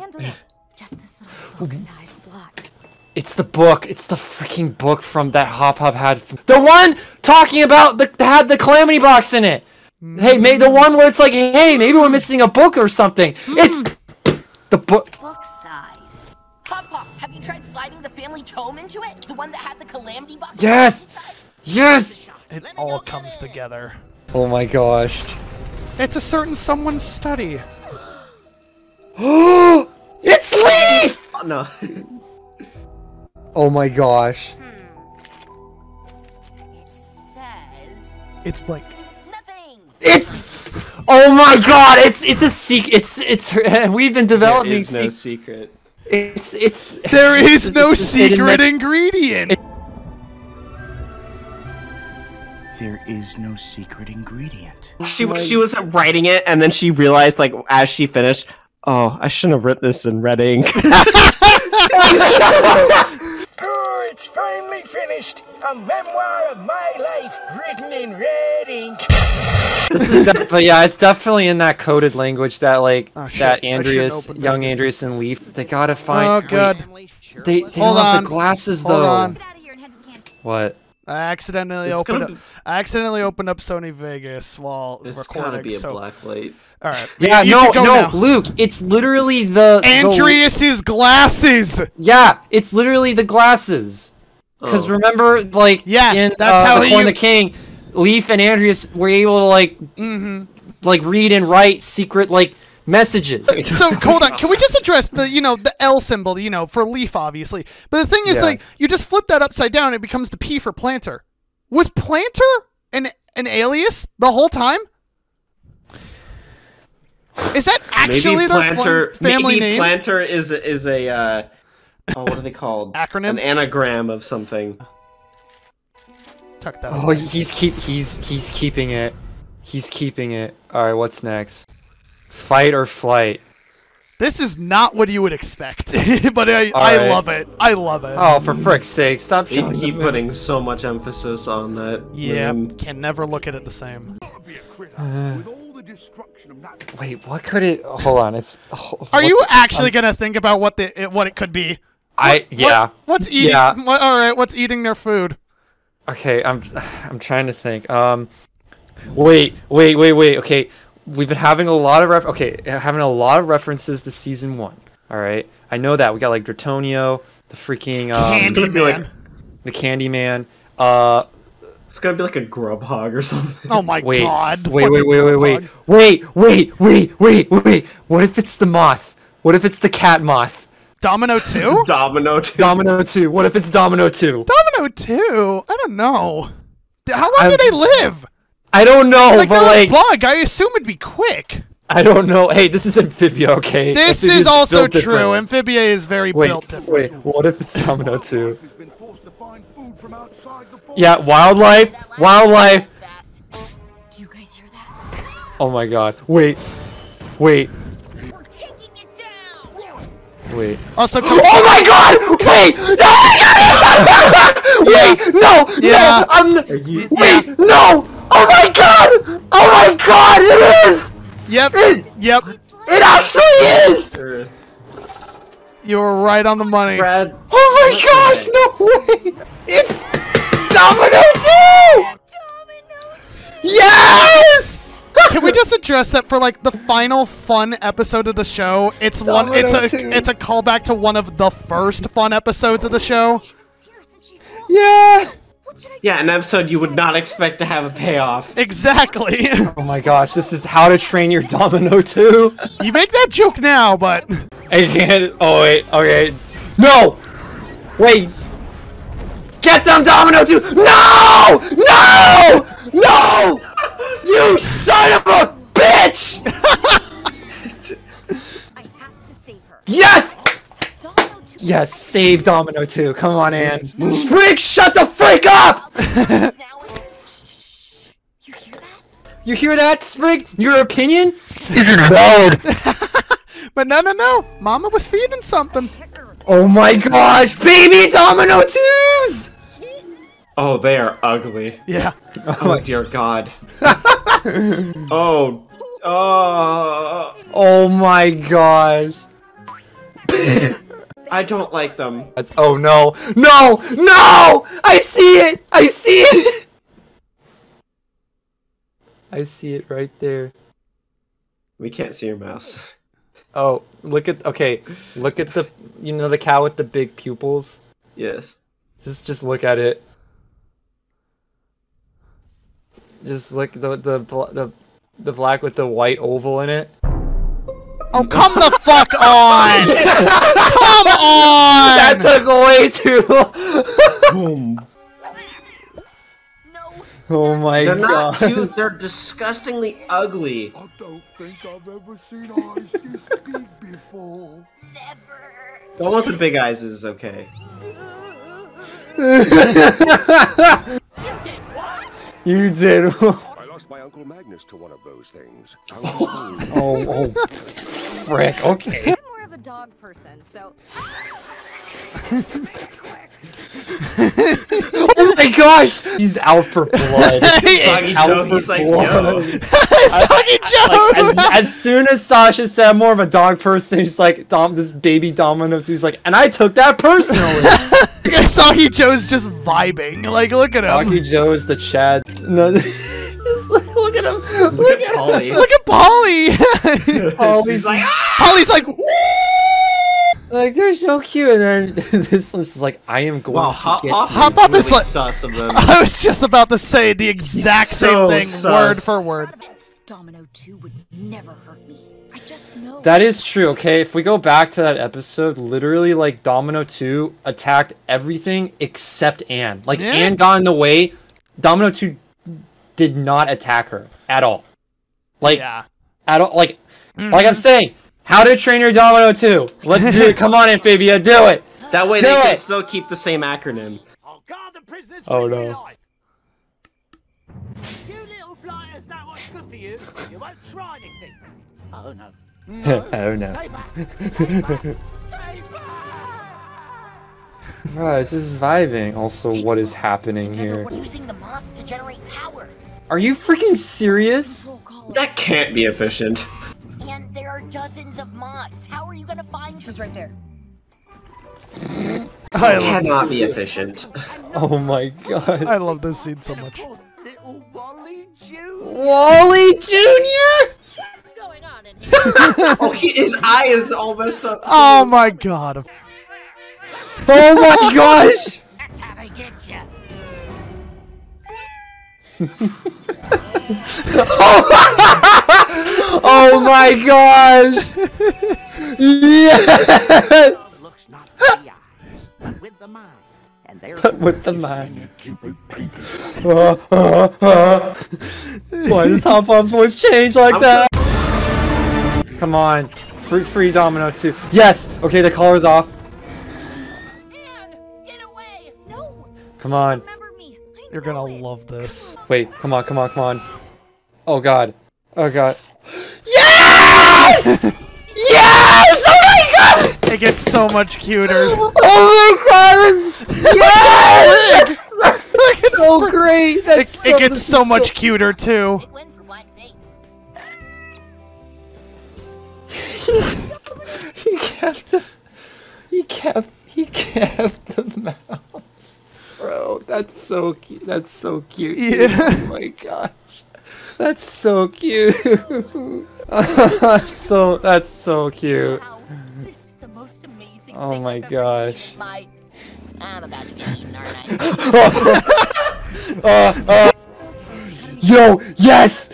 Just this little book-sized slot. It's the book. It's the freaking book from that Hop Pop had. The one talking about the had the calamity box in it. Hey, maybe the one where it's like, hey, maybe we're missing a book or something. It's the book. Book sized. Hop Pop, have you tried sliding the family tome into it? The one that had the calamity box? Yes, yes. It all comes together. Oh my gosh. It's a certain someone's study. Oh, it's Leif. Oh, no. Oh my gosh. Hmm. It says It's Blake. nothing. It's. Oh my God! It's it's a secret. It's it's. We've been developing. is no sec- secret. it's it's. There is it's- no it's secret mess- ingredient. There is no secret ingredient. She oh she was writing it, and then she realized, like, as she finished, oh, I shouldn't have written this in red ink. It's finally finished. A memoir of my life written in red ink. This is def- but yeah, it's definitely in that coded language that like Oh, that Andrias, young Vegas. Andrias and Leif. They gotta find. Oh wait, god. They they Hold don't have on. the glasses Hold though. on. Get out of here and head to the canteen. What? I accidentally It's opened gonna up. I accidentally opened up Sony Vegas while There's recording. gotta be a so, black light. all right. Yeah, you no, no, now. Luke. It's literally the the- Andrias's glasses. yeah, it's literally the glasses. Because Oh. remember, like, Yeah, in that's uh, how the he- Corn the King, Leif and Andrias were able to like, Mm-hmm. like read and write secret like messages. so hold on. Can we just address the you know the L symbol you know for Leif obviously, but the thing is Yeah. like you just flip that upside down, it becomes the P for Plantar. Was Plantar an an alias the whole time? Is that actually maybe their Plantar. fam- family maybe name? Plantar is is a. Uh, oh, what are they called? Acronym? An anagram of something. Tuck that. Oh, away. he's keep he's he's keeping it. He's keeping it. All right, what's next? Fight or flight? This is not what you would expect, but I, I right. love it. I love it. Oh, for frick's sake, stop They showing keep them. putting so much emphasis on that. Yeah, women. can never look at it the same. Wait, what could it? Hold on, it's. oh, Are what- you actually um, gonna think about what the it, what it could be? I yeah. What, what's eating? Yeah. What, all right, what's eating their food? Okay, I'm I'm trying to think. Um, wait, wait, wait, wait. Okay, we've been having a lot of ref. Okay, having a lot of references to season one. All right, I know that we got like Dratonio, the freaking um, It's gonna be like the Candyman. Uh, it's gonna be like a grub hog or something. Oh my wait, god! wait, what wait, wait, wait, wait, wait, wait, wait, wait, wait. What if it's the moth? What if it's the cat moth? Domino two? Domino two. Domino two. What if it's Domino two? Domino two? I don't know. How long I- do they live? I don't know, like but like a bug. I assume it'd be quick. I don't know. Hey, this is Amphibia, okay? This Amphibia's is also true. different. Amphibia is very Wait, built different. wait. What if it's Domino two? Yeah, wildlife, wildlife. Do you guys hear that? Oh my god. Wait, wait. Wait. Also, Oh my god! Wait! No! Wait! No! Yeah. No! I'm. Wait! No! Oh my god! Oh my god! It is! Yep. Yep. It actually is! You were right on the money. Brad. Oh my gosh! No way! It's Domino 2! Yes! Can we just address that for like the final fun episode of the show? It's one. It's a. two. It's a callback to one of the first fun episodes of the show. Yeah! Yeah, an episode you would not expect to have a payoff. Exactly. Oh my gosh, this is How to Train Your Domino 2. you make that joke now, but I can't. Oh wait. Okay. No. Wait. Get them, Domino 2. No! No! No! You son of a bitch! Yes! Yes, save Domino 2. Come on, Anne. Sprig, shut the freak up! You hear that, You hear that, Sprig? Your opinion is invalid. but no, no, no. Mama was feeding something. Oh my gosh, baby Domino 2s! Oh, they are ugly. Yeah. Oh, oh dear God. oh. Oh. Oh my gosh. I don't like them. That's oh no. No! No! I see it! I see it! I see it right there. We can't see your mouse. Oh, look at okay. Look at the you know the cow with the big pupils? Yes. Just just look at it. Just look the the the the black with the white oval in it. Oh, come the fuck on! come on! That took way too long. Boom. Oh my They're not god. cute. They're disgustingly ugly. I don't think I've ever seen eyes this big before. The one with the big eyes is okay. you did. I lost my Uncle Magnus to one of those things. Oh, oh, oh, frick. Okay. I'm more of a dog person, so oh my gosh! He's out for blood. He's Soggy out Joe, for like, blood. yo. Soggy Joe! Like, as, as soon as Sasha said more of a dog person, he's like, Dom, this baby Domino, he's like, and I took that personally. Soggy Joe's just vibing. Like, look at him. Doggy Joe is the Chad. No, just look, look at him. Look, at Polly. Look at Polly. Ah! Polly's like, Polly's like, Like they're so cute, and then this one's just like, I am going Wow, to Hop get Hop, you. Hop Hop is really like- sus of them. I was just about to say the exact so same thing, sus. word for word. Domino 2 would never hurt me. I just know. That is true. Okay, if we go back to that episode, literally, like Domino Two attacked everything except Anne. Like Yeah. Anne got in the way. Domino Two did not attack her at all. Like Yeah. at all. Like Mm-hmm. like I'm saying, how to train your Domino Two. Let's do it. Come on, Amphibia, do it. That way Do they can still keep the same acronym. I'll guard the prisoners Oh, no. life. You little blighters know what's good for you. You won't try anything. Oh no. I don't know. Bro, it's just vibing. Also, what is happening here? Using the mods to generate power. Are you freaking serious? That can't be efficient. And there are dozens of mods. How are you gonna find She's right there. I cannot be efficient. Oh my god. I love this scene so much. Wally Jr. oh, he, his eye is all messed up. Oh my god. Oh my gosh! That's how they get you. oh my gosh! Yes! With the but with the mind. And there's But with the mind. Uh, uh, uh. Why does Hop Pop's voice change like that? Come on. Free, free Domino too. Yes! Okay, the collar's off. Come on. You're gonna love this. Wait, come on, come on, come on. Oh god. Oh god. Yes! yes! Oh my god! It gets so much cuter. Oh my god! Yes! That's, that's so great! That's It, so, it gets so is much cuter too. he kept the, he kept he kept the mouse bro that's so cute that's so cute. Yeah. oh my gosh that's so cute so that's so cute This is the most amazing oh thing my I've gosh my... I'm about to be eaten, aren't I? uh, uh. yo yes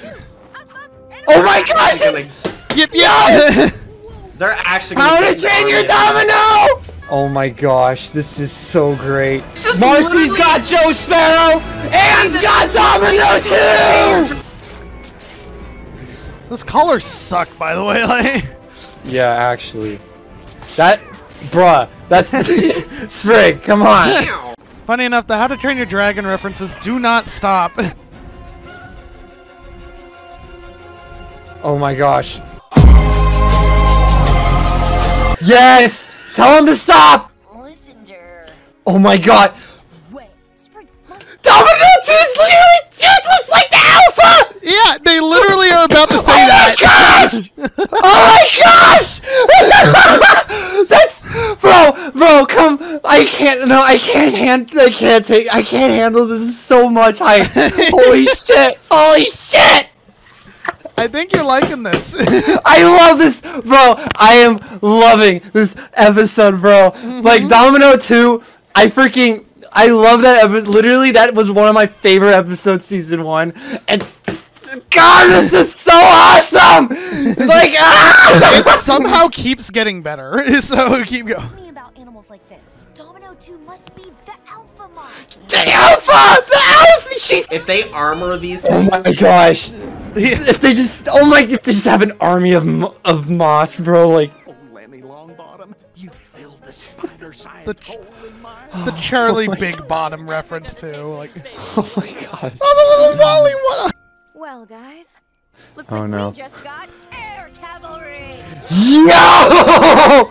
oh my gosh it's- Yep, yeah. They're actually How gonna to train your Domino. Domino! Oh my gosh, this is so great. is Marcy's literally- got Joe Sparrow and got Domino too! Those colors suck, by the way. Like, Yeah, actually. That, bruh, that's Sprig, come on. funny enough, the How to Train Your Dragon references do not stop. Oh my gosh. Yes! Tell him to stop! Listener. Oh my god! Domino 2 is literally toothless like the Alpha! yeah, they literally are about to say Oh that. my gosh! oh my gosh! That's bro, bro, come! I can't. No, I can't hand. I can't take. I can't handle this so much. I. holy shit! Holy shit! I think you're liking this. I love this, bro. I am loving this episode, bro. Like Domino 2, I freaking I love that episode. Literally, that was one of my favorite episodes, season one. And God, this is so awesome! Like, ah! it somehow keeps getting better. So keep going. Tell me about animals like this. Domino 2 must be the alpha mod. The Alpha! The Alpha! She's. If they armor these Oh my gosh! If they just, oh my, if they just have an army of of moths, bro, like. Oh, Lenny Longbottom, you filled the spider science The, hole in my... the Charlie Oh my Big Bottom reference too. Like, Oh my gosh. oh, the little Wally, what? A- Well, guys, looks Oh, like no. we just got air cavalry. Yo!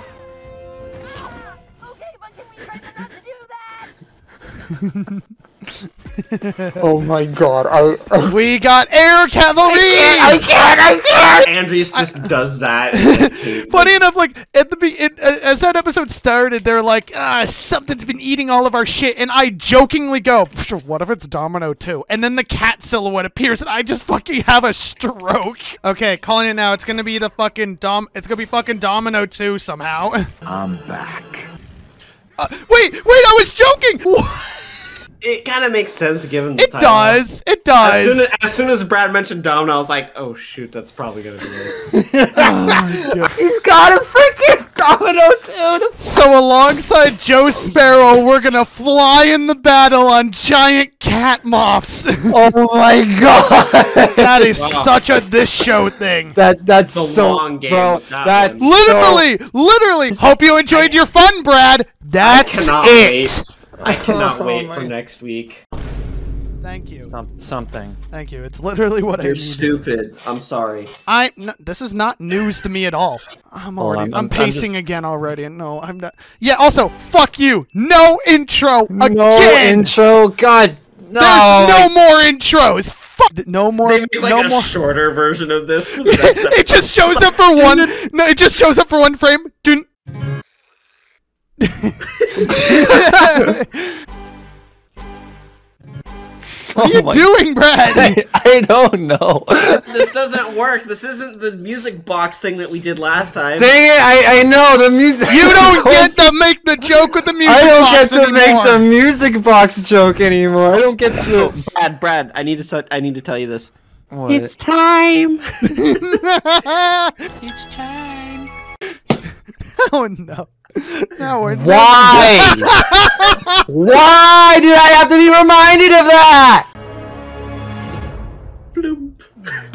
oh my god, I. I we got air cavalry. I can't, I can't! Andrias just does that. Funny enough, like at the be- it, uh, as that episode started, they're like, "Ah, something's been eating all of our shit," and I jokingly go, "What if it's Domino too?" And then the cat silhouette appears, and I just fucking have a stroke. Okay, calling it now. It's gonna be the fucking Dom. It's gonna be fucking Domino two somehow. I'm back. Uh, wait, wait, I was joking. It kind of makes sense given the It title. does. It does. As soon as, as soon as Brad mentioned Domino, I was like, "Oh shoot, that's probably gonna be it." Oh He's got a freaking domino dude So alongside Joe Sparrow, we're gonna fly in the battle on giant cat moths. Oh my god! that is Wow. such a this show thing. That that's The so long game bro. that That's one. Literally, literally. Hope you enjoyed your fun, Brad. That's I cannot it. wait. I oh cannot Oh wait my- for next week. Thank you. Some, something. Thank you. It's literally what I You're stupid. I'm sorry. I no, this is not news to me at all. I'm already. on, I'm, I'm- I'm pacing just- again already. No, I'm not. Yeah. Also, fuck you. No intro again. No intro. God, no. There's no more intros. Fuck. No more. They make like no a more. shorter version of this for the next it just shows up for one. No, it just shows up for one frame. Dun. what are you Oh doing, Brad? I, I don't know. this doesn't work. This isn't the music box thing that we did last time. Dang it! I, I know the music. You don't get to make the joke with the music I don't box get to make the music box joke anymore. I don't get to. Brad, Brad, I need to set, I need to tell you this. What? It's time. It's time. oh no. Now we're Why? Why did I have to be reminded of that?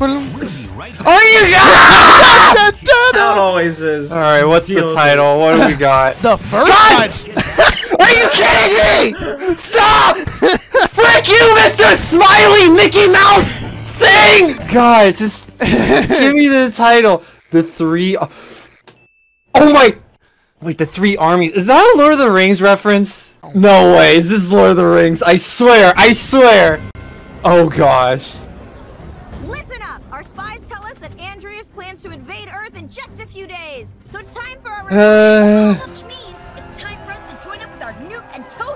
Are oh, you guys? That always is. All right, what's the title? What do we got? The first God! Are you kidding me? Stop! Frick you, Mr. Smiley Mickey Mouse thing! God, just, just give me the title. The three. Oh my. Wait, the three armies. Is that a Lord of the Rings reference? No way. Is this Lord of the Rings? I swear. I swear. Oh gosh. Listen up! Our spies tell us that Andrias plans to invade Earth in just a few days. So it's time for our Uh. which means it's time for us to join up with our Newt and Toad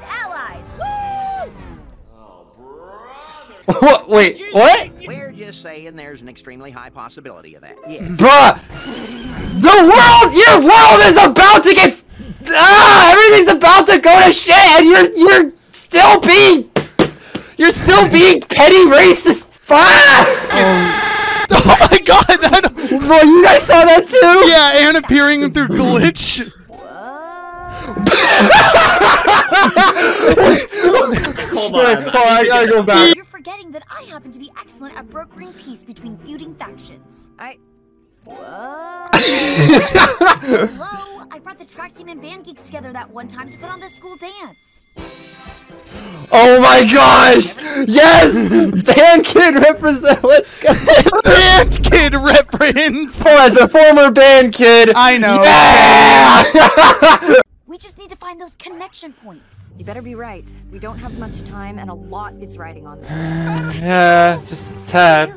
What? Wait, what? We're just saying there's an extremely high possibility of that. Yeah. Bruh! The world, your world is about to get, ah, everything's about to go to shit, and you're you're still being, you're still being petty racist. Ah! Oh my god! That, Bro, you guys saw that too? yeah, and appearing through glitch. Hold on. Hold on, I gotta go back. You're forgetting that I happen to be excellent at brokering peace between feuding factions. I. Hello? I brought the track team and band geeks together that one time to put on the school dance. Oh my gosh! Yes! Band kid represent. Let's go. Band kid reference. Oh, as a former band kid. I know. Yeah! We just need to find those connection points. You better be right. We don't have much time, and a lot is riding on this. yeah, just a tad.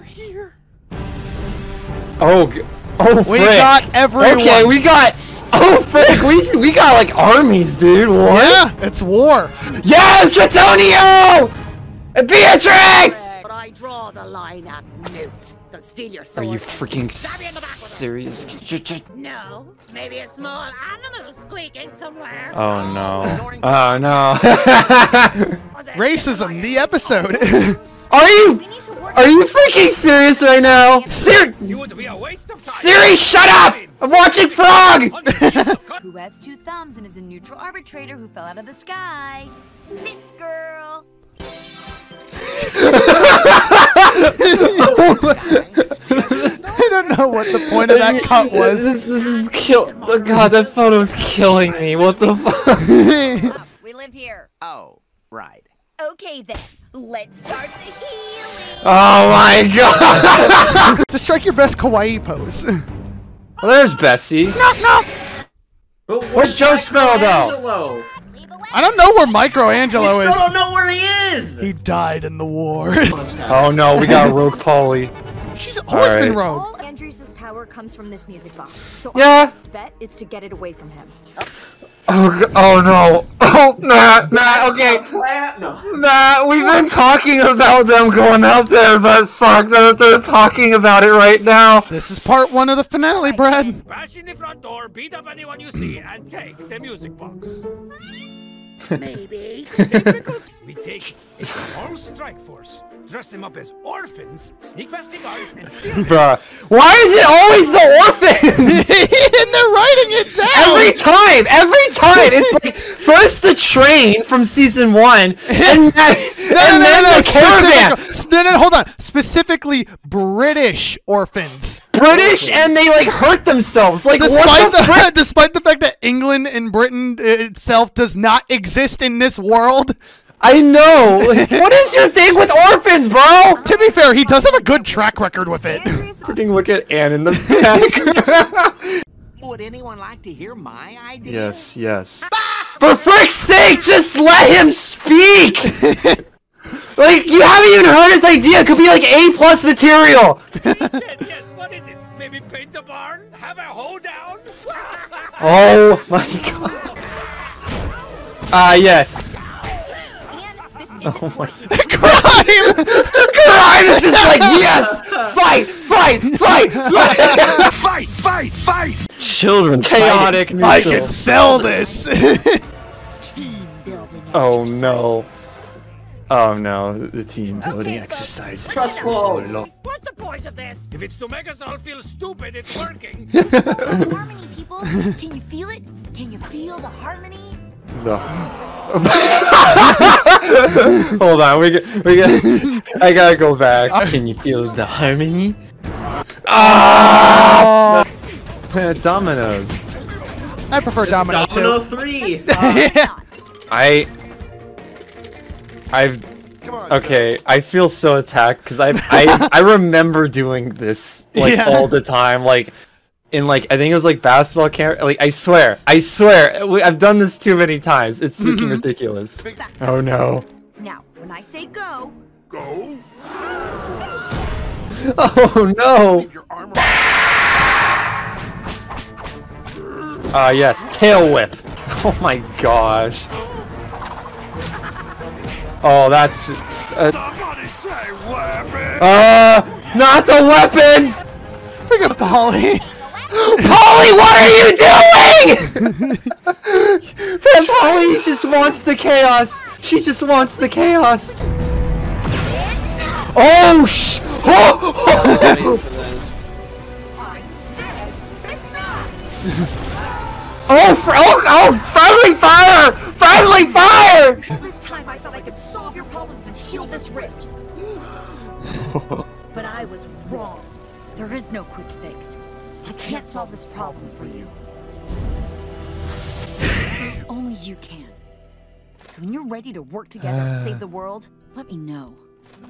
Oh, g- oh, We got everyone. Okay, we got. Oh, frick, we we got like armies, dude. What? Yeah, it's war. Yes, Tritonio! And Beatrix! But I draw the line at newts. They'll steal your Are you freaking serious? No, maybe a small animal squeaking somewhere. Oh no. Oh no. Oh, Racism, the episode. Are you Are you freaking serious right now? Siri You would be a waste of time. Siri, shut up! I'm watching Frog! Who has two thumbs and is a neutral arbitrator who fell out of the sky? This girl. I don't know what the point of that cut was. This, this is kill. Oh god, that photo's killing me. What the fuck? We live here. Oh, right. Okay then, let's start the healing. Oh my god! Just strike your best kawaii pose. well, there's Bessie. But Where's Joe Snow, though? Angelo? I don't know where We Microangelo still is. don't know where he is. He died in the war. Oh no, we got Rogue Polly. She's always been rogue. All Andrias' power comes from this music box. So Yeah. our best bet is to get it away from him. Oh, g- oh no. Oh, nah, nah, okay. Plant? No. Nah, we've been talking about them going out there, but fuck, they're, they're talking about it right now. This is part one of the finale, Brad. Bash in the front door, beat up anyone you see, and take the music box. Maybe. We take a small strike force, dress them up as orphans, sneak past the guards, and steal Bruh, why is it always the orphans? and they're writing it down. Every time, every time, it's like first the train from season one, and then, No, and no, no, then no, no, the caravan. specific- no, no, hold on. Specifically, British orphans. British, and they like hurt themselves. Like Despite what the, the, frick? despite the fact that England and Britain uh, itself does not exist in this world. I know. Like, what is your thing with orphans, bro? To be fair, he does have a good track record with it. Freaking look at Anne in the back. Would anyone like to hear my idea? yes, yes. For frick's sake, just let him speak. Like you haven't even heard his idea. It could be like A plus material. yes, yes, what is it? Maybe paint the barn? Have a hoedown? Oh my god. Ah, yes. Oh my Grime! Grime is just like, yes! Fight! Fight! Fight! Fight! Fight! Fight! Fight! Children chaotic I can sell this. Oh no. Oh no, the team building exercise. Trust Oh, walls. What's the point of this? If it's to make us all feel stupid, it's working. harmony, people. Can you feel it? Can you feel the harmony? No. Hold on, we get, we get. I gotta go back. Can you feel the harmony? Ah! Dominoes. I prefer Domino too. Domino three. I. I've. Okay, I feel so attacked because I I I remember doing this like Yeah. all the time, like in like I think it was like basketball camp. Like I swear, I swear, I've done this too many times. It's freaking ridiculous. Oh no. Now, when I say go, Go. Oh no. Ah yes, tail whip. Oh my gosh. Oh, that's. Uh, Somebody say weapon. uh not the weapons. Look at Polly. Polly, what are you doing? that Polly just wants the chaos. She just wants the chaos. Oh sh! Oh, oh, fr- oh, oh, friendly fire! Friendly fire! this time I thought I could solve your problems this rift. But I was wrong. There is no quick fix. I can't solve this problem for you. Only you can. So when you're ready to work together and save the world, let me know.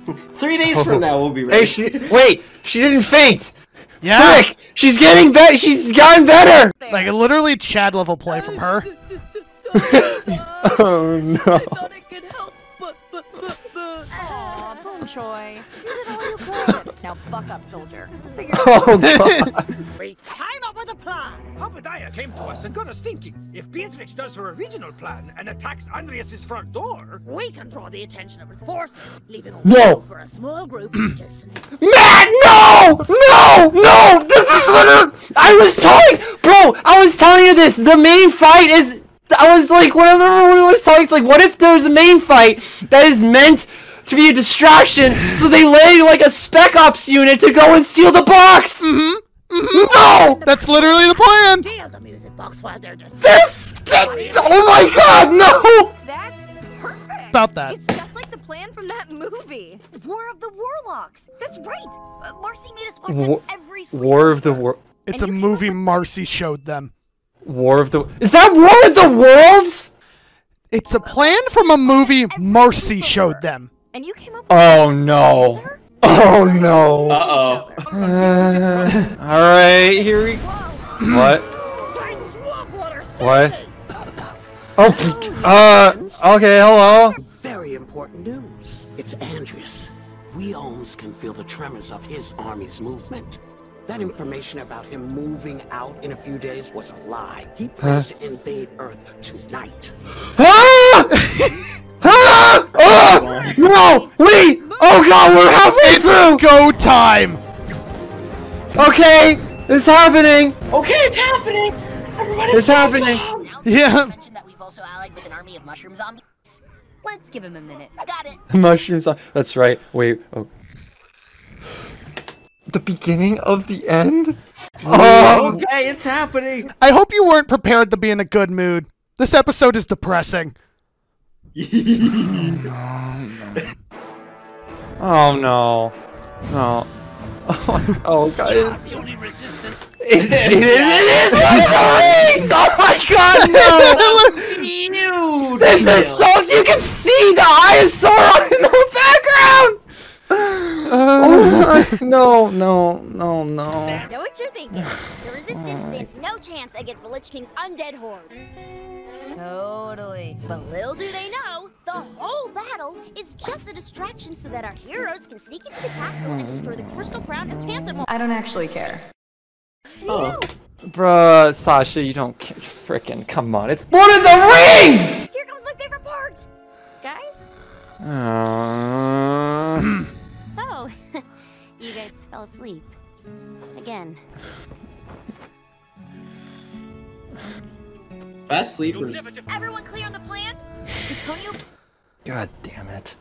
Three days from now, we'll be ready. Hey, she wait. She didn't faint. Yeah. Frick, she's getting better. She's gotten better. Like a literally Chad level play from her. Oh no. Aw, Choi. You did all you could. Now buck up, soldier. Figure Oh god. We came up with a plan. Obadiah came to us and got us thinking. If Beatrix does her original plan and attacks Andrias's front door, We can draw the attention of his forces, leaving a No. way for a small group to sneak. Matt, no! No! No! This is literally. I was telling. Bro, I was telling you this. The main fight is. I was like, whatever we was talking, it's like, what if there's a main fight that is meant to be a distraction, so they lay like a spec ops unit to go and steal the box? Mm-hmm. Mm -hmm. No! That's literally the plan. Steal the music box while they're just. Oh my god, no! That's perfect. About that. It's just like the plan from that movie. War of the Warlocks. That's right. Uh, Marcy made us watch War, it every War of the War. It's a movie Marcy showed them. War of the. Is that War of the Worlds? It's a plan from a movie Marcy showed them. And you came up Oh no. Oh no. Uh oh. Uh, Alright, here we go! What? What? Oh, uh, okay, hello. Very important news. It's Andrias. We Olms can feel the tremors of his army's movement. That information about him moving out in a few days was a lie. He plans to invade Earth tonight. Ah! Ah! Ah! No! Wait! Oh god, we're halfway It's through! go time. Okay, it's happening! Okay, it's happening. Everybody, It's happening! Yeah. Mention that we've also allied with an army of mushroom zombies. Let's give him a minute. Got it. Mushrooms. on- That's right. Wait. Oh. The beginning of the end? Oh! Okay, it's happening. I hope you weren't prepared to be in a good mood. This episode is depressing. Oh no. No. Oh, oh guys. only resistance. It, it is! It is! Lord of the Oh my god, no! Dude. This is so you can see the eye of Sauron in the background. Oh my, no, no, no, no. Know what you're thinking. The Resistance stands no chance against the Lich King's undead horde. Totally. But little do they know, the whole battle is just a distraction so that our heroes can sneak into the castle and destroy the Crystal Crown of Tantamor. I don't actually care. Oh. Bruh, Sasha, you don't ca- frickin' come on. It's Lord of the Rings! Here comes my favorite part! Guys? Uh, you guys fell asleep. Again. Fast sleepers. Everyone clear on the plan? Antonio, God damn it.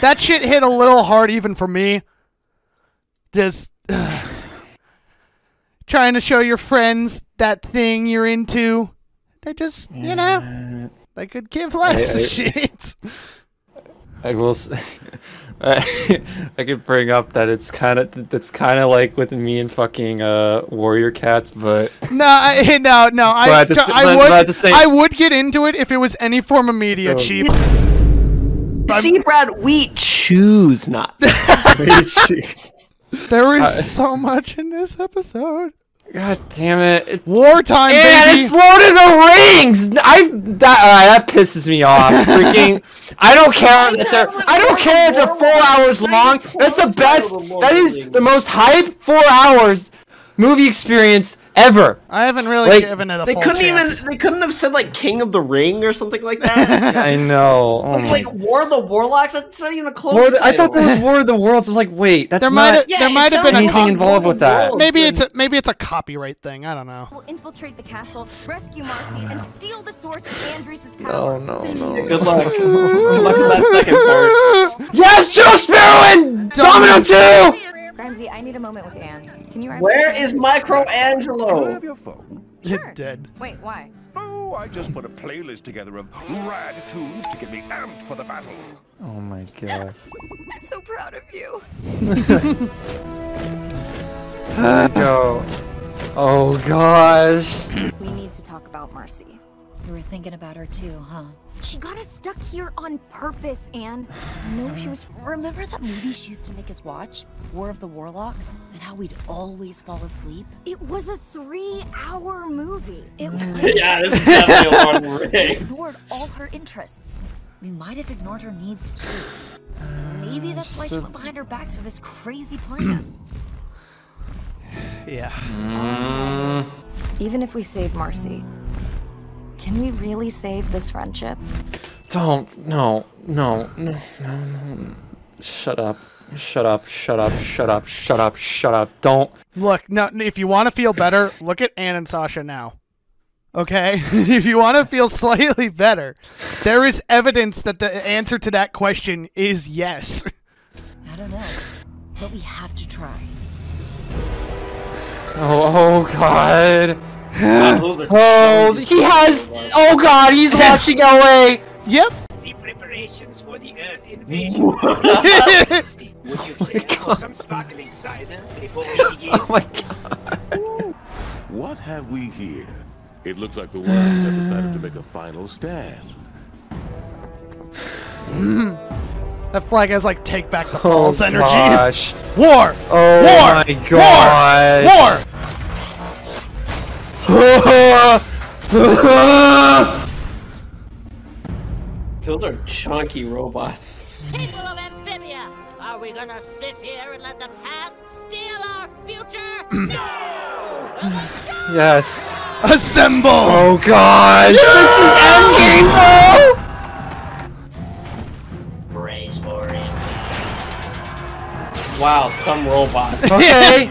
That shit hit a little hard even for me. Just trying to show your friends that thing you're into. They just, you know, they could give less I- I- shit. I will. s- I I could bring up that it's kind of that's kind of like with me and fucking uh warrior cats, but No, I, no, no. I, But at the but- would, but at I would get into it if it was any form of media, Oh. cheap. See, Brad, we choose not. There is I- so much in this episode. God damn it! It- Wartime, and baby. it's Lord of the Rings. I that uh, that pisses me off. Freaking! I don't care if they're I don't care if they're four hours long. That's the best. That is the most hype four hours movie experience ever. I haven't really Like, given it a They couldn't chance. even. They couldn't have said like King of the Ring or something like that. I know. Oh my like War of the Warlocks. That's not even a close. War of the- I thought title. that was War of the Worlds. I was like, wait, that's There not might have, Yeah, there might have been a anything cop- involved with that. Maybe it's a maybe it's a copyright thing. I don't know. We'll infiltrate the castle, rescue Marcy, and steal the source of Andrias' No, power. no, no. Good luck. Good luck with that second part. Yes, Joe Sparrow and Domino too. Grimesy, I need a moment with Anne. Can you? Where is Microangelo? Have your phone. It did. Wait, why? Oh, I just put a playlist together of rad tunes to get me amped for the battle. Oh my god. I'm so proud of you. There we go. Oh gosh. We need to talk about Marcy. You were thinking about her too, huh? She got us stuck here on purpose, Anne. No, she was. Remember that movie she used to make us watch? War of the Warlocks? And how we'd always fall asleep? It was a three-hour movie. It Yeah, this is definitely a long of the ignored all her interests. We might have ignored her needs too. Maybe that's why just she went behind her backs with this crazy plan. Yeah. Mm, Even if we save Marcy, can we really save this friendship? don't. No. No. No. No. No. Shut up. Shut up. Shut up. Shut up. Shut up. Shut up. Don't. Look, no, if you want to feel better, look at Anne and Sasha now. Okay? if you want to feel slightly better, there is evidence that the answer to that question is yes. I don't know. But we have to try. Oh. Oh God. Wow, Oh, he has. Oh God, he's watching LA. Yep. The preparations for the Earth invasion. Oh Would you care oh for some sparkling cider before we begin? Oh my God. What have we here? It looks like the worms have decided to make a final stand. that flag has like take back the Oh falls energy. gosh. War! Oh War! my God. War! War! Those are chunky robots. People of Amphibia, are we gonna sit here and let the past steal our future? no! Yes. Assemble! Oh gosh. This is Endgame, bro. Praise for him. Wow, some robots. Okay.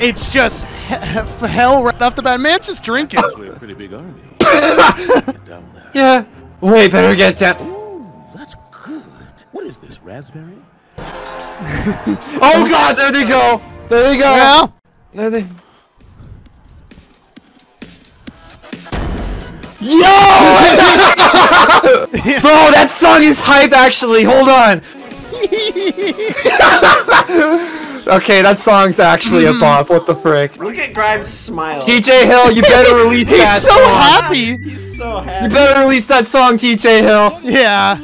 It's just he- he- hell right off the bat. Man's just drinking. Actually, a pretty big army. Yeah. Wait, better get that. Ooh, that's good. What is this, raspberry? Oh God, there they go. There they go. Yeah. There they. Yo! Bro, that song is hype actually. Hold on. Okay, that song's actually a mm-hmm. bop. What the frick? Look at Grime's smile. TJ Hill, you better release that. He's so song. happy. He's so happy. You better release that song, TJ Hill. Yeah.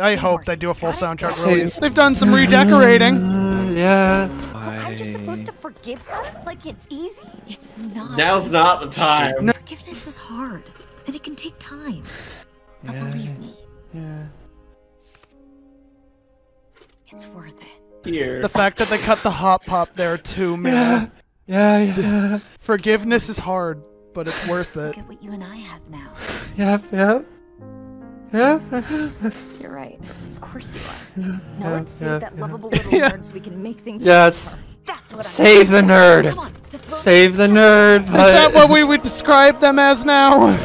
I hope they do a full soundtrack release. They've done some redecorating. Mm, yeah. So I'm just supposed to forgive her? Like it's easy? It's not. Now's not the time. No. Forgiveness is hard, and it can take time. But believe me, Yeah. it's worth it. Here. The fact that they cut the Hop Pop there too, man. Yeah, yeah. Forgiveness is hard, but it's worth it. Look at what you and I have now. Yep, yep. Yeah. You're right. Of course you are. Yeah, Now let's save yeah, that yeah. lovable little Yeah. nerd so we can make things Yes. That's what Save the nerd. Save the nerd. Is that what we would describe them as now?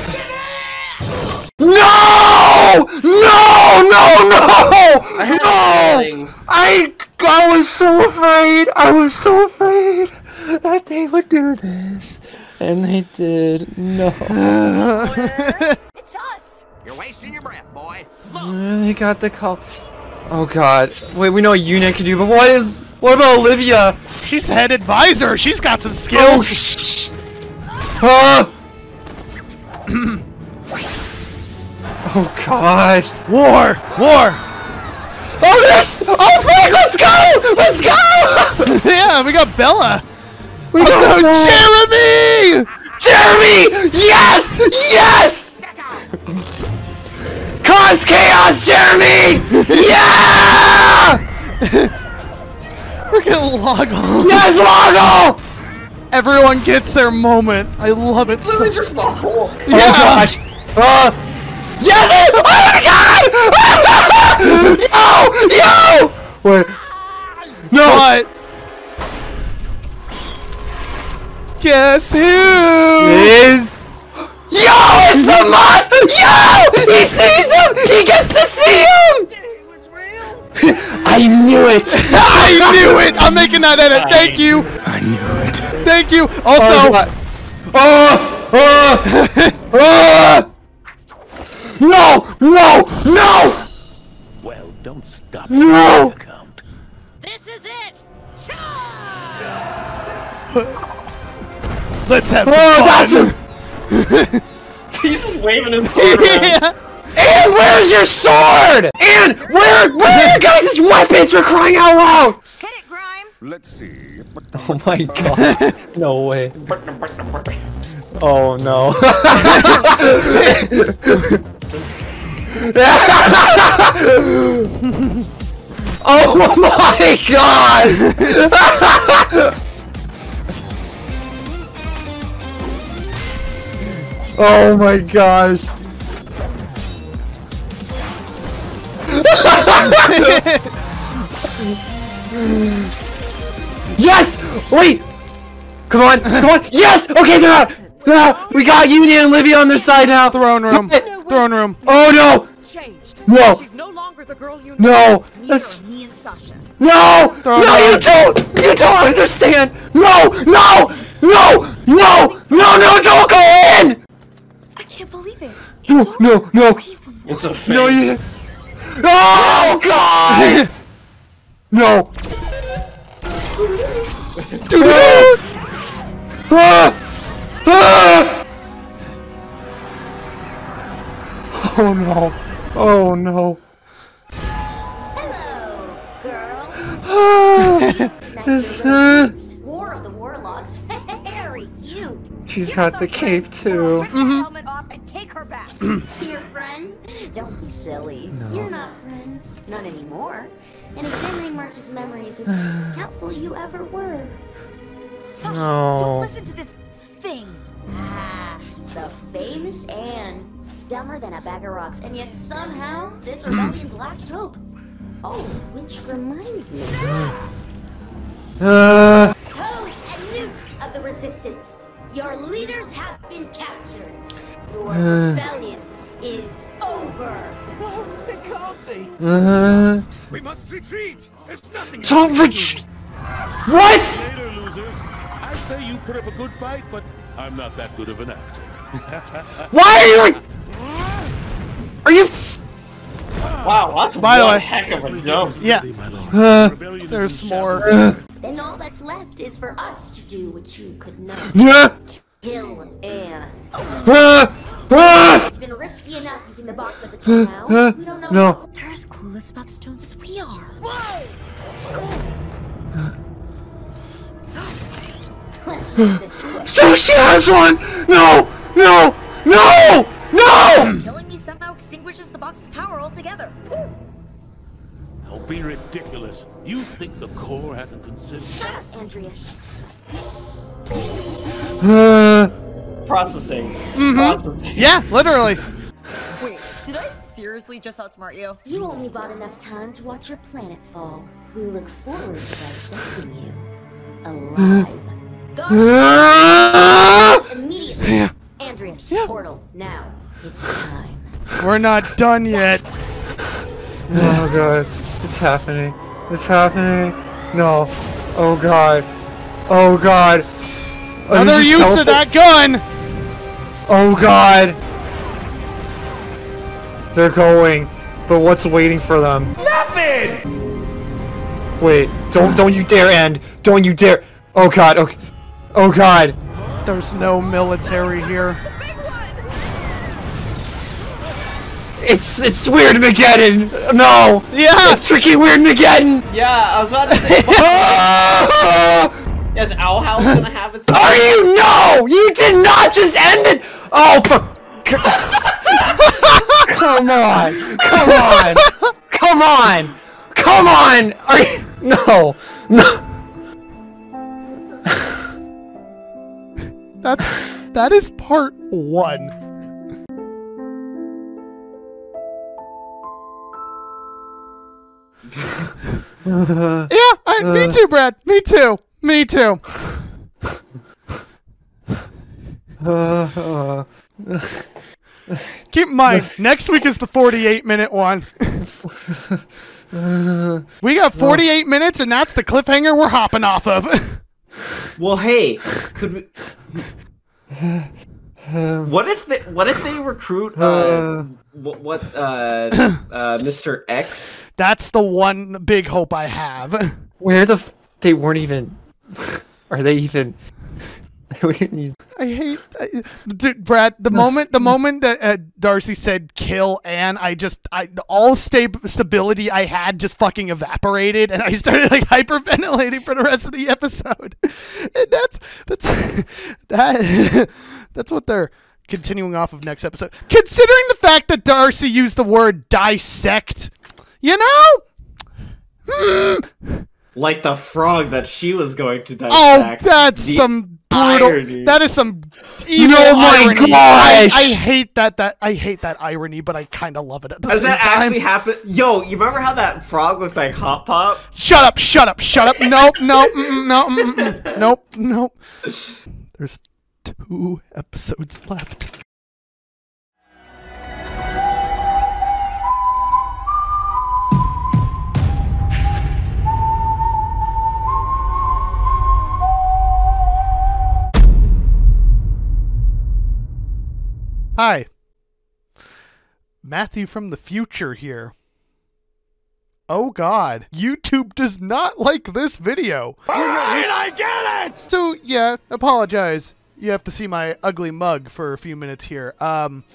No! No! No! No! had a No! feeling. I I was so afraid. I was so afraid that they would do this, and they did. No. It's us! You're wasting your breath, boy. Look. they got the call. Oh God! Wait, we know what Yunan can do, but what is? What about Olivia? She's head advisor. She's got some skills. Oh skills. shh! Ah! oh God! War! War! Oh, there's! Oh, Frank, let's go! Let's go! yeah, we got Bella. We got Also, Bella. Jeremy! Jeremy! Yes! Yes! Cause chaos, Jeremy! Yeah! We're getting Loggle. Yes, Loggle! Everyone gets their moment. I love it so Literally just the Hulk. Oh gosh! Uh, yes! Oh my god! yo! Yo! Wait. No! But guess who? Is Yo! It's the moss! Yo! He sees him! He gets to see him! I knew it! I knew it. I'm making that edit. Thank you. I knew it. Thank you. Oh, Also, God. oh, oh, oh. No! No! No! Well, don't stop. No! Count. This is it! let's have some Oh, fun. that's a... He's just waving his sword around. yeah. And where's your sword? And where, where are your guys' weapons for crying out loud? Hit it, Grime! Let's see. Oh my god. No way. Oh no. oh my god! oh my gosh. yes! Wait! Come on, come on! Yes! Okay, they're out! They're out! We got Yunan and Livia on their side now! Throne room. Throne room. Oh no! Changed. No! She's no longer the girl you No! That's me and Sasha. no! Throw No, it you don't! You don't understand! No! No! No! No! No! No! Don't go in! I can't believe it. No! No! No! It's a fake. No! You. Oh God! No! Dude! No! Ah! Ah! Oh no! Oh no! Hello, girl. This. Uh, War of the Warlocks. Very cute. she's got the cape too. Rip the helmet off and take her back. Your friend? Don't be silly. No. You're not friends. Not anymore. And examining Marcy's memories, it's doubtful you ever were. Sasha, No. don't listen to this thing. Ah, the famous Anne. Dumber than a bag of rocks, and yet somehow this rebellion's last hope. Oh, which reminds me. Uh, Toads and newts of the resistance, your leaders have been captured. Your Uh. rebellion is over. It can't be. uh, We must retreat. There's nothing. don't reach. What? Later, losers. I'd say you put up a good fight, but I'm not that good of an actor. Why are you? Are you? Wow, that's By the one way- heck of a jump. Yeah. Uh, There's more. uh, Then all all that's left is for us to do what you could not. Yeah. Kill Anne. Ah! Ah! It's been risky enough using the box at the townhouse. We don't know. No. They're as clueless about the stones as we are. Let's make this quick. So she has one! No! No! No! No! Killing me somehow extinguishes the box's power altogether. Don't be ridiculous. You think the core hasn't considered... Shut up, Andrias. Uh, Processing. Mhm. Processing. Yeah, literally. Wait, did I seriously just outsmart you? You only bought enough time to watch your planet fall. We look forward to dissecting you. Alive. Go immediately. Yeah. Andrias, portal, now. It's time. We're not done yet. Oh god. It's happening. It's happening. No. Oh god. Oh god. Oh, Another this is use of that gun. Oh god. They're going. But what's waiting for them? Nothing! Wait, don't don't you dare end. Don't you dare. Oh god. Okay. Oh god. There's no military here. It's it's Weirdmageddon. No. Yeah. It's tricky Weirdmageddon. Yeah, I was about to say. Is Owl House gonna have its? Are you? No! You did not just end it! Oh, for. Come on! Come on! Come on! Come on! Are you. No! No! That's that is part one. Yeah, I, me Uh. too, Brad. Me too. Me too. Uh, Keep in mind, next week is the 48 minute one. we got 48 minutes, and that's the cliffhanger we're hopping off of. Well, hey, could we? What if they? What if they recruit? Uh, what? what uh, uh, Mr. X? that's the one big hope I have. Where the f- they weren't even. Are they even? We didn't even- I hate, I, dude, Brad. The moment, the moment that uh, Darcy said "kill Anne," I just, I all sta- stability I had just fucking evaporated, and I started like hyperventilating for the rest of the episode. And that's that's that that's what they're continuing off of next episode. Considering the fact that Darcy used the word dissect, you know. Hmm. Like the frog that she was going to dissect. Oh, that's The some brutal. irony. That is some evil Oh my irony. I, gosh! I hate that. That I hate that irony, but I kind of love it at the Does same that time. actually happen? Yo, you remember how that frog looked like Hop Pop? Shut up! Shut up! Shut up! Nope! Nope! mm-mm, No! mm-mm, mm. Nope! Nope! There's two episodes left. Hi. Matthew from the future here. Oh god, YouTube does not like this video. Alright, I get it! So yeah, apologize. You have to see my ugly mug for a few minutes here. Um,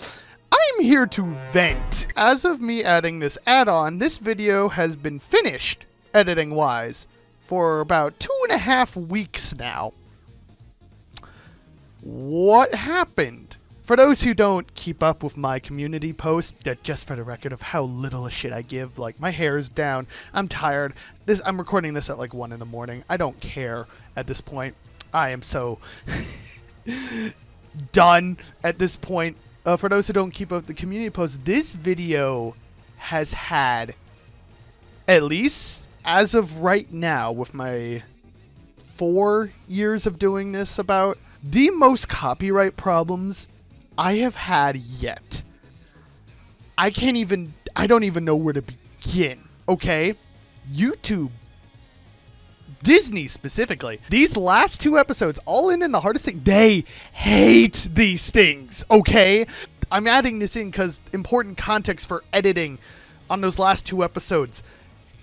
I'm here to vent. As of me adding this add-on, this video has been finished, editing-wise, for about two and a half weeks now. What happened? For those who don't keep up with my community post, that just for the record of how little a shit I give, like my hair is down, I'm tired. This I'm recording this at like one in the morning. I don't care at this point. I am so done at this point. Uh, for those who don't keep up the community post, this video has had at least as of right now with my four years of doing this about the most copyright problems I have had yet. I can't even I don't even know where to begin, okay? YouTube Disney specifically. These last two episodes, all in in the hardest thing, they hate these things, okay? I'm adding this in because important context for editing on those last two episodes.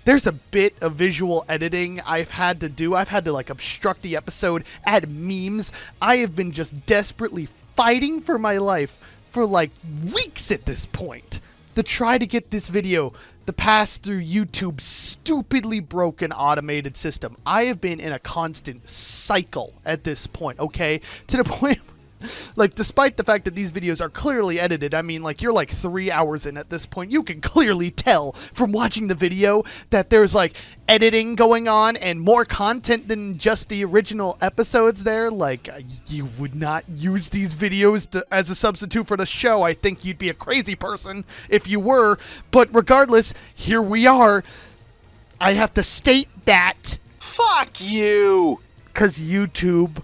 there's a bit of visual editing I've had to do. I've had to like obstruct the episode, add memes. I have been just desperately fighting for my life for like weeks at this point to try to get this video to pass through YouTube's stupidly broken automated system. I have been in a constant cycle at this point, okay? To the point like despite the fact that these videos are clearly edited i mean like you're like three hours in at this point you can clearly tell from watching the video that there's like editing going on and more content than just the original episodes there. Like uh, you would not use these videos to, as a substitute for the show. I think you'd be a crazy person if you were. But regardless here we are. I have to state that. Fuck you! because youtube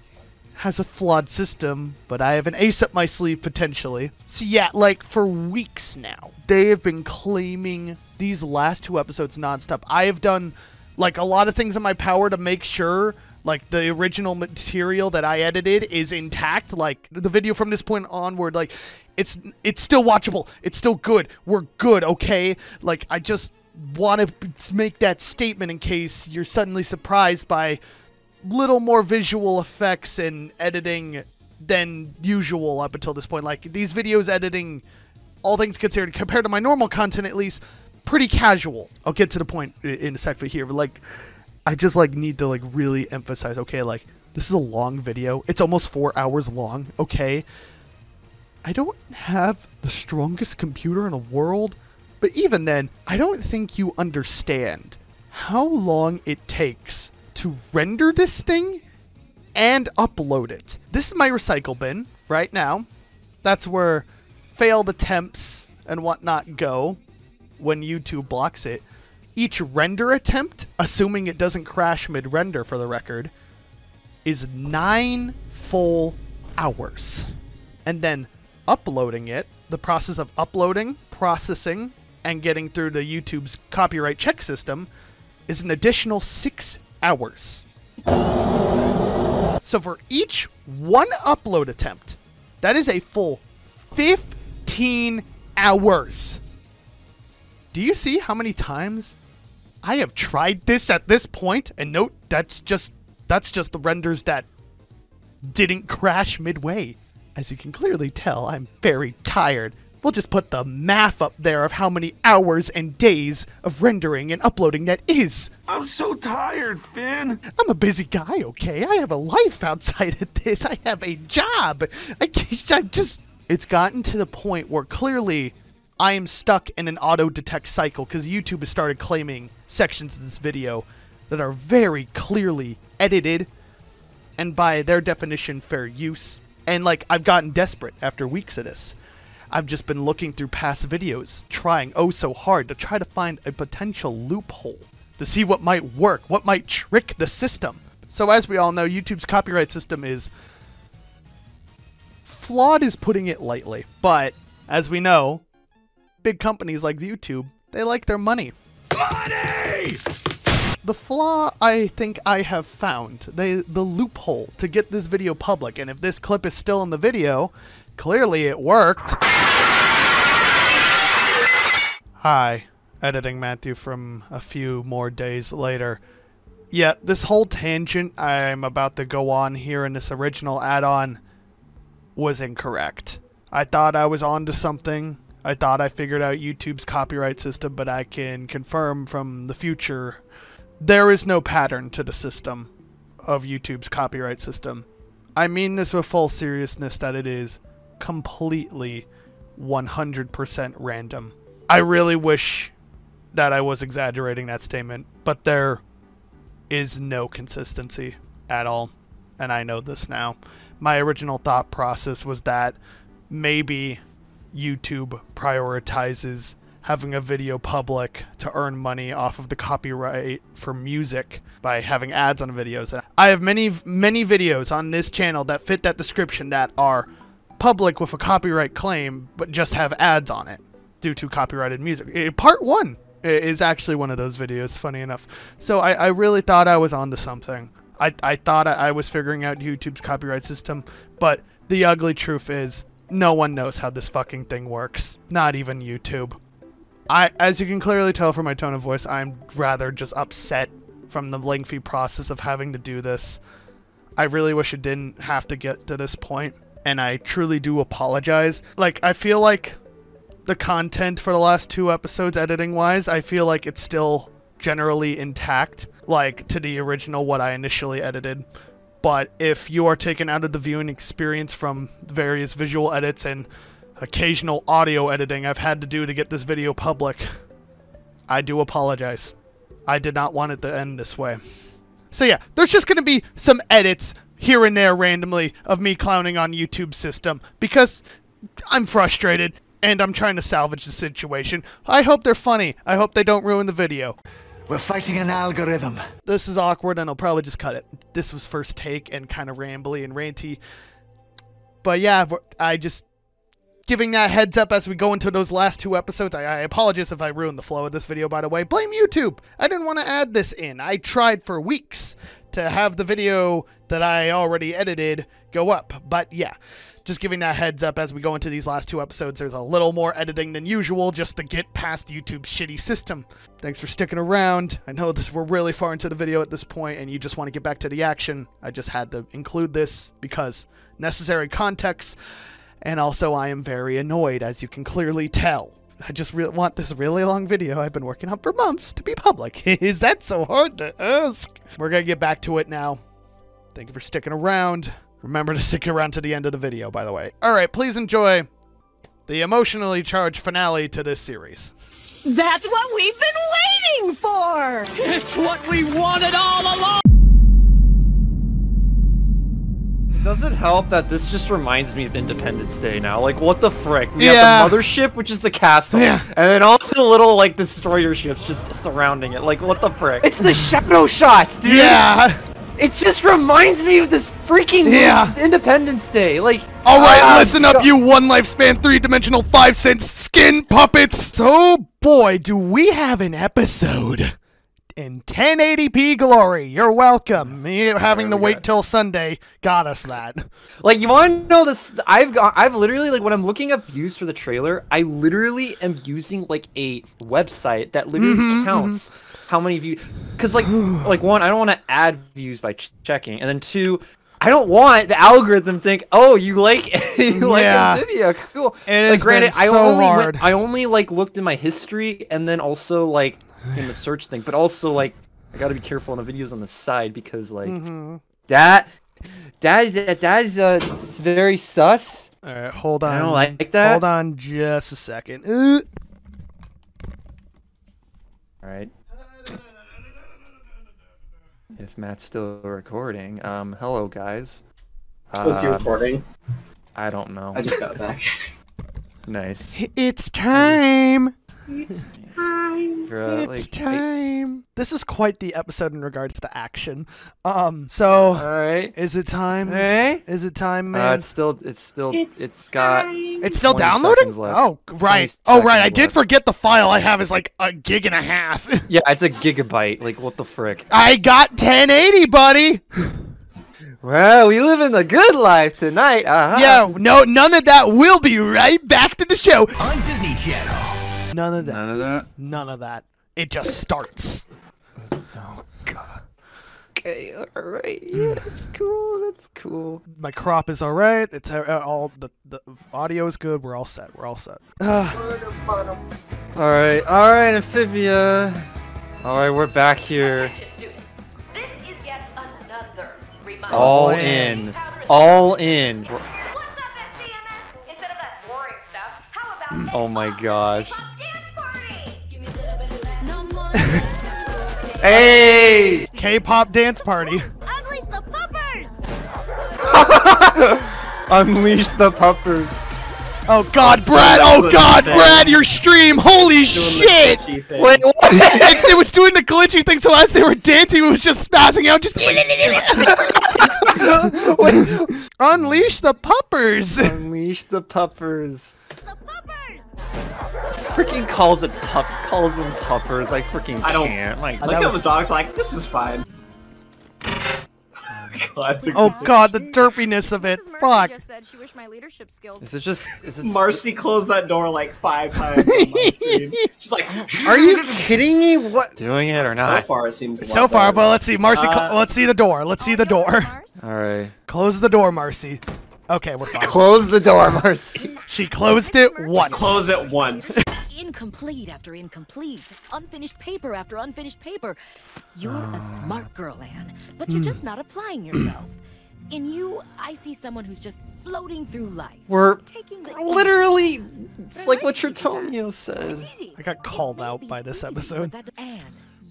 has a flawed system, but I have an ace up my sleeve potentially. So yeah, like for weeks now, they have been claiming these last two episodes nonstop. I have done like a lot of things in my power to make sure like the original material that I edited is intact. Like the video from this point onward, like it's it's still watchable. It's still good. We're good, okay? Like I just want to make that statement in case you're suddenly surprised by little more visual effects and editing than usual up until this point. Like these videos editing, all things considered, compared to my normal content at least, pretty casual. I'll get to the point in a sec for here, but like I just like need to like really emphasize, okay, like this is a long video. It's almost four hours long, okay? I don't have the strongest computer in the world, but even then, I don't think you understand how long it takes to render this thing and upload it. This is my recycle bin right now. That's where failed attempts and whatnot go when YouTube blocks it. Each render attempt, assuming it doesn't crash mid render for the record, is nine full hours. And then uploading it, the process of uploading, processing, and getting through the YouTube's copyright check system is an additional six hours. So for each one upload attempt, that is a full 15 hours. Do you see how many times I have tried this at this point? And note that's just that's just the renders that didn't crash midway. As you can clearly tell, I'm very tired. We'll just put the math up there of how many hours and days of rendering and uploading that is. I'm so tired, Finn. I'm a busy guy, okay? I have a life outside of this. I have a job. I just, I just it's gotten to the point where clearly I am stuck in an auto detect cycle because YouTube has started claiming sections of this video that are very clearly edited and by their definition fair use. And like I've gotten desperate after weeks of this. I've just been looking through past videos, trying oh so hard to try to find a potential loophole to see what might work, what might trick the system. So as we all know, YouTube's copyright system is flawed is putting it lightly. But as we know, big companies like YouTube, they like their money. Money! The flaw I think I have found, the the loophole to get this video public, and if this clip is still in the video, clearly it worked. Hi, editing Matthew from a few more days later. Yeah, this whole tangent I'm about to go on here in this original add-on was incorrect. I thought I was onto something. I thought I figured out YouTube's copyright system, but I can confirm from the future there is no pattern to the system of YouTube's copyright system. I mean this with full seriousness that it is completely 100% random. I really wish that I was exaggerating that statement, but there is no consistency at all. And I know this now. My original thought process was that maybe YouTube prioritizes having a video public to earn money off of the copyright for music by having ads on videos. I have many many videos on this channel that fit that description that are public with a copyright claim but just have ads on it due to copyrighted music. Part 1 is actually one of those videos, funny enough. So I, I really thought I was onto something. I, I thought I, I was figuring out YouTube's copyright system, but the ugly truth is no one knows how this fucking thing works. Not even YouTube. I, as you can clearly tell from my tone of voice, I'm rather just upset from the lengthy process of having to do this. I really wish it didn't have to get to this point, and I truly do apologize. Like, I feel like the content for the last two episodes, editing wise, I feel like it's still generally intact, like to the original what I initially edited. But if you are taken out of the viewing experience from various visual edits and occasional audio editing I've had to do to get this video public, I do apologize. I did not want it to end this way. So yeah, there's just going to be some edits here and there randomly of me clowning on YouTube system because I'm frustrated and I'm trying to salvage the situation. I hope they're funny. I hope they don't ruin the video. We're fighting an algorithm. This is awkward and I'll probably just cut it. This was first take and kind of rambly and ranty. But yeah, I just giving that heads up as we go into those last two episodes. I, I, apologize if I ruined the flow of this video, by the way. Blame YouTube. I didn't want to add this in. I tried for weeks to have the video that I already edited go up. But yeah, just giving that heads up as we go into these last two episodes. There's a little more editing than usual just to get past YouTube's shitty system. Thanks for sticking around. I know this we're really far into the video at this point and you just want to get back to the action. I just had to include this because necessary context. And also, I am very annoyed, as you can clearly tell. I just re- want this really long video I've been working on for months to be public. Is that so hard to ask? We're gonna get back to it now. Thank you for sticking around. Remember to stick around to the end of the video, by the way. Alright, please enjoy the emotionally charged finale to this series. That's what we've been waiting for! It's what we wanted all along! Does it help that this just reminds me of Independence Day now? Like, what the frick? We Yeah. have the mothership, which is the castle, Yeah. and then all the little, like, destroyer ships just surrounding it. Like, what the frick? It's the shadow shots, dude! Yeah! It just reminds me of this freaking Yeah. Independence Day. Like, Alright, ah, listen up, you one lifespan, three dimensional, five cents skin puppets! So, boy, do we have an episode in 1080p glory. You're welcome. Me having to wait got- till Sunday got us that. Like you want to know this? I've got. I've literally like when I'm looking up views for the trailer, I literally am using like a website that literally Mhm, counts how many views. Because like, like one, I don't want to add views by ch- checking, and then two, I don't want the algorithm think, oh, you like you like Yeah. cool. It like granted, been I only hard. went, I only like looked in my history, and then also like in the search thing, but also like I got to be careful on the videos on the side because like. Mhm. That that that that is uh s- very sus. All right, hold on. I don't like that. Hold on just a second. Uh, All right. If Matt's still recording, um, hello guys. Was he Uh, recording? I don't know. I just got back. Nice. It's time. It's Bruh, it's like, time. This is quite the episode in regards to action. Um, so All right. is it time? Hey. Is it time, Uh, man? it's still it's still it's got It's still downloading? Oh, right. Oh, right. I seconds did left. forget the file I have is like a gig and a half. Yeah, it's a gigabyte. Like what the frick? I got 1080, buddy. Well, we live in the good life tonight. Uh-huh. Yeah, no, none of that. We'll be right back to the show. On Disney Channel. None of that. None of that. None of that. It just starts. Oh God. Okay. All right. Yeah, that's cool. That's cool. My crop is all right. It's uh, all the the audio is good. We're all set. We're all set. Uh, All right. All right, Amphibia. All right, we're back here. All in. All in. We're- of that boring stuff, how about mm, Oh my gosh. Hey! K-pop dance party. Unleash the puppers! Unleash the puppers. Oh God, Let's Brad! Oh God, thing. Brad! Your stream! Holy shit! Wait, what? It was doing the glitchy thing, so as they were dancing, it was just spazzing out, just unleash the puppers. Unleash the puppers. The puppers! Freaking calls it pup. Calls them puppers. I freaking I don't- can't. Like, I like how the dog's like, this is fine. God. the- Oh god, the derpiness of it. Fuck. just said she wished my leadership skills. Is it just? Is it? Marcy closed that door like five times on my screen. She's like, Are you kidding me? What? Doing it or not? So far, it seems. So far, better. but let's see. Marcy, cl- Uh, let's see the door. Let's see the door. All right. Close the door, Marcy. Okay, we're fine. Close the door, Marcy. She closed it once. Close it once. Incomplete after incomplete, unfinished paper after unfinished paper. You're a ah. smart girl, Anne, but you're hmm. just not applying yourself. In you, I see someone who's just floating through life. We're Taking the literally. It's like what Tritonio said. I got called out by this episode. Anne,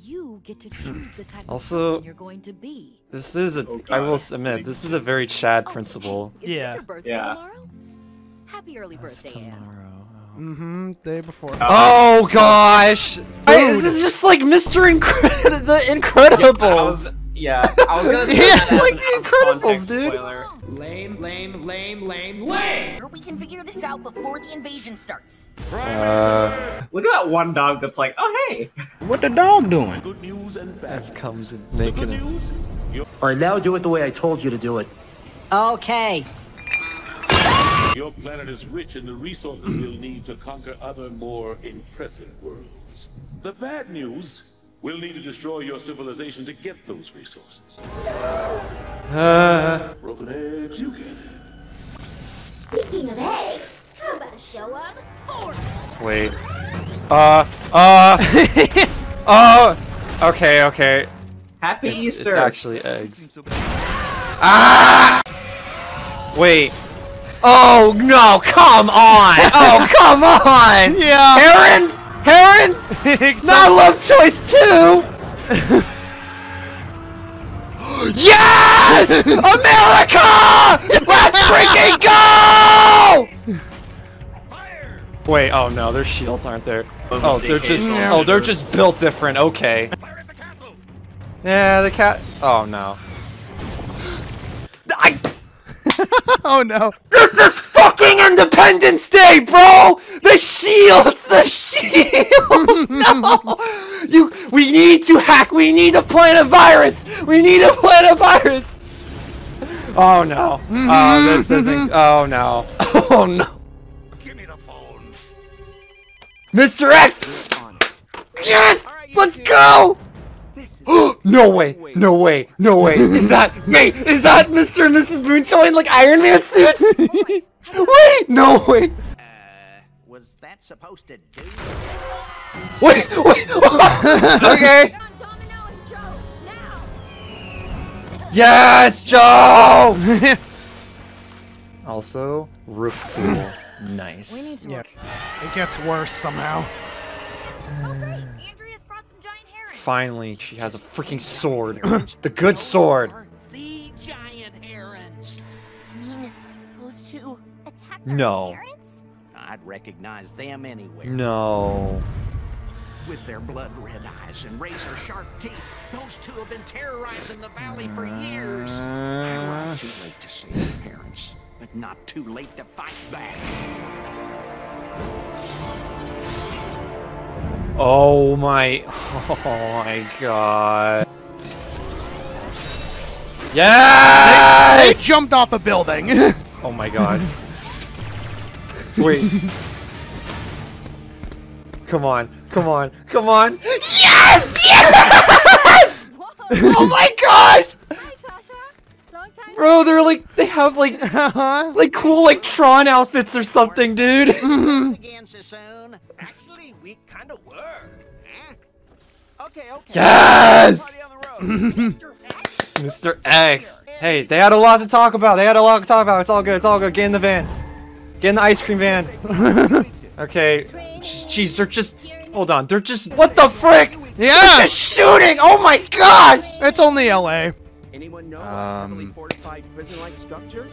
you get to hmm. choose the type Also- of person you're going to be. This is a. I will admit, this is a very Chad principle. Is it Yeah. Yeah. tomorrow? Happy early birthday, Anne. Mm-hmm. Day before. Oh gosh! I- this is just like Mr. Incredible, the Incredibles. I was, yeah, I was gonna say Yeah, it's like the out of context Incredibles, dude. Spoiler. Lame, lame, lame, lame, lame! We can figure this out before the invasion starts. Uh, Look at that one dog that's like, oh hey. What the dog doing? Good news and bad. F comes in The good naked. Alright, now do it the way I told you to do it. Okay. Your planet is rich in the resources we'll need to conquer other more impressive worlds. The bad news, we'll need to destroy your civilization to get those resources. Uh, Broken eggs, you get it. Speaking of eggs, how about a show of force? wait. Uh, uh, uh. Okay, okay. Happy It's, Easter. it's actually eggs. Ah! Wait. Oh no! Come on! Oh come on! Yeah. Herons! Herons! Not love choice two! yes! America! Let's freaking go! Wait, oh no, their shields aren't there. Oh, oh they're just oh, they're just built different. Okay. Yeah, the cat. Oh no. I, oh no. this is fucking Independence Day, bro! The shields, the shields! No! You, we need to hack, we need to plant a virus! We need to plant a virus! Oh no. Oh, this isn't, oh no. Oh no. Give me the phone. Mr. X! Yes! Let's go! no way! No way! No way! Is that wait? Is that Mr. and Mrs. Boonchuy like Iron Man suits? wait! No way! Uh, was that supposed to do? Wait! Wait! okay. Yes, Joe! also, roof pool. Nice. Yeah. It gets worse somehow. Oh, Finally, she has a freaking sword. the good sword. The giant herons. You mean those two attacked No. I'd recognize them anywhere. No. With their blood red eyes and razor sharp teeth, those two have been terrorizing the valley for years. I too late to save their parents, but not too late to fight back. Oh my. Oh my god. They, Yes! they jumped off a building. Oh my god. Wait. Come on. Come on. Come on. Yes! Yes! oh my gosh! Bro, they're like they have like uh-huh. like cool like Tron outfits or something, dude. Again, Sassoon. Actually, kind of were. Huh? Okay, okay. Yes! Mr. X. Hey, they had a lot to talk about. They had a lot to talk about. It's all good. It's all good. Get in the van. Get in the ice cream van. okay. Jeez, they're just. Hold on. They're just. What the frick? Yeah. They're just shooting. Oh my gosh. It's only LA. Anyone know Um, a heavily fortified prison-like structure?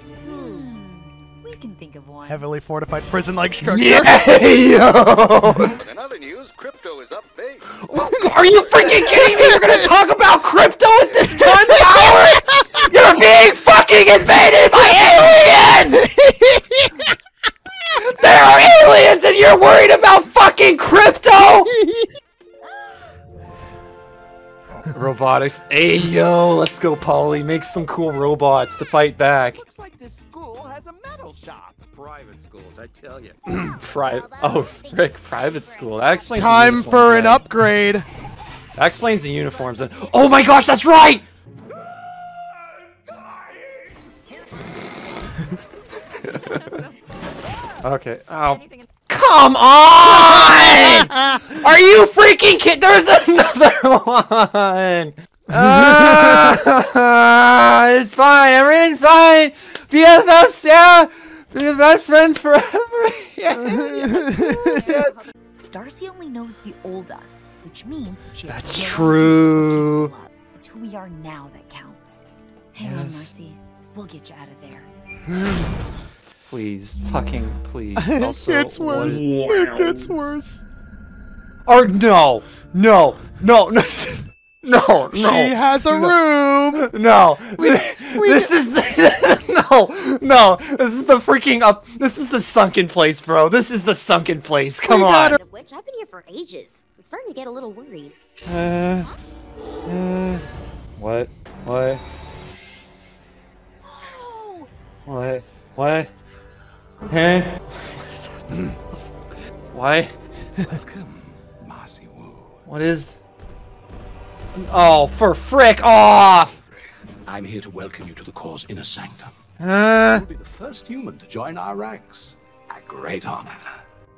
We can think of one. Heavily fortified prison-like structure. Yeah, yo. In other news, crypto is up big. Are you freaking kidding me? You're gonna talk about crypto at this time of hour? You're being fucking invaded by alien! there are aliens and you're worried about fucking crypto? robotics. Hey yo, let's go, Polly. Make some cool robots to fight back. Looks like this school Private schools, I tell you. Private. Oh, frick, private school. That explains. Time uniforms, for an right? upgrade. That explains the uniforms. And oh my gosh, that's right. okay. Oh. Come on! Are you freaking kid? There's another one. Ah, it's fine. Everything's fine. BFFs, yeah. Be best friends forever. yeah. Darcy only knows the old us, which means she That's true. idea what to do. It's who we are now that counts. Hang on, Yes. We'll get you out of there. Please, fucking please. it Also, gets worse. is- It gets worse. Or no, no, no, no, no, no. She has a no. room. No, this is the, no, no. This is the freaking up. This is the sunken place, bro. This is the sunken place. Come on. Of which I've been here for ages. I'm starting to get a little worried. Uh, uh, what? What? What? What? Huh? What's happening? Why? Welcome, Marcy Wu. What is? Oh, for frick off! I'm here to welcome you to the Core's inner sanctum. Uh, You'll be the first human to join our ranks. A great honor.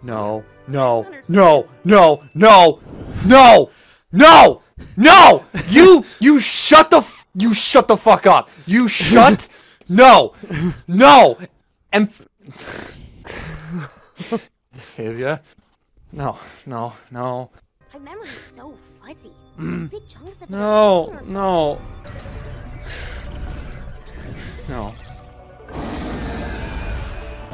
no, no, no, no, no, no, no, no! You, you shut the, f- you shut the fuck up. You shut, no, no, and. Fivia, no, no, no, My memory's so fuzzy. Big chunks of it are no, no, no.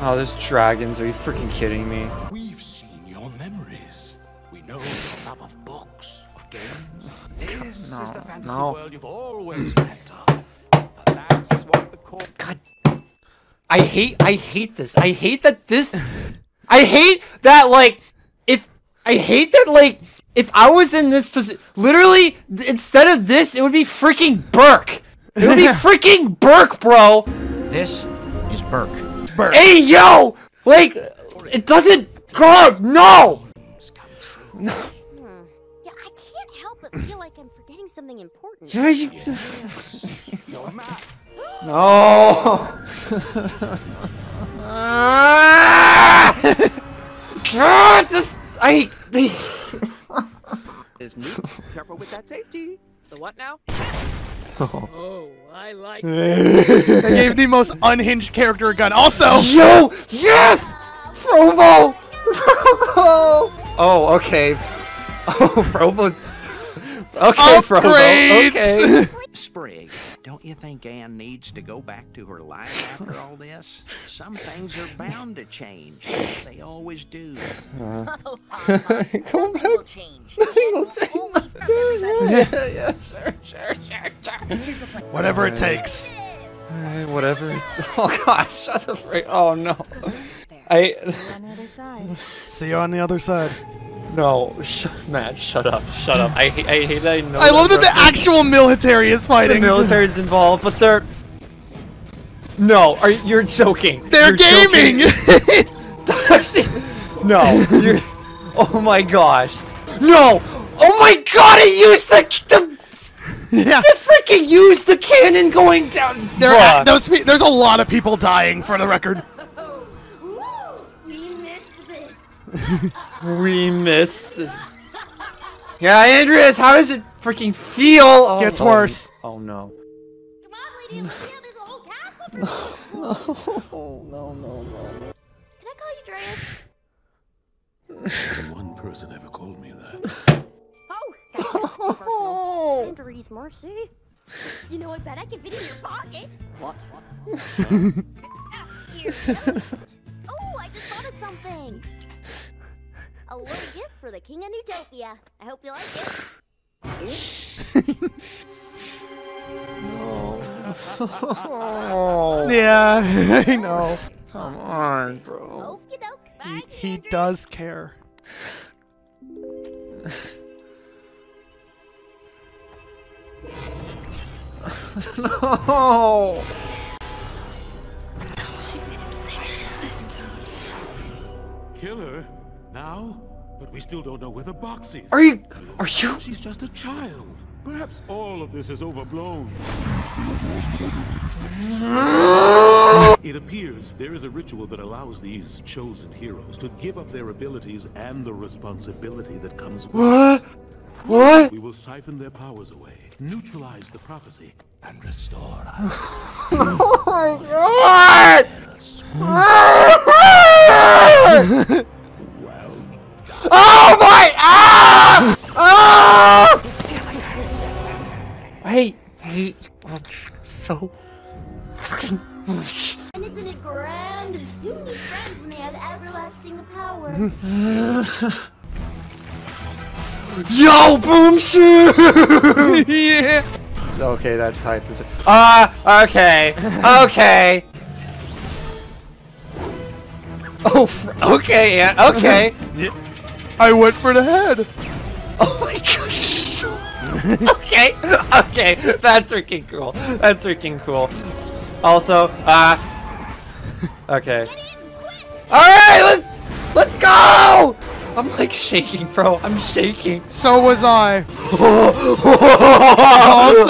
Oh, there's dragons. Are you freaking kidding me? We've seen your memories. We know your love of books, of games. This No, is the fantasy no. world you've always dreamt of. But that's what the Core. God. I hate I hate this. I hate that this I hate that like if I hate that like if I was in this position literally th- instead of this it would be freaking Burke. It would be freaking Burke, bro. This is Burke. Burke. Hey yo! Like it doesn't God, no! Hmm. Yeah, I can't help but feel like I'm forgetting something important. Yeah, you- No. God, just I, Is new. Careful with that safety. The what now? Oh. Oh, I like They gave the most unhinged character a gun. Also, Yo! Yes! Frobo! Frobo! Oh, okay. Oh, Frobo. Okay, Frobo. Okay. Sprig, don't you think Anne needs to go back to her life after all this? Some things are bound to change. They always do. Uh, Oh, ha, ha. Nothing will change. Anne will only stop everybody. yeah, yeah, sure, sure, sure, sure. whatever it takes. Alright, whatever. Oh gosh, shut the frick. Oh no. I. On the other side. See you on the other side. No, sh- Matt, shut up, shut up. I, hate- I hate that I know. I love that the actual military is fighting. the military is involved, but they're. No, are you- you're joking? They're You're gaming. joking. No, you're. Oh my gosh, no! Oh my god! It used the the. Yeah. The freaking used the cannon going down. There, Bruh. those, there's a lot of people dying for the record. We missed this. We missed. Yeah, Andrias, how does it freaking feel? Oh, Gets oh, worse. Oh no. Come on, lady, let's see this whole castle. No, no, no, no. Can I call you Dreas? One person ever called me that. Oh, gotcha. Too personal. Andrias Mercy. You know, I bet I can fit in your pocket. What? Ah, here. Oh, I just thought of something. A little gift for the King of Newtopia. I hope you like it. Oh. Yeah, I know. Come on, bro. Bye. He, he does care. no. Kill her? Now? But we still don't know where the box is. Are you? Are you? She's just a child. Perhaps all of this is overblown. it appears there is a ritual that allows these chosen heroes to give up their abilities and the responsibility that comes with What? What? We will siphon their powers away, neutralize the prophecy, and restore us. Oh my god! oh my! Ah! Ah! I hate, hate so fucking much. And isn't it grand? Who needs friends when they have everlasting power? Yo, boom shoot! yeah. Okay, that's hype. Is it? Ah, okay, okay. Oh, okay, yeah, okay. Yeah. I went for the head. Oh my gosh. okay, okay, that's freaking cool. That's freaking cool. Also, uh, okay. All right, let's let's go. I'm like shaking, bro. I'm shaking. So was I. also,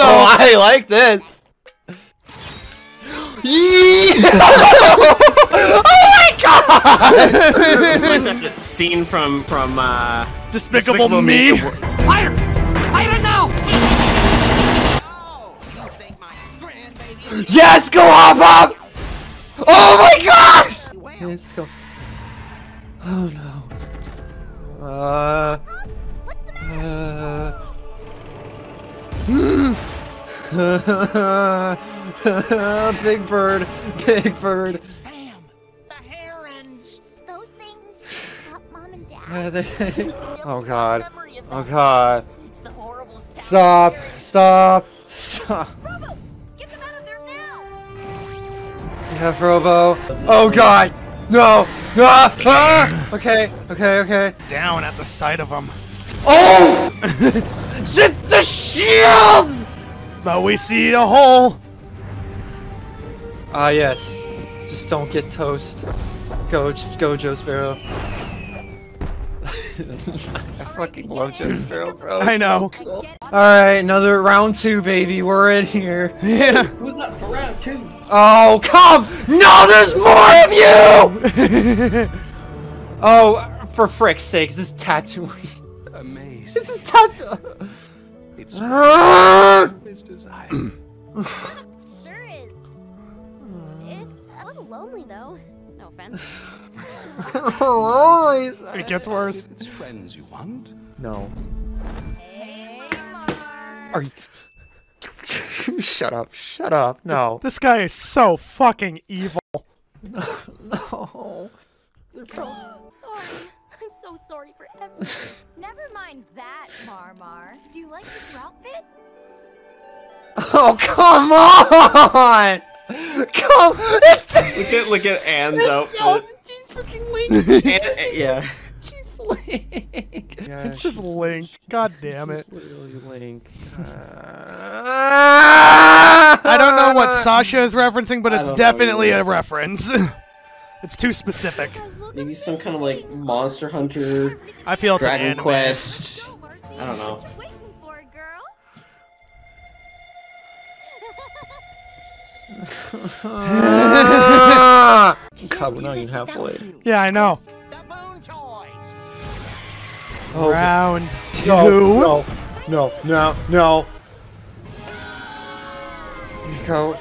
I like this. Yeah! god! like that scene from from uh, Despicable Me. Fire! Fire now! Yes, go off up! Oh my gosh! Let's go. Oh no. Uh. Uh. Big bird, big bird. oh god. Oh god. Stop, stop, stop. Yeah, Frobo. Oh god! No! Ah! ah! Okay, okay, okay. Down at the sight of him. Oh! the, the shields! But we see a hole. Ah, yes. Just don't get toast. Go, just go, Joe Sparrow. I fucking love Joe Sparrow, bro. I know. All right, another round two, baby. We're in here. Yeah. Who's up for round two? Oh, come! No, there's more of you! oh, for frick's sake, this is Tatooine. Amazing. This is Tatooine. It's his desire. Sure is. It's a little lonely though. No offense. It gets worse. It's friends you want. No. Hey, Are you... Shut up, shut up, no. This guy is so fucking evil. No. They're probably... Sorry. I'm so sorry for everything. Never mind that, Marmar. Do you like this outfit? Oh, come on! Come... It's... Look at look at Anne's It's so... She's freaking Link. Anne- yeah. She's Link. Yeah, It's just Link. God damn it. She's literally Link. I don't know what Sasha is referencing, but it's definitely a reference. it's too specific. Maybe some kind of like Monster Hunter, I feel it's an Dragon anime. Quest. I don't know. God, we're not even halfway. Yeah, I know. Oh, Round two. No, no, no, no, no. Go.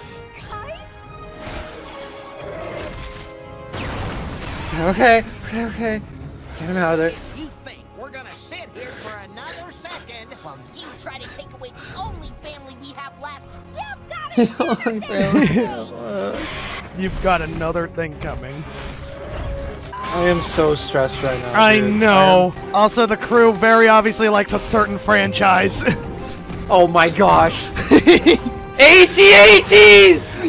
Okay, okay, okay. Get him out of there. You've got another thing coming. I am so stressed right now. I dude. know. Also, the crew very obviously likes a certain franchise. Oh my gosh. AT-ATs!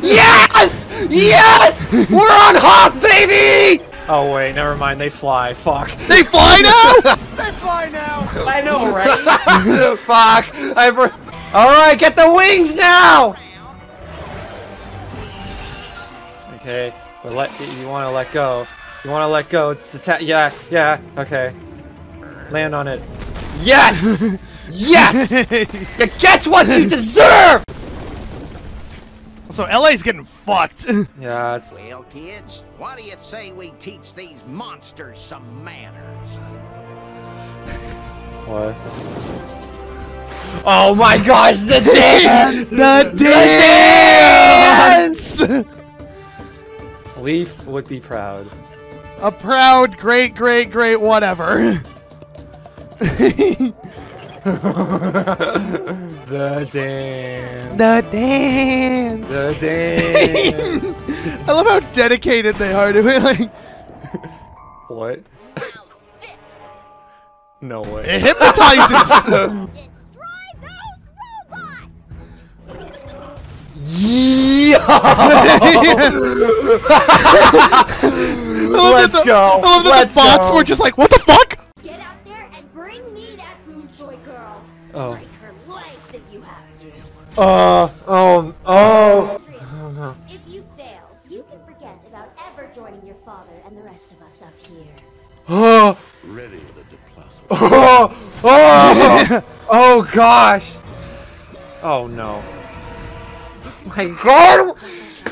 Yes! Yes! We're on Hoth, baby! Oh wait, never mind. They fly. Fuck. They fly now? they fly now. I know, right? Fuck. I for- Alright, get the wings now! Okay, but let you want to let go. You want to let go. Deta yeah, yeah, okay. Land on it. Yes! yes! you get what you deserve! So LA's getting fucked. yeah, it's Well, kids, what do you say we teach these monsters some manners? what? Oh my gosh, the dance! the dance! Leif would be proud. A proud, great, great, great, whatever. the dance. The dance. The dance. I love how dedicated they are to it. Like, what? No way. it hypnotizes. Let's the, go. I love that Let's the bots go. were just like, what the fuck? Get out there and bring me that Boonchuy girl. Oh. Break her legs if you have to. Uh, oh, oh. Oh no. If you fail, you can forget about ever joining your father and the rest of us up here. Oh, Ready the diplomacy. oh, oh, oh gosh. Oh no. My God.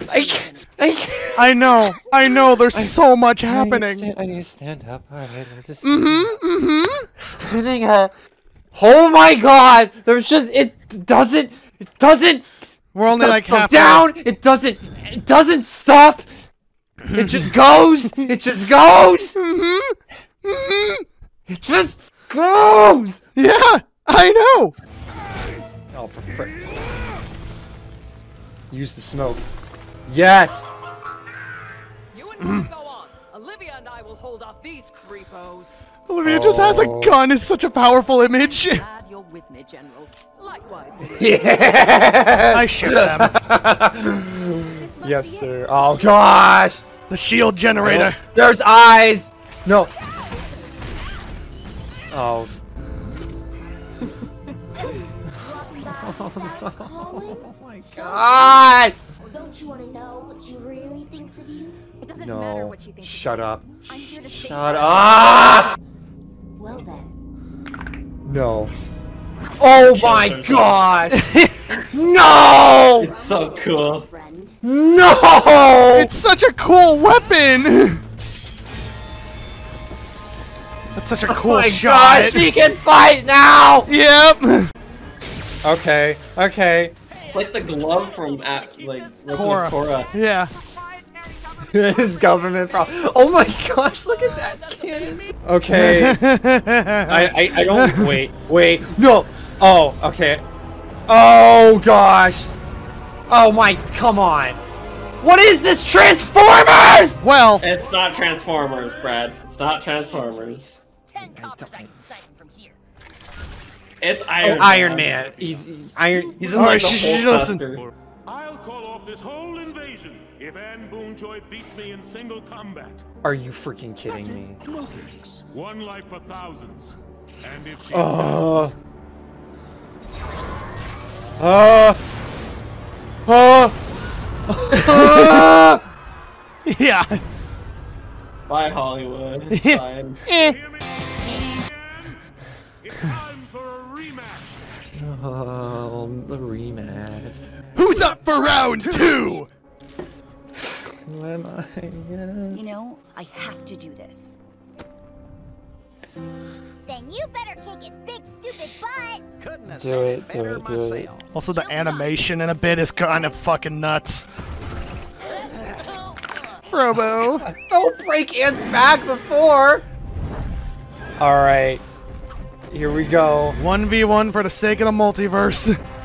I, I, I know, I know. There's so much I need to happening. stand- I need to stand up. All right, I'm just Mm-hmm. Mm-hmm. standing up. Oh my God! There's just it doesn't it doesn't. We're only does like slow halfway. down. It doesn't. It doesn't stop. It just goes. It just goes. Mm-hmm. Mm-hmm. It just goes. Yeah, I know. Oh, for frick. Use the smoke. Yes. You and Mom go on. Olivia and I will hold off these creepos. Olivia just has a Oh. gun. It's such a powerful image. Glad you're with me, General. Likewise. Yeah. I shoot them. yes, sir. Oh gosh. The shield generator. Oh, there's eyes. No. Oh. Oh my God. Oh, don't you want to know what she really thinks of you? It doesn't matter No. what she thinks. Shut up. I'm here to Shut up. Well then. No. Oh my gosh. no. It's so cool. No. It's such a cool weapon. That's such a oh cool oh my shot. gosh, he can fight now. Yep. Okay. Okay. It's like the glove from at, like Legend Korra. Korra. Yeah. His government problem. Oh my gosh, look at that cannon. Okay. I, I, I don't. Wait. Wait. No. Oh, okay. Oh gosh. Oh my. Come on. What is this? Transformers! Well, It's not Transformers, Brad. It's not Transformers. Ten coppers I can sight from here. It's Oh, Iron. Iron Man. He's Iron. He's in Alright, like the sh- sh- Hulk listen. I'll call off this whole invasion if Anne Boonchuy beats me in single combat. Are you freaking kidding me? No gimmicks. One life for thousands. And if she Uh. Uh. Uh. uh. yeah. Bye, Hollywood. It's fine. Oh, the rematch. Who's up for round two? Who am I? You know, I have to do this. Then you better kick his big stupid butt. Couldn't have Do it, it do it, do it. Also, the animation in a bit is kind of fucking nuts. Frobo. Don't break Ant's back before. All right. Here we go. 1v1 for the sake of the multiverse.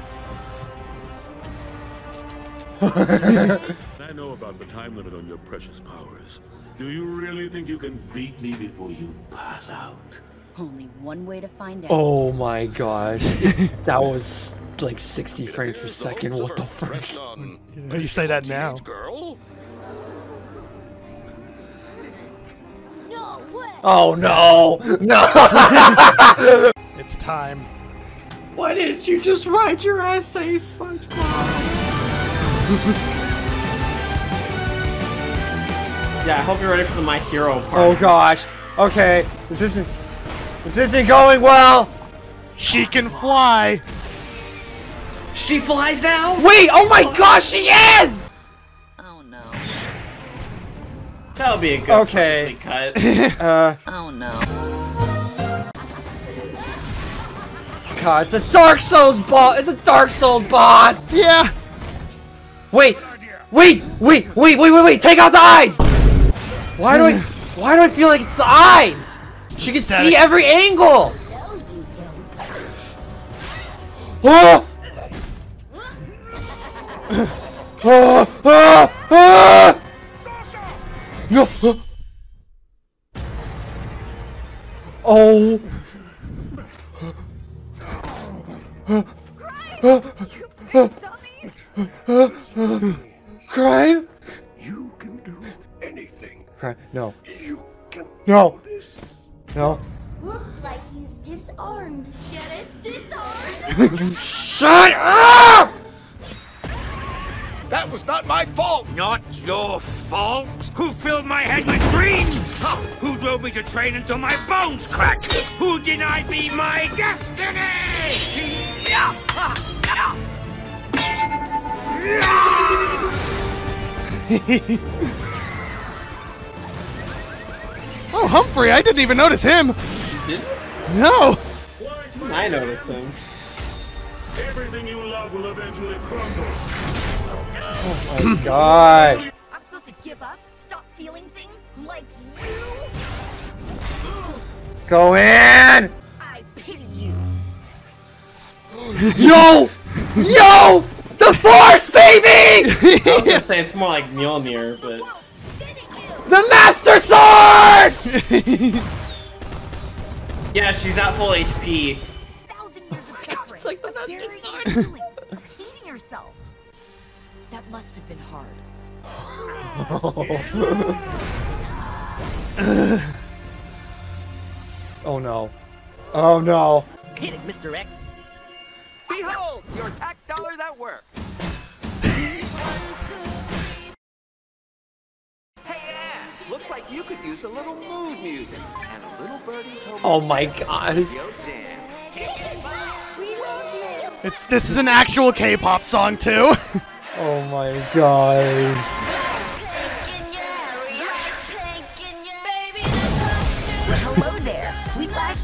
I know about the time limit on your precious powers. Do you really think you can beat me before you pass out? Only one way to find out. Oh my gosh. That was like 60 frames per second. What the frick? you say that now. Girl? Oh no! No! It's time. Why didn't you just write your essay, SpongeBob? yeah, I hope you're ready for the My Hero part. Oh gosh. Okay, this isn't. This isn't going well. She can fly. She flies now? Wait! Oh my gosh, she is! That would be a good Okay. cut. Uh, Oh no. God, it's a Dark Souls boss. It's a Dark Souls boss. Yeah. Wait, wait, wait, wait, wait, wait, wait. Take out the eyes. Why do I? Why do I feel like it's the eyes? She can Aesthetic. see every angle. Oh! Ah, ah, ah! No. Oh. Crime? You can do anything. Crime? No. You can No. do this. No. Looks like he's disarmed. Get it? Disarmed? Shut up! That was not my fault! Not your fault? Who filled my head with dreams? Huh, Who drove me to train until my bones cracked? Who denied me my destiny? Oh, Humphrey, I didn't even notice him. You didn't? No. I noticed him. Everything you love will eventually crumble. Oh my god. I'm supposed to give up? Stop feeling things? Like you? Go in! I pity you. Yo! Yo! The Force, baby! I was gonna say it's more like Mjolnir, but The Master Sword! yeah, she's at full HP. It's like the Master Sword. Hating yourself. That must have been hard. oh no. Oh no. Hit it, Mr. X. Behold, your tax dollars at work. Hey, Ash, looks like you could use a little mood music. And a little birdie told Oh my god. your jam. It's this is an actual K-pop song too. Oh my gosh. There, sweet life.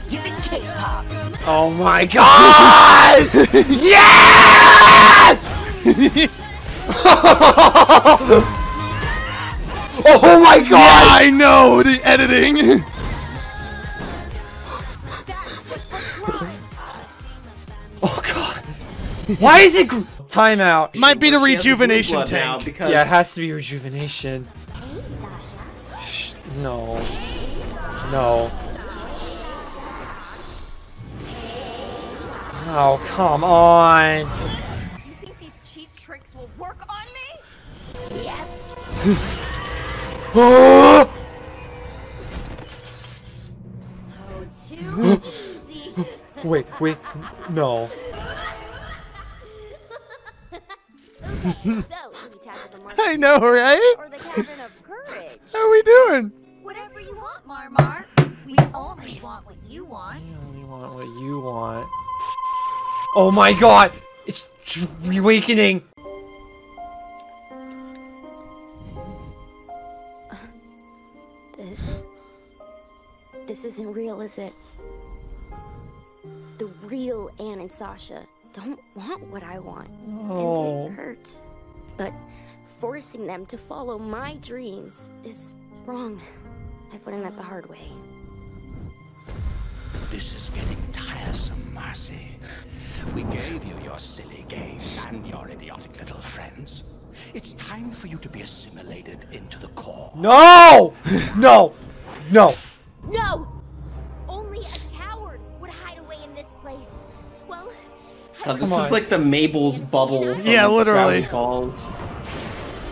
Oh my gosh! yes! oh my Yeah, god! I know the editing. Oh god. Why is it gr- timeout? Might be the She has the blue rejuvenation tank. because Yeah, it has to be rejuvenation. Shh, No. No. Oh, come on. You think these cheap tricks will work on me? Yes. Oh! Oh, too easy. Wait, wait, no. Okay, so we tackle the I know, right? or the cavern of courage. How are we doing? Whatever you want, Marmar. We only want what you want. I only want what you want. Oh my god! It's reawakening! This. This isn't real, is it? The real Anne and Sasha don't want what I want. Oh. And it hurts. But forcing them to follow my dreams is wrong. I've learned that the hard way. This is getting tiresome, Marcy. We gave you your silly games and your idiotic little friends. It's time for you to be assimilated into the core. No! No! No! No! Oh, God, this is like the Mabel's bubble. From Yeah, literally. Gravity Falls.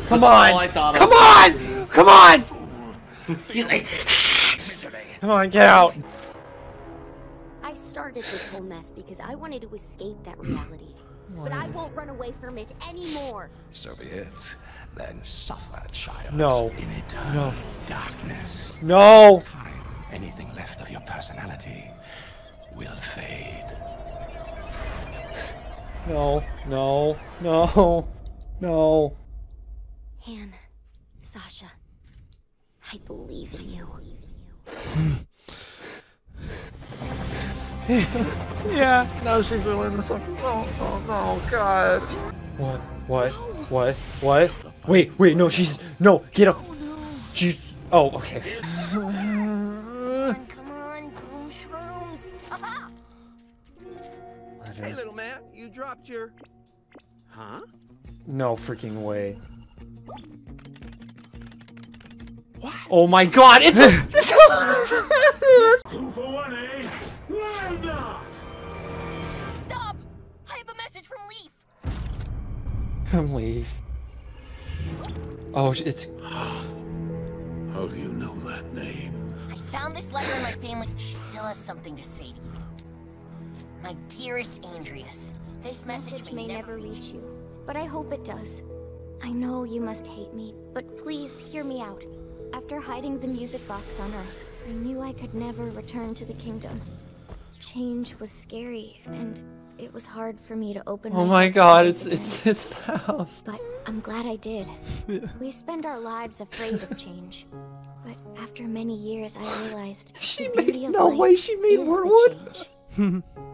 Come That's on! all I thought of. Come on! Come on! He's like, Come on, get out! I started started this whole mess because I wanted to escape that reality. But I won't run away from it anymore. So be it. Then suffer, child. No. In eternal No. darkness. No. Time, Anything left of your personality will fade. No, no, no, no. Anne, Sasha, I believe in you. yeah. no, she's ruining the song. Oh, oh, no, God. What? What? What? What? Wait, wait, no, she's. No, get up. She. Oh, okay. Come on, grow shrooms. Aha! Hey, little man, you dropped your. Huh? No freaking way. What? Oh my god, it's a. Two for one, eh? Why not? Stop! I have a message from Leif. Come leave. Oh, it's. How do you know that name? I found this letter in my family. She still has something to say to you. My dearest Andrias, this message, may never reach you, but I hope it does. I know you must hate me, but please hear me out. After hiding the music box on Earth, I knew I could never return to the kingdom. Change was scary, and it was hard for me to open Oh my my god, it's again. it's it's the house. But I'm glad I did. We spend our lives afraid of change. But after many years, I realized She the beauty made of no life way she made is Wartwood. the change.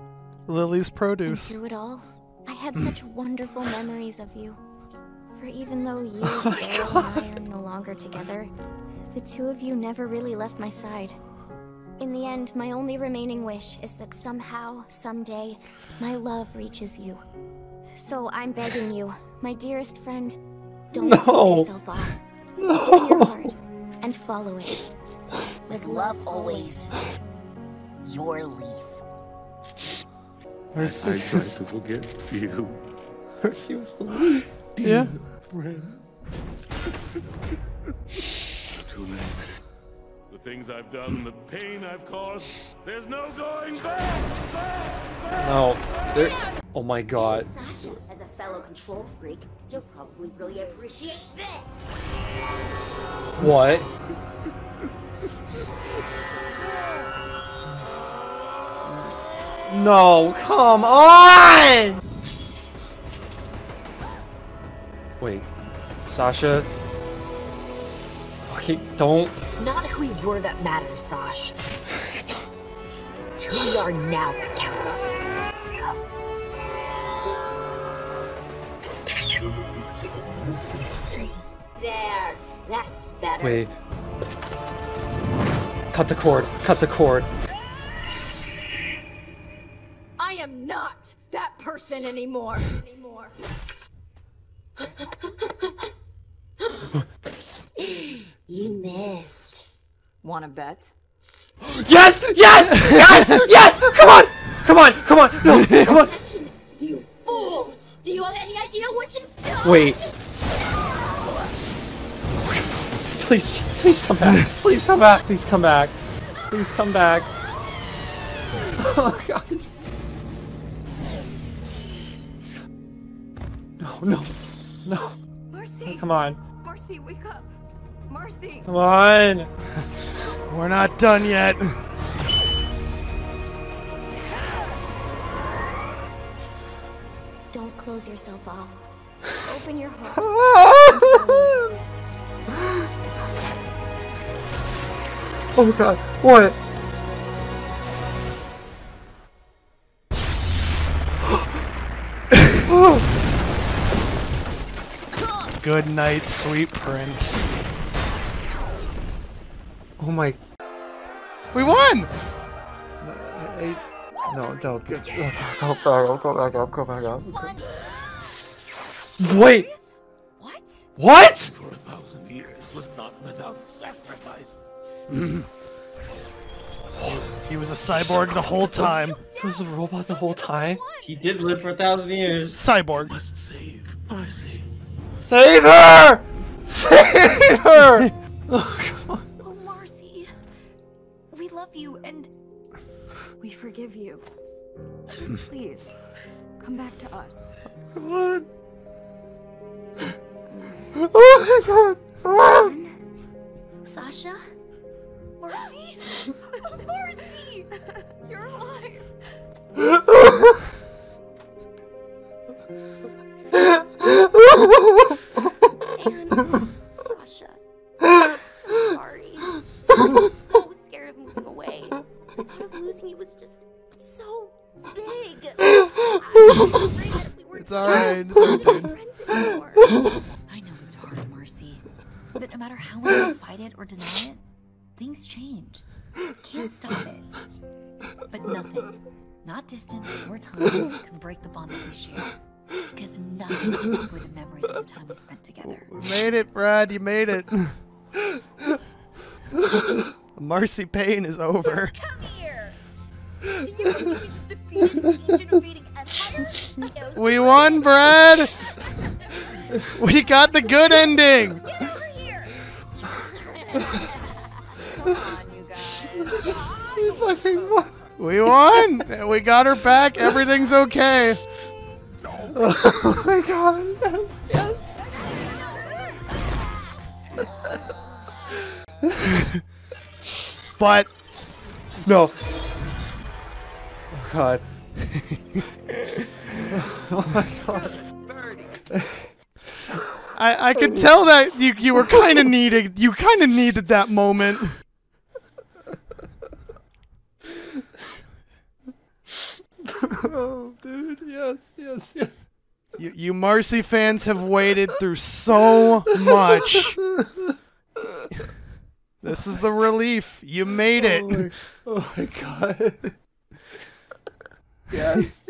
Lily's And produce. through it all, I had such wonderful memories of you. For even though you, Oh and I are no longer together, the two of you never really left my side. In the end, my only remaining wish is that somehow, someday, my love reaches you. So I'm begging you, my dearest friend, don't No. close yourself off. Open your heart and follow it. With love always, your Leif. Mercy I tried to forget you. Mercy was the lead. Yeah. friend. Too late. The things I've done, the pain I've caused, there's no going back! back, back. No, there. Oh my god. Sasha, as a fellow control freak, you'll probably really appreciate this. What? No, come on! Wait, Sasha? Fucking don't. It's not who you were that matters, Sash. It's who you are now that counts. There, that's better. Wait. Cut the cord. Cut the cord. Am not that person anymore. Anymore. You missed. Wanna bet? Yes! Yes! Yes! Yes! Come on! Come on! Come on! No! Come on! You fool! Do you have any idea what you've done? Wait. Please, please come back. Please come back. Please come back. Please come back. Oh god. No, no, no. Marcy! Come on. Marcy, wake up! Marcy! Come on. We're not done yet. Don't close yourself off. Open your heart. Oh god. What? Good night, sweet prince. Oh my. We won! I, no, don't. Go, go back up. Go back up. Go back up. Wait. What? What? For a thousand years was not without sacrifice. He was a cyborg the whole time. He was a robot the whole time. He did live for a thousand years. Cyborg. Must save Marcy. Save her! Save her! Oh, oh, Marcy. We love you, and We forgive you. Please, come back to us. Come on. Mm. Oh my god. Sasha? Marcy? Marcy! You're alive! And uh, Sasha. I'm sorry. I was so scared of moving away. The thought of losing you was just so big. I was that we were It's alright. It's we okay. wouldn't be friends anymore. I know it's hard, Marcy. But no matter how much you fight it or deny it, things change. You can't stop it. But nothing, not distance or time, can break the bond that we share. Because nothing can take away the memories of the time we spent together. You made it, Brad. You made it. Marcy Payne is over. Come here! You you just defeated the invading empire? We won, Brad. We got the good ending. You fucking won. We won. We got her back. Everything's okay. Oh my god. Yes, yes. But No. Oh god. oh my god. I, I could tell that you you were kind of needed. You kind of needed that moment. oh, dude. Yes, yes, yes. You, you Marcy fans have waited through so much. This is the relief. You made it. Oh my, oh my god. yes.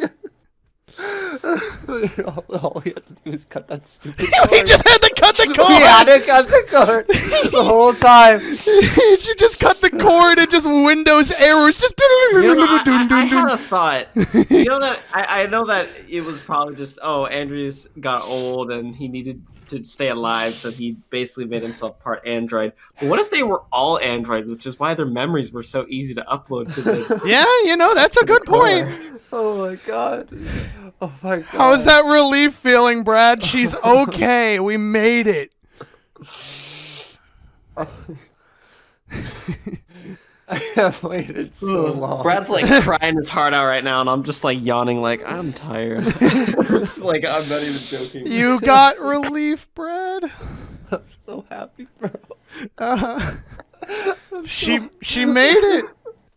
All, we had to do is cut that stupid we just had to cut the cord. We had to cut the cord the whole time. you just cut the cord and just Windows errors. Just You know, I, I, I had a thought. You know that I, I know that it was probably just oh Andrias got old and he needed to stay alive, so he basically made himself part android. But what if they were all androids, which is why their memories were so easy to upload to the yeah, you know that's a good point. Oh my god. Oh my god. How's that relief feeling, Brad? She's okay. We made it. I have waited so long. Brad's like crying his heart out right now, and I'm just like yawning, like I'm tired. it's like I'm not even joking. You got relief, Brad. I'm so happy, bro. Uh, she she made it.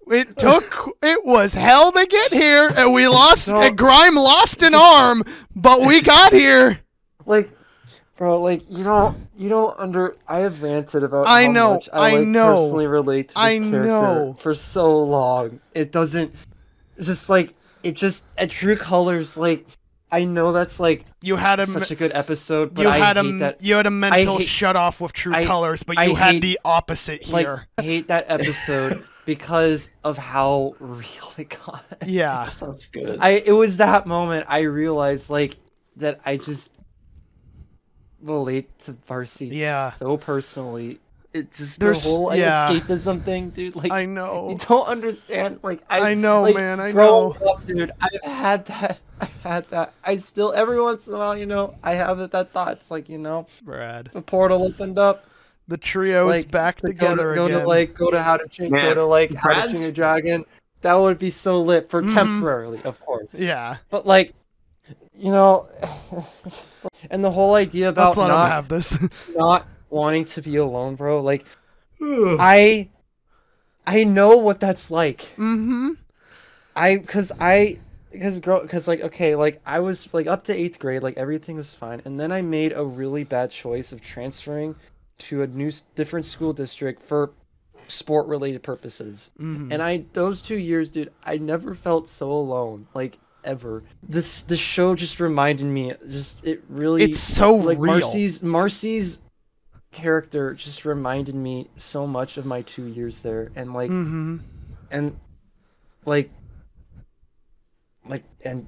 It took it was hell to get here, and we lost. No. and Grime lost an arm, but we got here. Like, bro, like you don't, you don't under. I have ranted about I know, much I, I like, know, personally relate to this I character know. for so long. It doesn't. It's just like it just at True Colors. Like I know that's like You had a such a good episode, but you I had a hate m- that. you had a mental hate- shut off with True I- Colors, but I you had hate- the opposite here. I hate that episode because of how real it got. Yeah. Sounds good. I it was that moment I realized like that I just relate to Varsi Yeah. so personally. It just There's- the whole like, yeah. escapism thing, dude. Like I know. you don't understand. Like I, I know, like, man, I know. up, dude. I've had that. I've had that. I still every once in a while, you know, I have it, that thought. It's like you know, Brad. the portal opened up. The trio's like, back to together go to, go to like go to how to train, go to like how to Brad's- train a dragon. That would be so lit for Mhm. temporarily, of course. yeah. But like, you know, it's just like- and the whole idea about Let's let him not have this. not wanting to be alone, bro. Like, I, I know what that's like. mm-hmm. I, cause I, because grow, cause like okay, like I was like up to eighth grade, like everything was fine, and then I made a really bad choice of transferring to a new, different school district for sport related purposes. Mhm. And I those two years, dude, I never felt so alone, like ever. This this show just reminded me, just it really. It's so like real. Marcy's Marcy's character just reminded me so much of my two years there, and like, Mm-hmm. and like, like and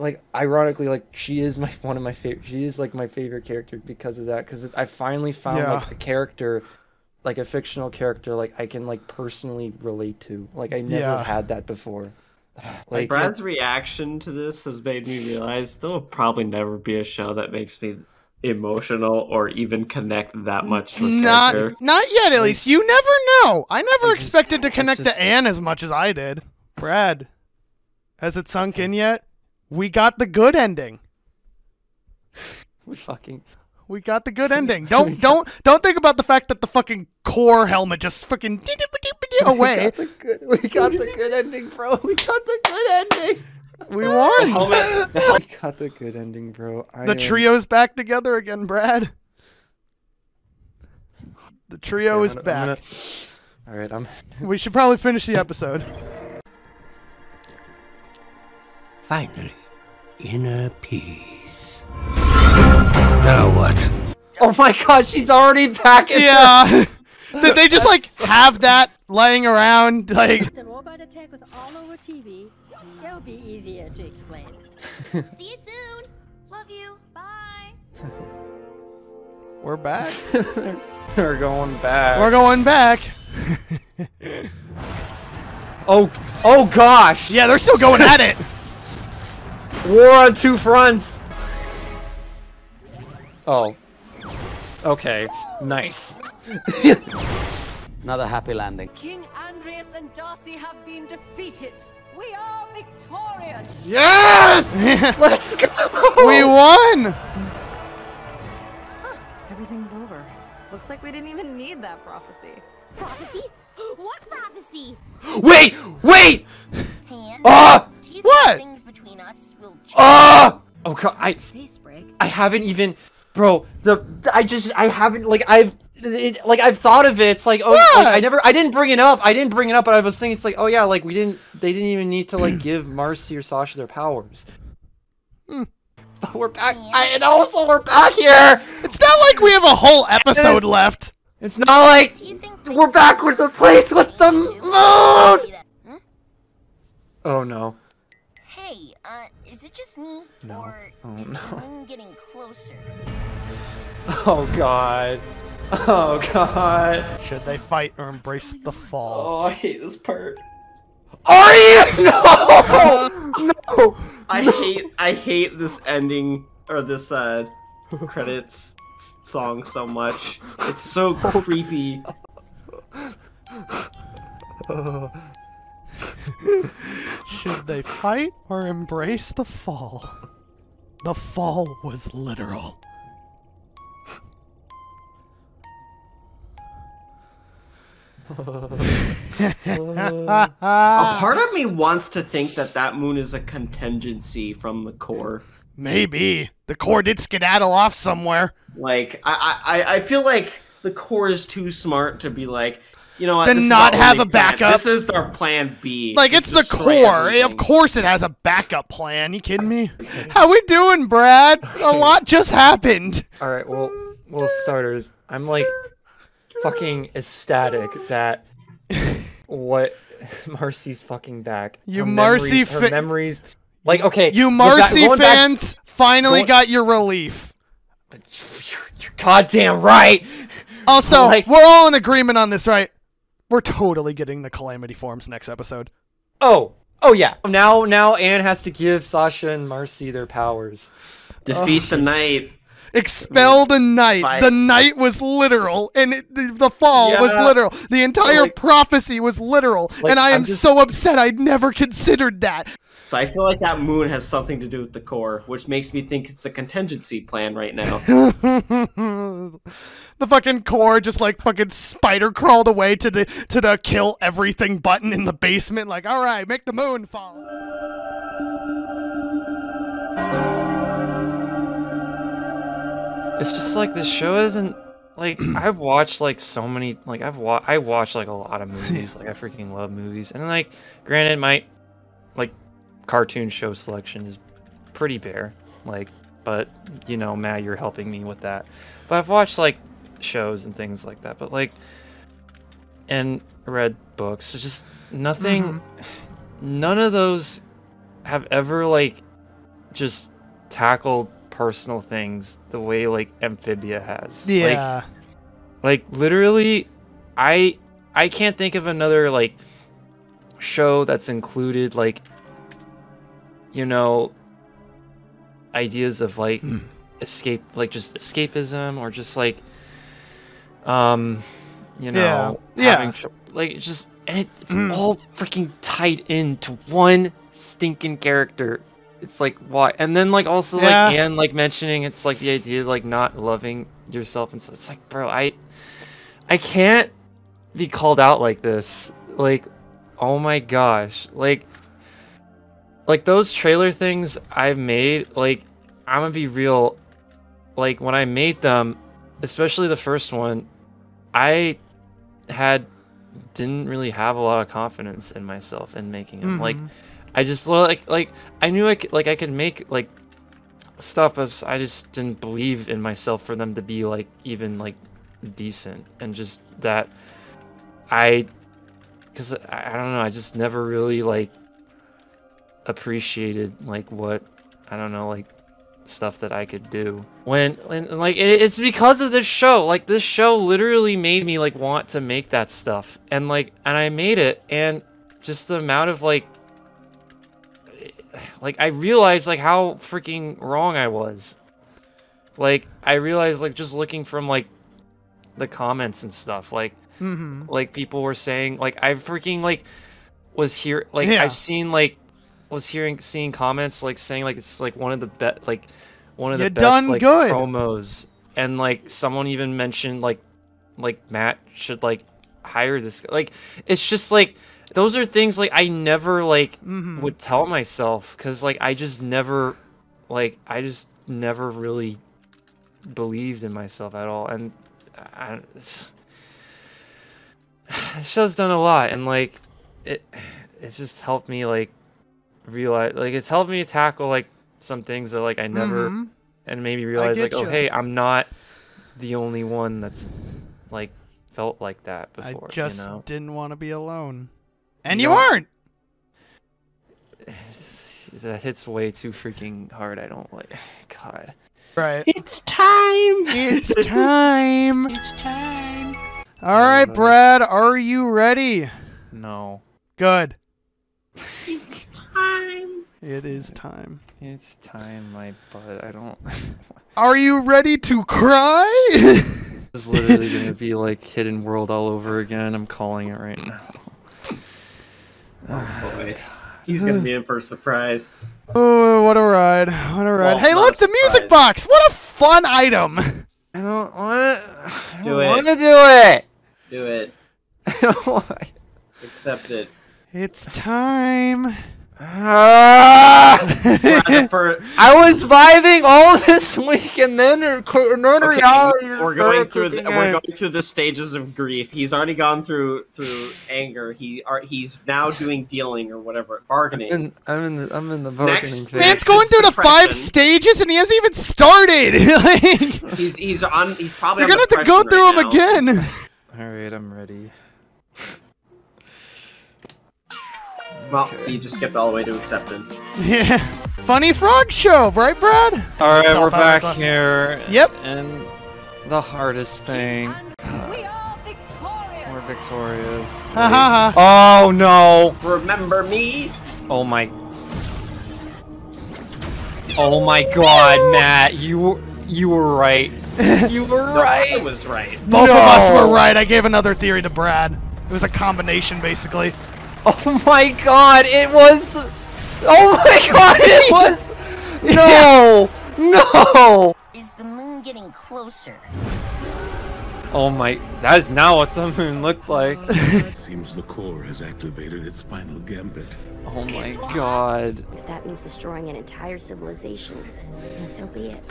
like ironically, like she is my one of my favorite. She is like my favorite character because of that. Because I finally found Yeah. like a character like a fictional character like I can like personally relate to. Like I never Yeah. had that before. Like Brad's reaction to this has made me realize there will probably never be a show that makes me emotional or even connect that much to a Not, character. not yet. At least you never know. I never I just- expected to connect just- to Anne as much as I did. Brad, has it sunk in yet? We got the good ending. we fucking We got the good ending. Don't don't don't think about the fact that the fucking core helmet just fucking away. We got the good, we got the good ending, bro. We got the good ending. We won. we got the good ending, bro. I The am- trio's back together again, Brad. The trio Okay, is I'm gonna- back. Gonna- All right, I'm. We should probably finish the episode. Finally, inner peace. Now what? Oh my god, she's already back. in Yeah. Did they just like have that laying around? Like The robot attack was all over TV. It'll be easier to explain. See you soon. Love you. Bye. we're back. We're going back. We're going back. Oh, oh gosh. Yeah, they're still going at it. War on two fronts. Oh. Okay. Nice. Another happy landing. King Andrias and Darcy have been defeated. We are victorious. Yes! Let's go. We won. Everything's over. Looks like we didn't even need that prophecy. Prophecy? What prophecy? Wait, wait. Anne, Ah! do you think What? things between us will? Ah! Oh god, I I haven't even, bro. The I just I haven't like I've. It, like I've thought of it, it's like oh, like, I never, I didn't bring it up. I didn't bring it up, but I was thinking it's like oh yeah, like we didn't, they didn't even need to like give Marcy or Sasha their powers. Hmm. But we're back, I, and also we're back here. It's not like we have a whole episode left. It's not like we're back with the place with the moon. Oh no. Hey, is it just me? No. Or Oh, is no. the moon getting closer? Oh god. Oh god. Should they fight or embrace the fall? Oh, I hate this part. Are you? No! no! I hate I hate this ending or this uh credits song so much. It's so creepy. Should they fight or embrace the fall? The fall was literal. A part of me wants to think that that moon is a contingency from the core. Maybe the core did skedaddle off somewhere. Like I I, I feel like the core is too smart to be like, you know what? Then not our have only a plan. backup? This is their plan B. Like it's the core. everything. Of course it has a backup plan. You kidding me? How we doing, Brad? A lot just happened. All right, well, well, starters. I'm like fucking ecstatic that what Marcy's fucking back. You Her Marcy memories, her memories. Like okay, You look back- Marcy back- fans finally going- got your relief. You're goddamn right. Also, Like- we're all in agreement on this, right? We're totally getting the calamity forms next episode. Oh, oh yeah. Now, now Anne has to give Sasha and Marcy their powers. defeat the night. Expel the night. Fight. The night was literal, and it, the, the fall was literal. The entire Like- prophecy was literal, Like, and I I'm am just- so upset. I'd never considered that. So I feel like that moon has something to do with the core, which makes me think it's a contingency plan right now. the fucking core just like fucking spider crawled away to the to the kill everything button in the basement. Like, all right, make the moon fall. It's just like this show isn't like I've watched like so many like I've wa- I watch like a lot of movies like I freaking love movies and like granted my like cartoon show selection is pretty bare like but you know Matt you're helping me with that. But I've watched like shows and things like that but like and read books it's just nothing mm-hmm. none of those have ever like just tackled personal things the way like amphibia has. Like, Yeah. like literally I I can't think of another like show that's included like you know ideas of like Hmm. escape like just escapism or just like um you know Yeah. Yeah. like it's just and it, it's Mm. all freaking tied into one stinking character it's like why and then like also Yeah. like Anne like mentioning it's like the idea of like not loving yourself and so it's like bro I I can't be called out like this like oh my gosh like like those trailer things I've made like I'm gonna be real like when I made them especially the first one I had didn't really have a lot of confidence in myself in making them like Mhm. I just like like I knew I could, like I could make like stuff as I just didn't believe in myself for them to be like even like decent and just that I because I, I don't know I just never really like appreciated like what I don't know like stuff that I could do when when like it, it's because of this show like this show literally made me like want to make that stuff and like and I made it and just the amount of like like I realized like how freaking wrong I was. Like I realized like just looking from like the comments and stuff like Mhm. like people were saying like I freaking like was here like Yeah. I've seen like was hearing seeing comments like saying like it's like one of the best like one of You the best done like good. promos and like someone even mentioned like like Matt should like hire this guy. like it's just like those are things like I never like Mhm. would tell myself because like I just never like I just never really believed in myself at all and I, it's, this show's done a lot and like it it's just helped me like realize like it's helped me tackle like some things that like I never Mhm. and maybe realize like get oh hey I'm not the only one that's like felt like that before. I just you know didn't want to be alone. And You you, don't- aren't. that hits way too freaking hard I don't like god Right. It's time. It's time. It's time. All right, Brad, are you ready? no Good. It's time. It is time. it's time my butt I don't Are you ready to cry? This is literally gonna be like Hidden World all over again. I'm calling it right now. Oh boy. He's gonna be in for a surprise. oh, what a ride. What a ride. Well, hey, not look, the music box. What a fun item. I don't want to. Do it. want to do it. Do it. Accept it. It's time. Ah! Brad, the fir- I was vibing all this week, and then and then Okay, reality. we're going through the, we're going through the stages of grief. He's already gone through through anger. He are he's now doing dealing or whatever bargaining. And I'm in the I'm in the bargaining Next- phase. Man's going is through the five stages and he hasn't even started. like, He's he's on. He's probably. you're gonna have to go depression through right them now. again. All right, I'm ready. Well, he just skipped all the way to acceptance. yeah. Funny Frog Show, right, Brad? All right, we're back Atlas. here. Yep. And the hardest thing. We are victorious. We're victorious. Ha ha ha. Oh no! Remember me? Oh my. Oh my God, Matt, you you were right. You were No, I right. was right. Both of us were right. I gave another theory to Brad. It was a combination, basically. Oh my God, it was the. Oh my God, it was. No, no. Is the moon getting closer? Oh my, that is not what the moon looked like. Seems the core has activated its final gambit. Oh my God. If that means destroying an entire civilization, then so be it.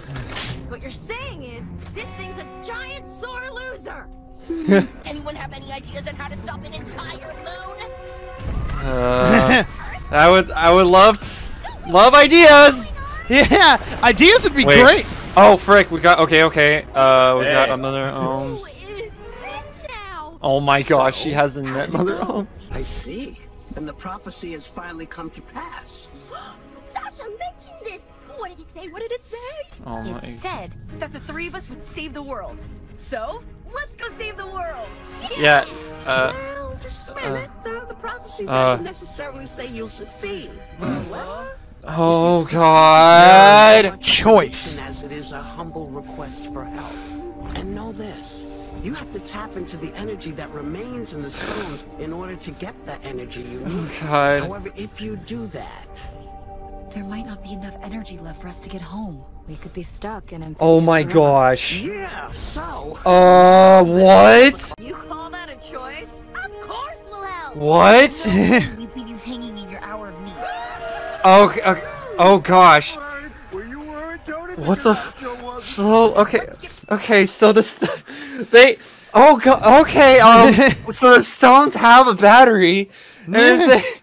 So what you're saying is, this thing's a giant sore loser. Anyone have any ideas on how to stop an entire moon? Uh, I would, I would love, love ideas. Yeah, ideas would be Wait. great. Oh frick, we got okay, okay. Uh, we got another um. Who is this now? Oh my gosh, she has a met Mother Olms. I see. And the prophecy has finally come to pass. Sasha mentioned this. What did it say? What did it say? Oh my. It said that the three of us would save the world. So, let's go save the world. Yeah, Uh. Well, just a Uh, minute. the, the prophecy uh. doesn't necessarily say you'll succeed. Well, Oh God. Choice. As it is a humble request for help. And know this. You have to tap into the energy that remains in the stones in order to get the energy you need. Oh God. However, if you do that, There might not be enough energy left for us to get home. We could be stuck in Oh my gosh. yeah, so. Uh, what? You call that a choice? What? We'd leave you hanging in your hour of need. okay, okay. Oh gosh. What the? F so okay, okay. So the st- they. Oh god. Okay. Um. so the stones have a battery, and if they.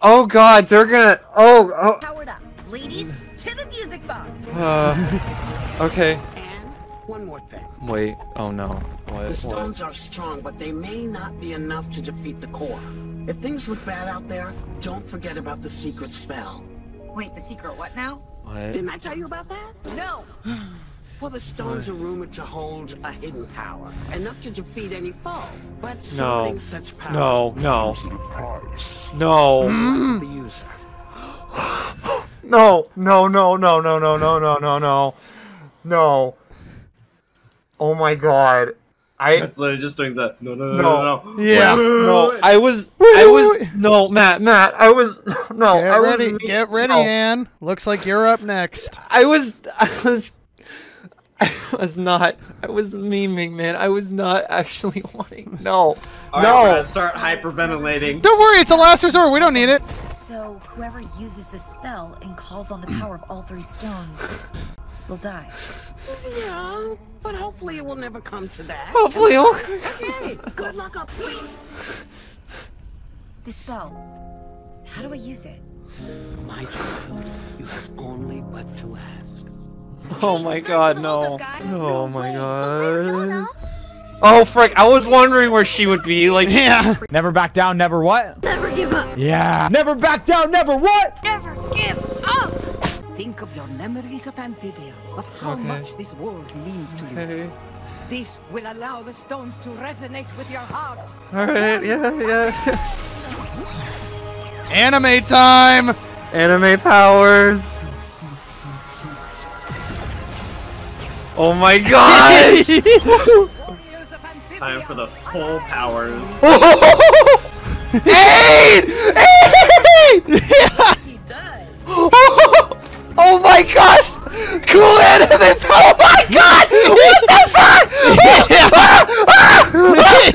Oh god, they're gonna. Oh. oh Powered up. Ladies, to the music box. uh. Okay. One more. Wait. Oh no. What? The what? stones are strong, but they may not be enough to defeat the core. If things look bad out there, don't forget about the secret spell. Wait, the secret what now? What? Didn't I tell you about that? No. Well, the stones are rumored to hold a hidden power, enough to defeat any foe. But No. summoning such power No. No. comes at a price. No. For the user. No, no, no, no, no, no, no, no, no, no, no. Oh my god. I That's literally just doing the no no no no, no no. Yeah. Wait, wait, wait, no. I was, I was, no, Matt, Matt. I was, no, Get I was, ready, get ready, no. Anne. Looks like you're up next. I was, I was, I was not. I was memeing, man. I was not actually wanting. No, All right, no. Brad, start hyperventilating. Don't worry, it's a last resort. We don't need it. So whoever uses the spell and calls on the power of all three stones will die. Yeah, but hopefully it will never come to that. Hopefully, it'll- Okay, good luck up here. The spell. How do I use it? My child, you have only but to ask. Oh my god, no. Oh my god. Oh frick! I was wondering where she would be. Like, yeah. Never back down, never what? Never give up. Yeah. Never back down, never what? Never give up. Think of your memories of Amphibia, of how Okay. much this world means to you. This will allow the stones to resonate with your hearts. All right. Yeah. Yeah. Anime time. Anime powers. Oh my gosh! Time for the full powers. Aid! Aid! Oh my gosh! Cool anime! Oh my god! What the fuck?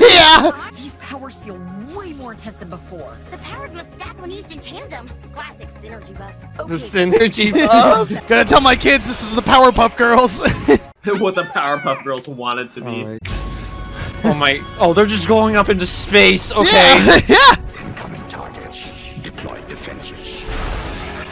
yeah! These powers feel way more intense than before. The powers must stack when used in tandem. Classic synergy buff. The synergy buff. Gotta tell my kids this is the Powerpuff Girls. what the Powerpuff Girls wanted to be. Oh my! Oh, they're just going up into space. Okay. Yeah. yeah.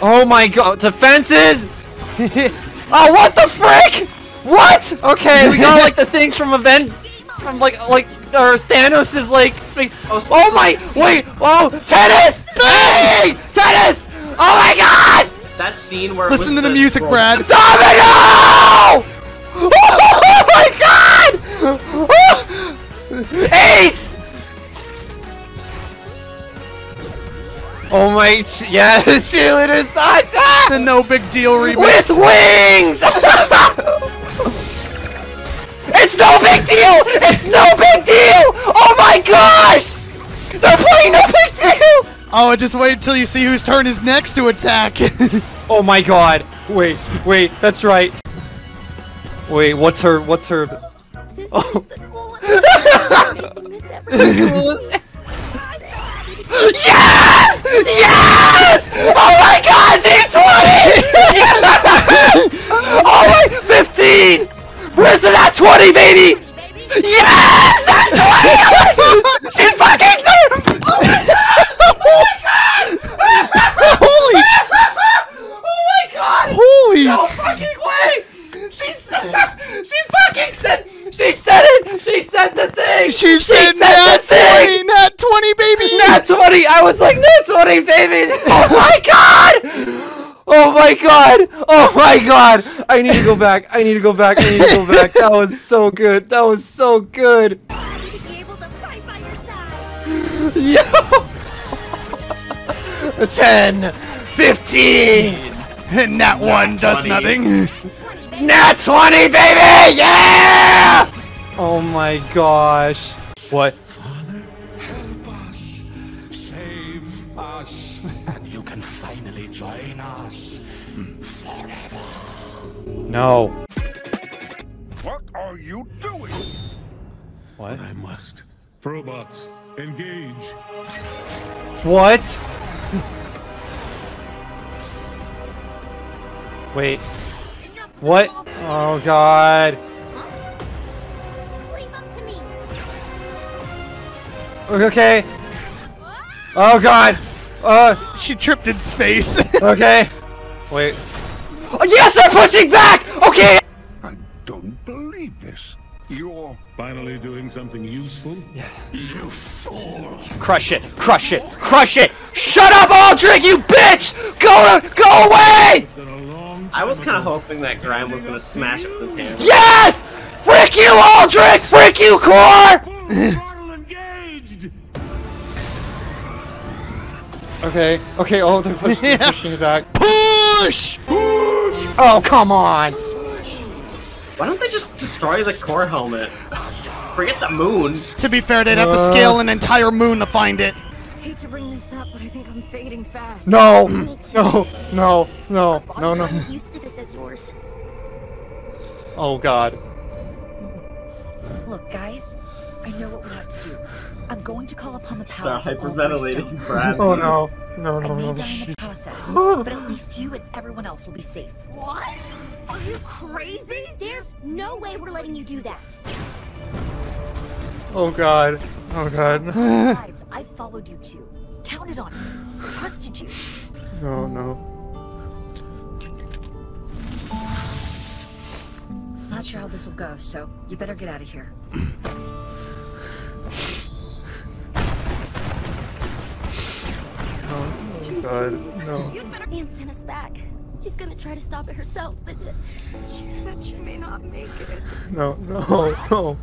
Oh my god! Defenses! oh, what the frick? What? Okay, we got like the things from event, from like like or Thanos is like. Speak- oh, oh my! Wait! Oh, tennis! Hey! Tennis! Oh my god! That scene where Listen to the music, Brad. Domino! Oh my god! Ace! Oh my, ch- yeah, cheerleader Sasha! The no big deal remix. With wings! it's no big deal! It's no big deal! Oh my gosh! They're playing no big deal! Oh, just wait till you see whose turn is next to attack. Oh my god! Wait, wait, that's right. Wait, what's her, what's her... Oh. Yes! Yes! Oh my god, D20! oh my, 15! Where's the that 20, baby? Yes! That 20! she fucking threw! Oh my god! Holy! Oh my god! Holy! No fucking way! She said, she fucking said, she said it! She said the thing! She said the nat thing! 20, nat 20, baby! Nat 20! I was like, nat 20, baby! Oh my god! Oh my god! Oh my god! I need to go back. I need to go back. I need to go back. That was so good. That was so good. To be able to fight by yourself. Yo! 10! 15! And that one does nothing. Nat 20, baby! Yeah! Oh my gosh. What? Father, help us. Save us, and you can finally join us forever. No. What are you doing? What? I must. Robots, engage. What? Wait. What? Oh god. Leave them to me. Okay. Oh god. Uh. She tripped in space. Okay. Wait. Oh, yes, I'm pushing back. Okay. I don't believe this. You're finally doing something useful? Yeah. You fool. Crush it. Crush it. Crush it. Shut up, Aldrich, you bitch! Go go away! I was kind of hoping that Grime was gonna smash it with his hand. Yes! Frick you, Aldrich! Frick you, Core! okay. Okay. Oh, they're pushing, they're pushing it back. Push! Oh, come on. Why don't they just destroy the core helmet? Forget the moon. To be fair, they'd have to Uh. scale an entire moon to find it. Hate to bring this up, but I think I'm fading fast. No. Mm, no. No. No. No. No. Used to this as yours. Oh God. Look, guys, I know what we have to do. I'm going to call upon the power of all three hyperventilating. Brad. Oh no. No. I No. may No. die in the process, but at least you and everyone else will be safe. What? Are you crazy? There's no way we're letting you do that. Oh God. Oh God. Lives, I followed you too. counted on you, trusted you. No. No. Not sure how this will go, so you better get out of here. Oh God. No. Anne sent us back. She's gonna try to stop it herself, but she said she may not make it. No. No. No.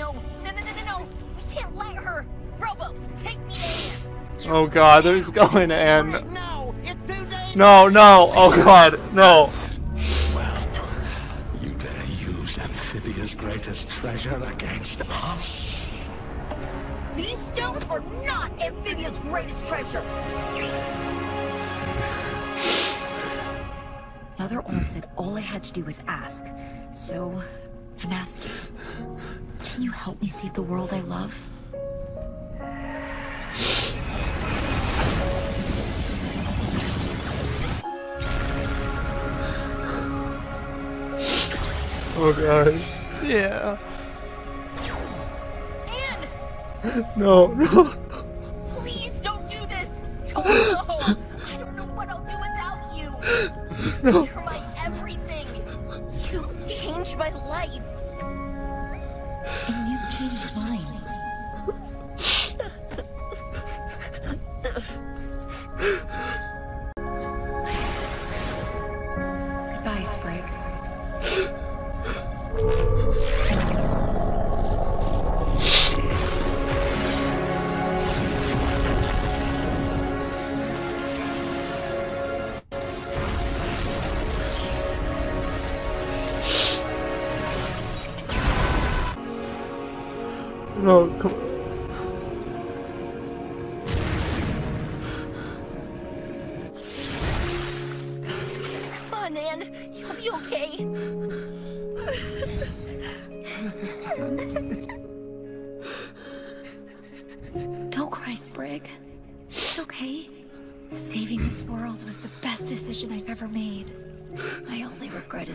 No, no, no, no, no, no. We can't let her. Robo, take me in. Oh God. There's going and. No, it's too dangerous. No. No. Oh God. No. You dare use Amphibia's greatest treasure against us? These stones are not Amphibia's greatest treasure. Mother Olm said all I had to do was ask, so I'm asking. Can you help me save the world I love? Oh God. Yeah. No. No. Please don't do this. Don't go. I don't know what I'll do without you. No. You're my everything. You changed my life. Changed mine.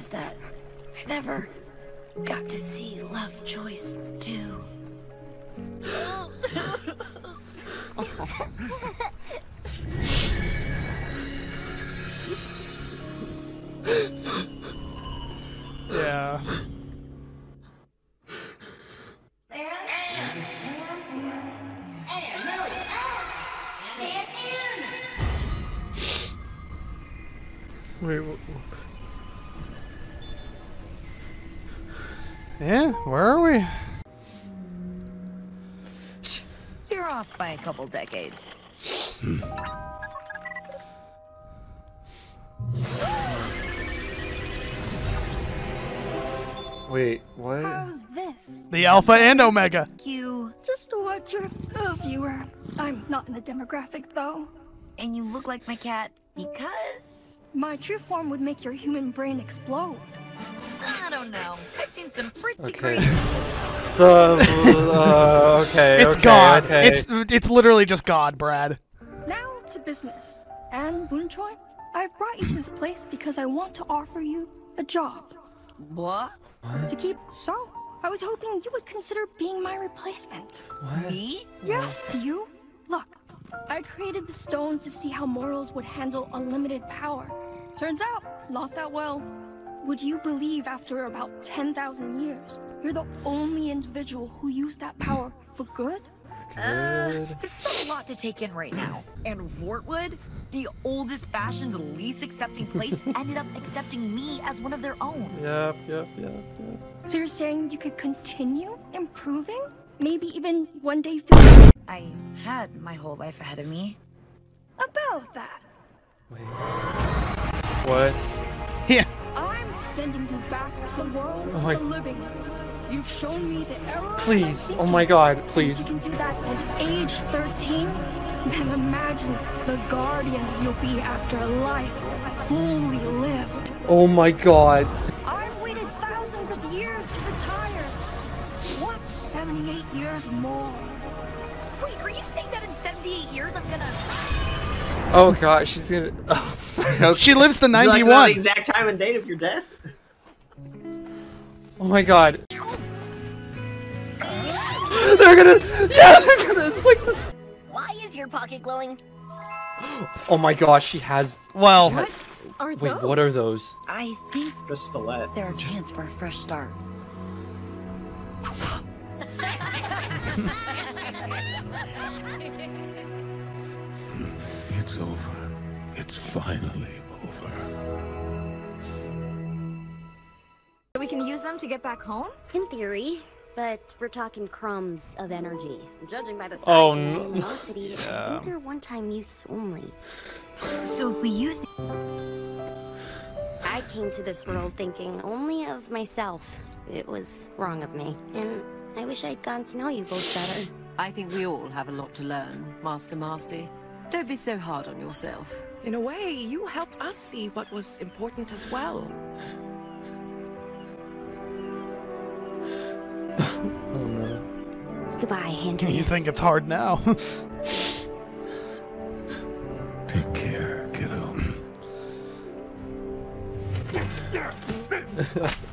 That I never got to see love Lovejoy's do. Couple decades. Wait, what? How's this? The Alpha and Omega. Thank You. Just a watcher, a uh, viewer. I'm not in the demographic though. And you look like my cat because. My true form would make your human brain explode. I don't know. I've seen some pretty Okay. crazy. The, uh, okay. It's okay, God. Okay. It's it's literally just God, Brad. Now to business. Anne Boonchuy, I've brought you to this place because I want to offer you a job. What? To keep. So, I was hoping you would consider being my replacement. Me? Yes, you. Look, I created the stones to see how mortals would handle unlimited power. Turns out, not that well. Would you believe after about 10,000 years, you're the only individual who used that power for good? Uh, this is a lot to take in right now. And Wartwood, the oldest fashioned, least accepting place, ended up accepting me as one of their own. Yep, yep, yep, yep. So you're saying you could continue improving? Maybe even one day feel I had my whole life ahead of me. about that. Wait. What? Yeah. I'm sending you back to the world Oh of the living. You've shown me the error. Please. Oh my god, please. If you can do that at age 13, then imagine the guardian you'll be after a life fully lived. Oh my god. I've waited thousands of years to retire. What's 78 years more? Wait, are you saying that in 78 years I'm gonna. Oh god, she's gonna. Oh, okay. She lives to Would you like 91. the exact time and date of your death? Oh my god. They're gonna. Yeah, they're gonna. It's like this. Why is your pocket glowing? Oh my gosh, she has. Well. she had- Are Wait, those? what are those? I think The stilettes. they're a chance for a fresh start. It's over. It's finally over. We can use them to get back home? In theory, but we're talking crumbs of energy. Judging by the size Oh, and no. luminosity, I Yeah. think they're one-time use only. So if we use the. I came to this world thinking only of myself. It was wrong of me, and I wish I'd gotten to know you both better. I think we all have a lot to learn, Master Marcy. Don't be so hard on yourself. In a way, you helped us see what was important as well. Oh no. Goodbye, Andrias. You think it's hard now? Take care, kiddo.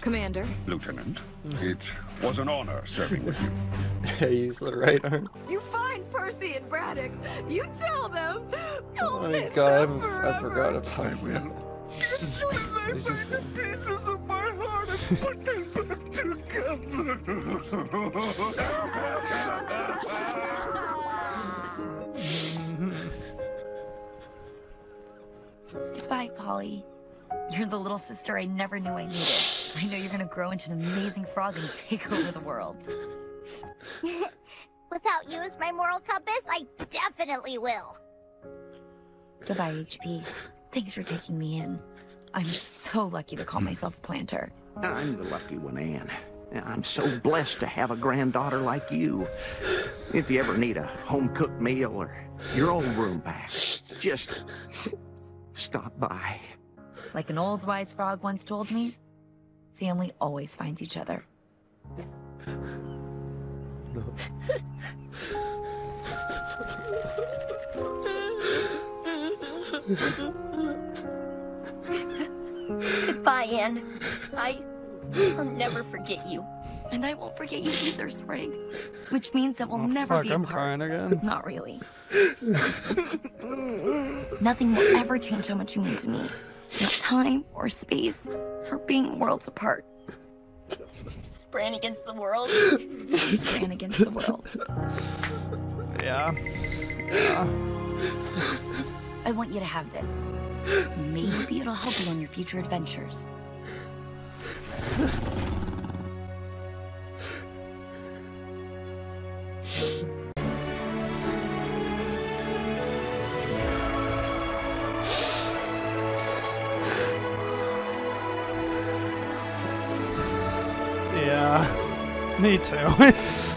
Commander. Lieutenant, it was an honor serving with you. I use the right arm. You find Percy and Braddock. You tell them. Oh my god, I'm, I forgot about I will. It's just- Pieces of my heart and put them back together. Goodbye, Polly. You're the little sister I never knew I needed. I know you're gonna grow into an amazing frog and take over the world. Without you as my moral compass, I definitely will. Goodbye, HP. Thanks for taking me in. I'm so lucky to call myself a Plantar. I'm the lucky one, Anne. I'm so blessed to have a granddaughter like you. If you ever need a home cooked meal or your old room back, just stop by. Like an old wise frog once told me, family always finds each other. No. Goodbye, Anne. I will never forget you. And I won't forget you either, Sprig. Which means that we'll oh, never fuck, be I'm crying again. Not really. Nothing will ever change how much you mean to me. Not time or space for being worlds apart. Spraying against the world. Ran against the world. Yeah. I want you to have this. Maybe it'll help you on your future adventures. Me too.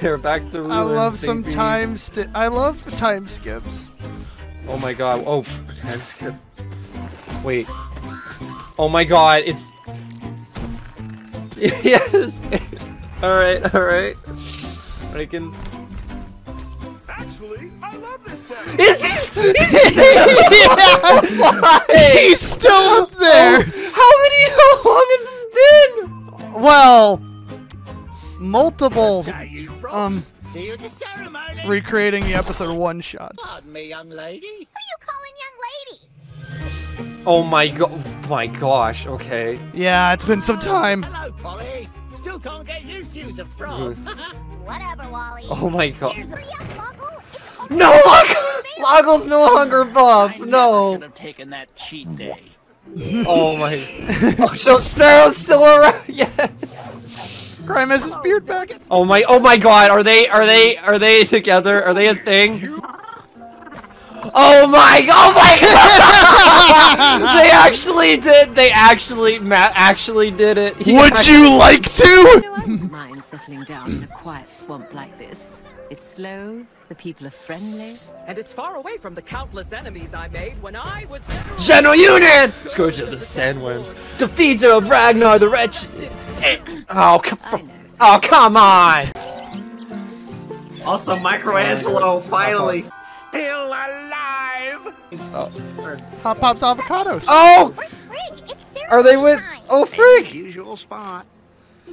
They're back to ruins. I love some baby. time sti- I love time skips. Oh my god. Oh, time skip. Wait. Oh my god, it's. yes! alright, alright. I can. Actually, I love this thing. Is this. Is Why? He's still up there! Oh, how many. How long has this been? Well, multiple um See you at the ceremony. recreating the episode one shots. Pardon me, young lady. Who you calling young lady? Oh my god. My gosh, okay. Yeah, it's been some time. Hello, Polly. Still can't get used to use a frog. Whatever, Wally. Oh my god. Here's the Loggle. It's No, Loggle! Loggle's no longer buff. No. Should have taken that cheat day. Oh my. Oh, so Sparrow's still around. Yes. Grime has his beard back. Oh my. Oh my God. Are they? Are they? Are they together? Are they a thing? Oh my. Oh my God. they actually did. They actually. Matt actually did it. He Would actually- you like to? Mind settling down in a quiet swamp like this. It's slow, the people are friendly. And it's far away from the countless enemies I made when I was General Yunan! Scourge of the Sandworms. Defeater of Ragnar the Wretched. Eh, Oh, come, oh, come on! Also, Microangelo, finally. Still alive! Hop Pop's avocados. Oh! Are they with? Oh, freak! Usual spot.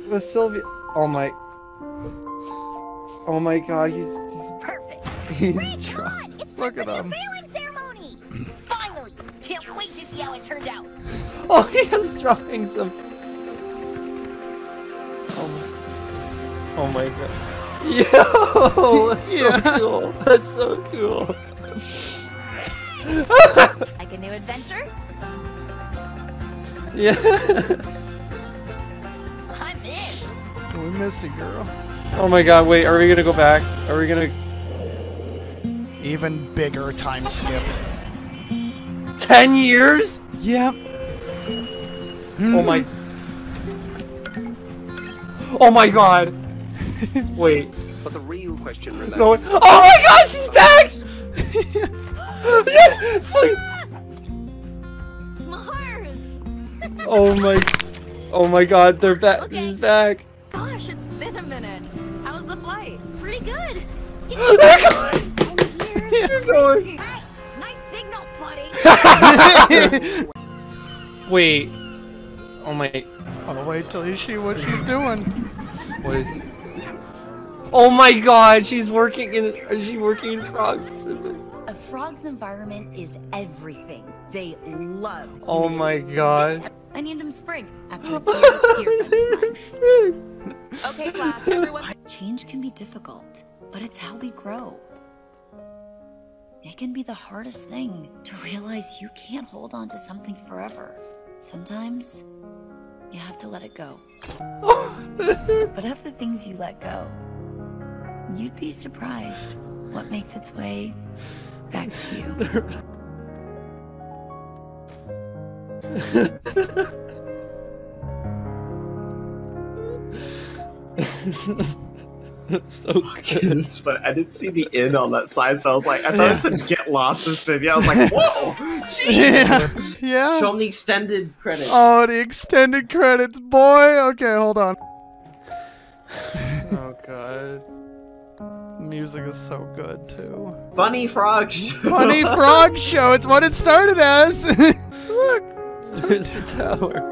With Sylvia. Oh my. Oh my God, he's perfect. he's drunk. Look at him. Unveiling ceremony. Finally. Can't wait to see how it turned out. Oh, he has drawings of. Oh my. Oh my God. Yo, that's Yeah. so cool. That's so cool. Like a new adventure? Yeah. I'm in. We miss you, girl. Oh my God! Wait, are we gonna go back? Are we gonna? Even bigger time skip. Ten years? Yep. Oh my. Oh my God! Wait. But the real question remains. No. one- Oh my God! She's back! yeah. Fuck. Mars. Oh my. Oh my God! They're back. She's back. Gosh, it's been a minute. How flight? Pretty good. They're going. They're going. Nice signal, buddy. Wait. Oh my. I'll wait till you see what she's doing. What is? Oh my God! She's working in. Is she working in Frog Pacific? A frog's environment is everything. They love. Oh my God. I named him Sprig after a dear, dear friend. Okay, class, everyone. Change can be difficult, but it's how we grow. It can be the hardest thing to realize you can't hold on to something forever. Sometimes you have to let it go. but of the things you let go, you'd be surprised what makes its way back to you. That's so good. It's funny. I didn't see the end on that side, so I was like, I thought it said "Get Lost" with Vivi. I was like, "Whoa, jeez!" Yeah. Yeah. Show them the extended credits. Oh, the extended credits, boy. Okay, hold on. Oh God. Music is so good too. Funny frog show. Funny frog show. It's what it started as. Look. There's the tower.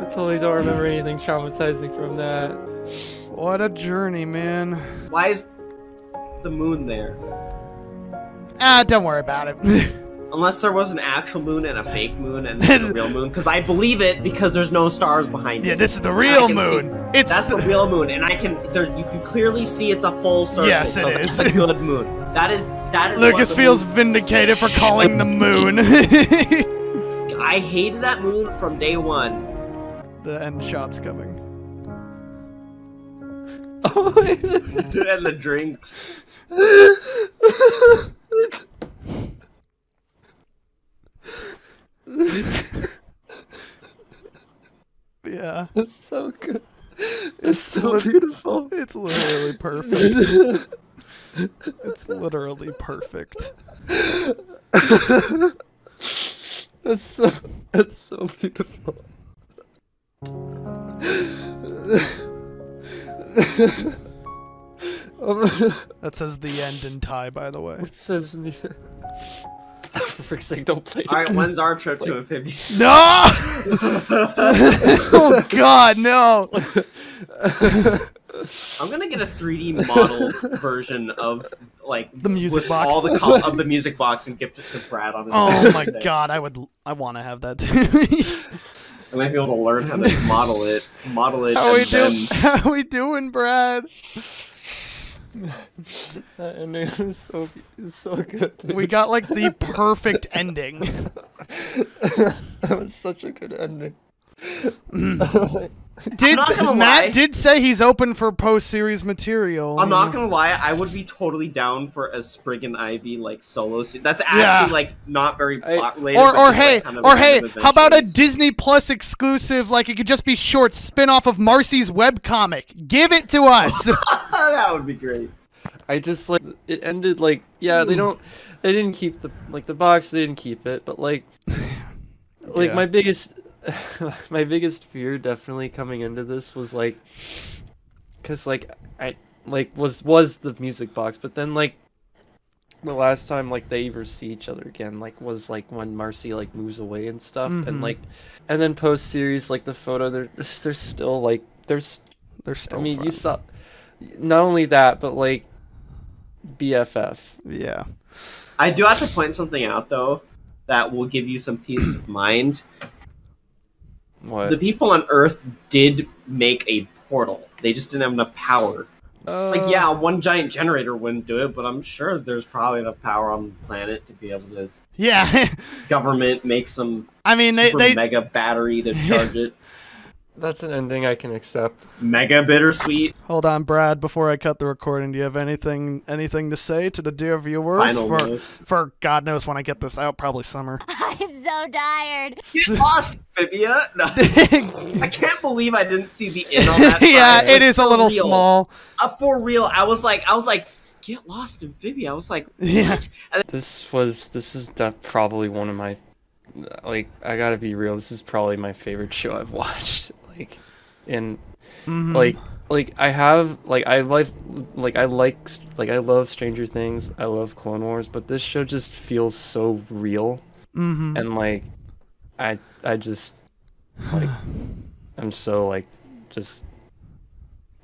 I totally don't remember anything traumatizing from that. What a journey, man. Why is the moon there? Ah, don't worry about it. Unless there was an actual moon and a fake moon and this is the real moon, because I believe it because there's no stars behind it. Yeah, this is the real I can see- moon. It's that's the real moon, and I can there you can clearly see it's a full circle. Yes, it so is. That's a good moon. That is that is. Lucas of the feels moons- vindicated for calling the moon. I hated that moon from day one. the end shot's coming. Oh and the drinks. Yeah. It's so good. It's so beautiful. It's literally perfect. it's literally perfect. It's so it's so beautiful. That says the end in Thai, by the way. It says for frick's sake, don't play. All right, when's our trip to Amphibia? No! oh God, no! I'm gonna get a 3D model version of like The music box. all the col- of the music box and gift it to Brad on his Oh my birthday. God, I would, I want to have that. I might be able to learn how to model it, model it, How we and do? then How we doing, Brad? That ending is so is so good. dude. We got like the perfect ending. that was such a good ending. Did Matt lie. did say he's open for post series material? I'm not gonna lie, I would be totally down for a Sprig and Ivy like solo. Se- that's actually Yeah. like not very plot related. Or, or just, like, hey, kind of or hey, random how about a. Disney Plus exclusive? Like it could just be short spin-off of Marcy's webcomic. Give it to us. that would be great. I just like it ended like yeah they don't they didn't keep the like the box they didn't keep it but like like Yeah. my biggest my biggest fear definitely coming into this was like because like I like was was the music box but then like the last time like they ever see each other again like was like when Marcy like moves away and stuff Mhm. and like and then post series like the photo there there's still like there's They're still. I mean you friends. saw not only that but like BFF Yeah. I do have to point something out though that will give you some peace of mind. what The people on Earth did make a portal. They just didn't have enough power. Uh, like yeah, one giant generator wouldn't do it, but I'm sure there's probably enough power on the planet to be able to Yeah. government make some I mean, they, super they mega battery to charge it. That's an ending I can accept. Mega bittersweet. Hold on, Brad. Before I cut the recording, do you have anything anything to say to the dear viewers Final for notes. for God knows when I get this out? Probably summer. I'm so tired. Get lost, Amphibia. No, I can't believe I didn't see the end on that. yeah, side. it is a little real. small. Uh, for real, I was like, I was like, get lost, Amphibia. I was like, Yeah. what? And This was this is probably one of my like I gotta be real. This is probably my favorite show I've watched. Like, and Mhm. like like I have like I like like I like like I love Stranger Things. I love Clone Wars, but this show just feels so real. Mhm. And like, I I just like I'm so like just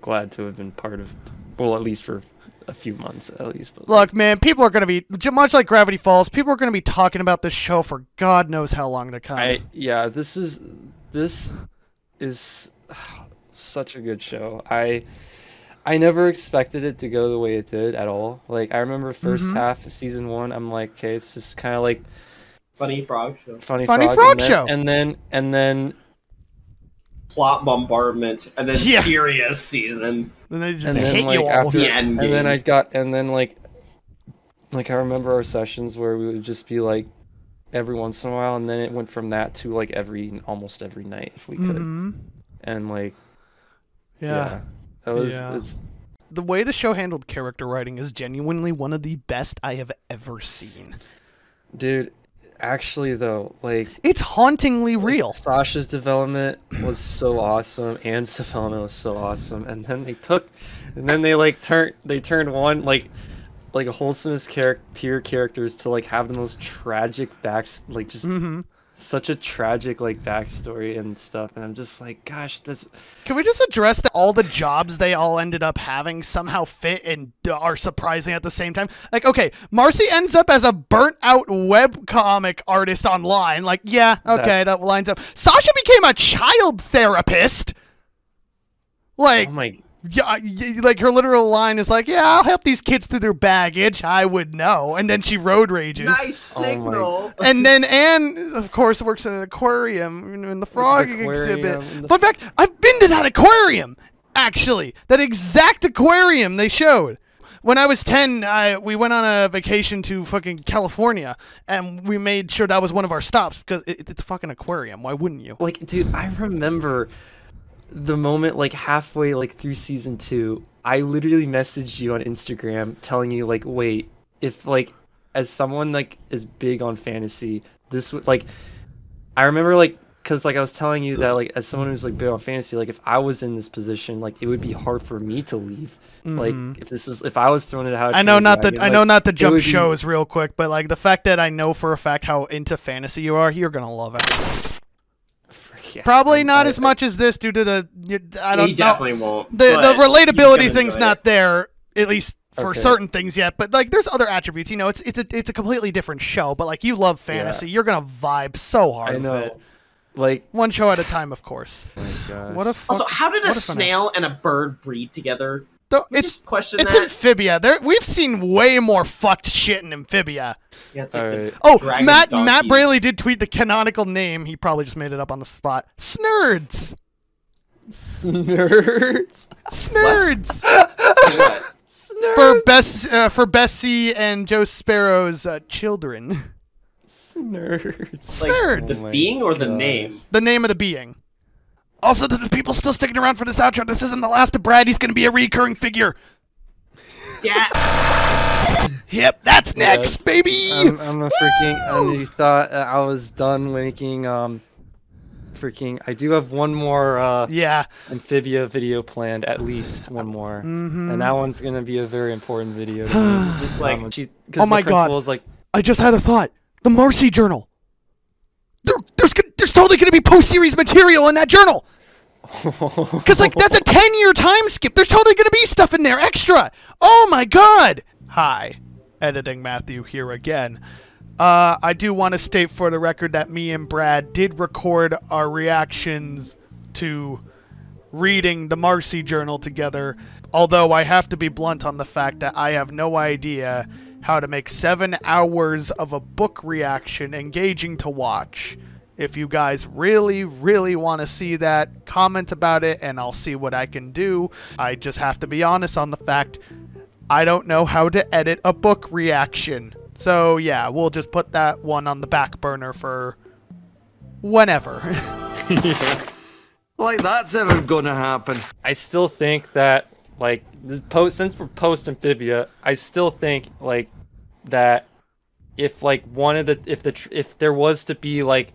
glad to have been part of well at least for a few months at least. But Look, man, people are gonna be much like Gravity Falls. People are gonna be talking about this show for God knows how long to come. I yeah, this is this is such a good show. I I never expected it to go the way it did at all. Like I remember 1st Mhm. half of season one, I'm like, okay, it's just kind of like Funny Frog Show. funny, Funny frog, Frog and then, Show. and then and then plot bombardment, and then Yeah. serious season. Then they just and hate then like you all. after The end and then. I got and then like like I remember our sessions where we would just be like every once in a while, and then it went from that to like every almost every night if we could, Mhm. and like Yeah. that was Yeah. it's The way the show handled character writing is genuinely one of the best I have ever seen. Dude, actually though, like It's hauntingly real. Sasha's development was so awesome, and development was so awesome, and then they took, and then they like turned they turned one like like a wholesomest char- peer characters to like have the most tragic back like just Mhm. such a tragic like backstory and stuff, and I'm just like, gosh, this. Can we just address that all the jobs they all ended up having somehow fit and are surprising at the same time? Like, okay, Marcy ends up as a burnt out web comic artist online. Like, yeah, okay, that, lines up. Sasha became a child therapist. Like, oh my yeah, like her literal line is like, "Yeah, I'll help these kids through their baggage. I would know." And then she road rages. Nice Oh signal. and then Anne, of course, works in an aquarium in the frog aquarium exhibit. and the- Fun fact: I've been to that aquarium. Actually, that exact aquarium they showed. When I was ten, I, we went on a vacation to fucking California, and we made sure that was one of our stops because it, it's a fucking aquarium. Why wouldn't you? Like, dude, I remember the moment like halfway like through season two, I literally messaged you on Instagram telling you like, wait, if like as someone like is big on fantasy, this would like I remember like because like I was telling you that like as someone who's like big on fantasy, like if I was in this position, like it would be hard for me to leave. Mhm. Like if this was if I was thrown into how I know not to I know not to jump be, shows real quick, but like the fact that I know for a fact how into fantasy you are, you're gonna love it. Yeah, Probably I'm- not as much as this due to the I don't He know. definitely won't, The the relatability thing's not it. there at least for Okay. certain things yet, but like there's other attributes. You know, it's it's a it's a completely different show, but like you love fantasy, you're gonna vibe so hard I with know. it. Like One show at a time, of course. gosh. What a fuck, Also, how did a what fun- snail and a bird breed together? Though it's just question it's that. amphibia. There we've seen way more fucked shit in amphibia. Yeah, it's like the Alright. Oh, dragon Matt Matt donkeys. Braly did tweet the canonical name. He probably just made it up on the spot. Snurds. Snurds. Snurds. What? for Bess uh, for Bessie and Joe Sparrow's uh, children. Snurds. Like Snurds. the Oh being or the God. name? The name of the being. Also, the people still sticking around for this outro. This isn't the last of Brad. He's going to be a recurring figure. Yeah. Yep, that's next, Yes. baby. I'm, I'm a freaking. And you thought uh, I was done making um, freaking. I do have one more uh yeah. amphibia video planned, at least one more, mm-hmm. and that one's gonna be a very important video. Just like- Um, she, 'cause Oh my the god. principal's like, I just had a thought. The Marcy Journal. There, there's there's totally going to be post series material in that journal. Cause like that's a ten year time skip. There's totally gonna be stuff in there extra. Oh my god. Hi, editing Matthew here again. Uh, I do want to state for the record that me and Brad did record our reactions to reading the Marcy Journal together. Although I have to be blunt on the fact that I have no idea how to make seven hours of a book reaction engaging to watch. If you guys really, really want to see that, comment about it and I'll see what I can do. I just have to be honest on the fact I don't know how to edit a book reaction. So, yeah, we'll just put that one on the back burner for whenever. Like that's ever gonna happen. I still think that like this post since we're post amphibia, I still think like that if like one of the if the tr- if there was to be like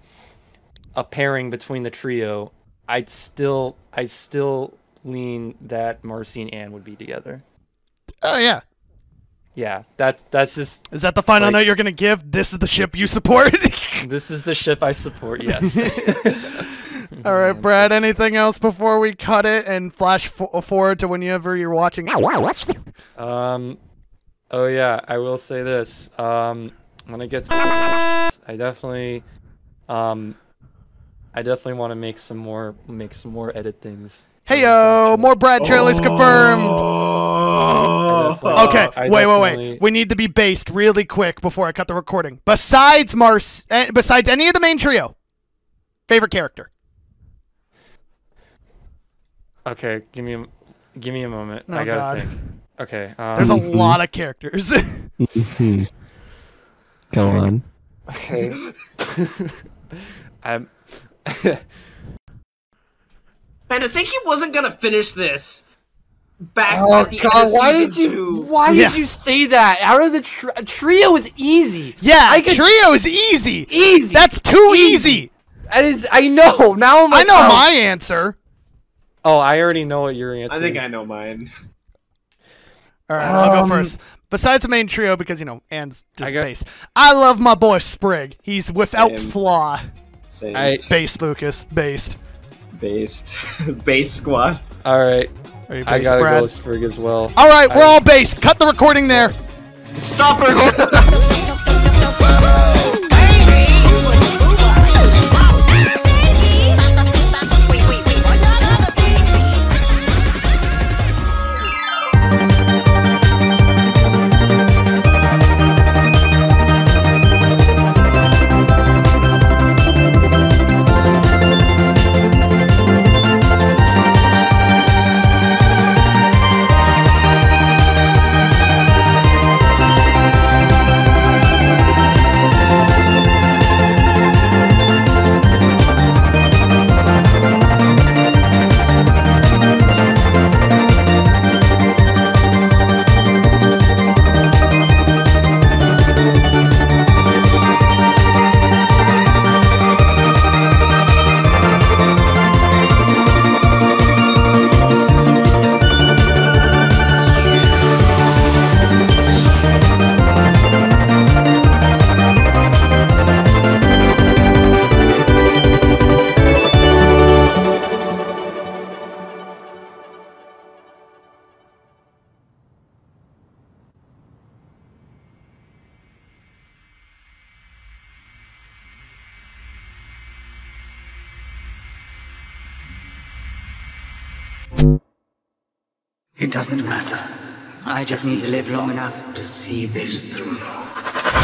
a pairing between the trio, I'd still I still lean that Marcy and Anne would be together. oh, yeah. Yeah, that that's just Is that the final Like- note you're going to give? This is the ship you support? this is the ship I support. Yes. All right, Brad, anything else before we cut it and flash fo- forward to whenever you're watching? Um, oh yeah, I will say this. Um, when I get to I definitely, um, I definitely want to make some more, make some more edit things. Hey yo, more Brad trailers confirmed. I definitely- Okay, I wait, wait, definitely- wait. We need to be based really quick before I cut the recording. Besides Mars, eh, besides any of the main trio, favorite character. Okay, give me, a, give me a moment. Oh, I gotta God. think. Okay. Um, There's a lot of characters. Go on. Okay. I'm. Man, I think he wasn't gonna finish this. Back Oh at the God! end of Why season did you? two. Why Yeah. did you say that? Out of the tr- trio is easy. yeah, I could- trio is easy. Easy. That's too easy. That is. I know. Now I'm. I know oh. my answer. Oh, I already know what your answer. I think is. I know mine. All right, I'll go Um, first. Besides the main trio, because you know, Anne's just I got- based. I love my boy Sprig. He's without Same. flaw. Same. I Based, Lucas. Based. based base squad. All right. Are you I gotta Brad? go with Sprig as well. All right, we're all based. Cut the recording there. Stop her. It I just need to live long enough to see this through.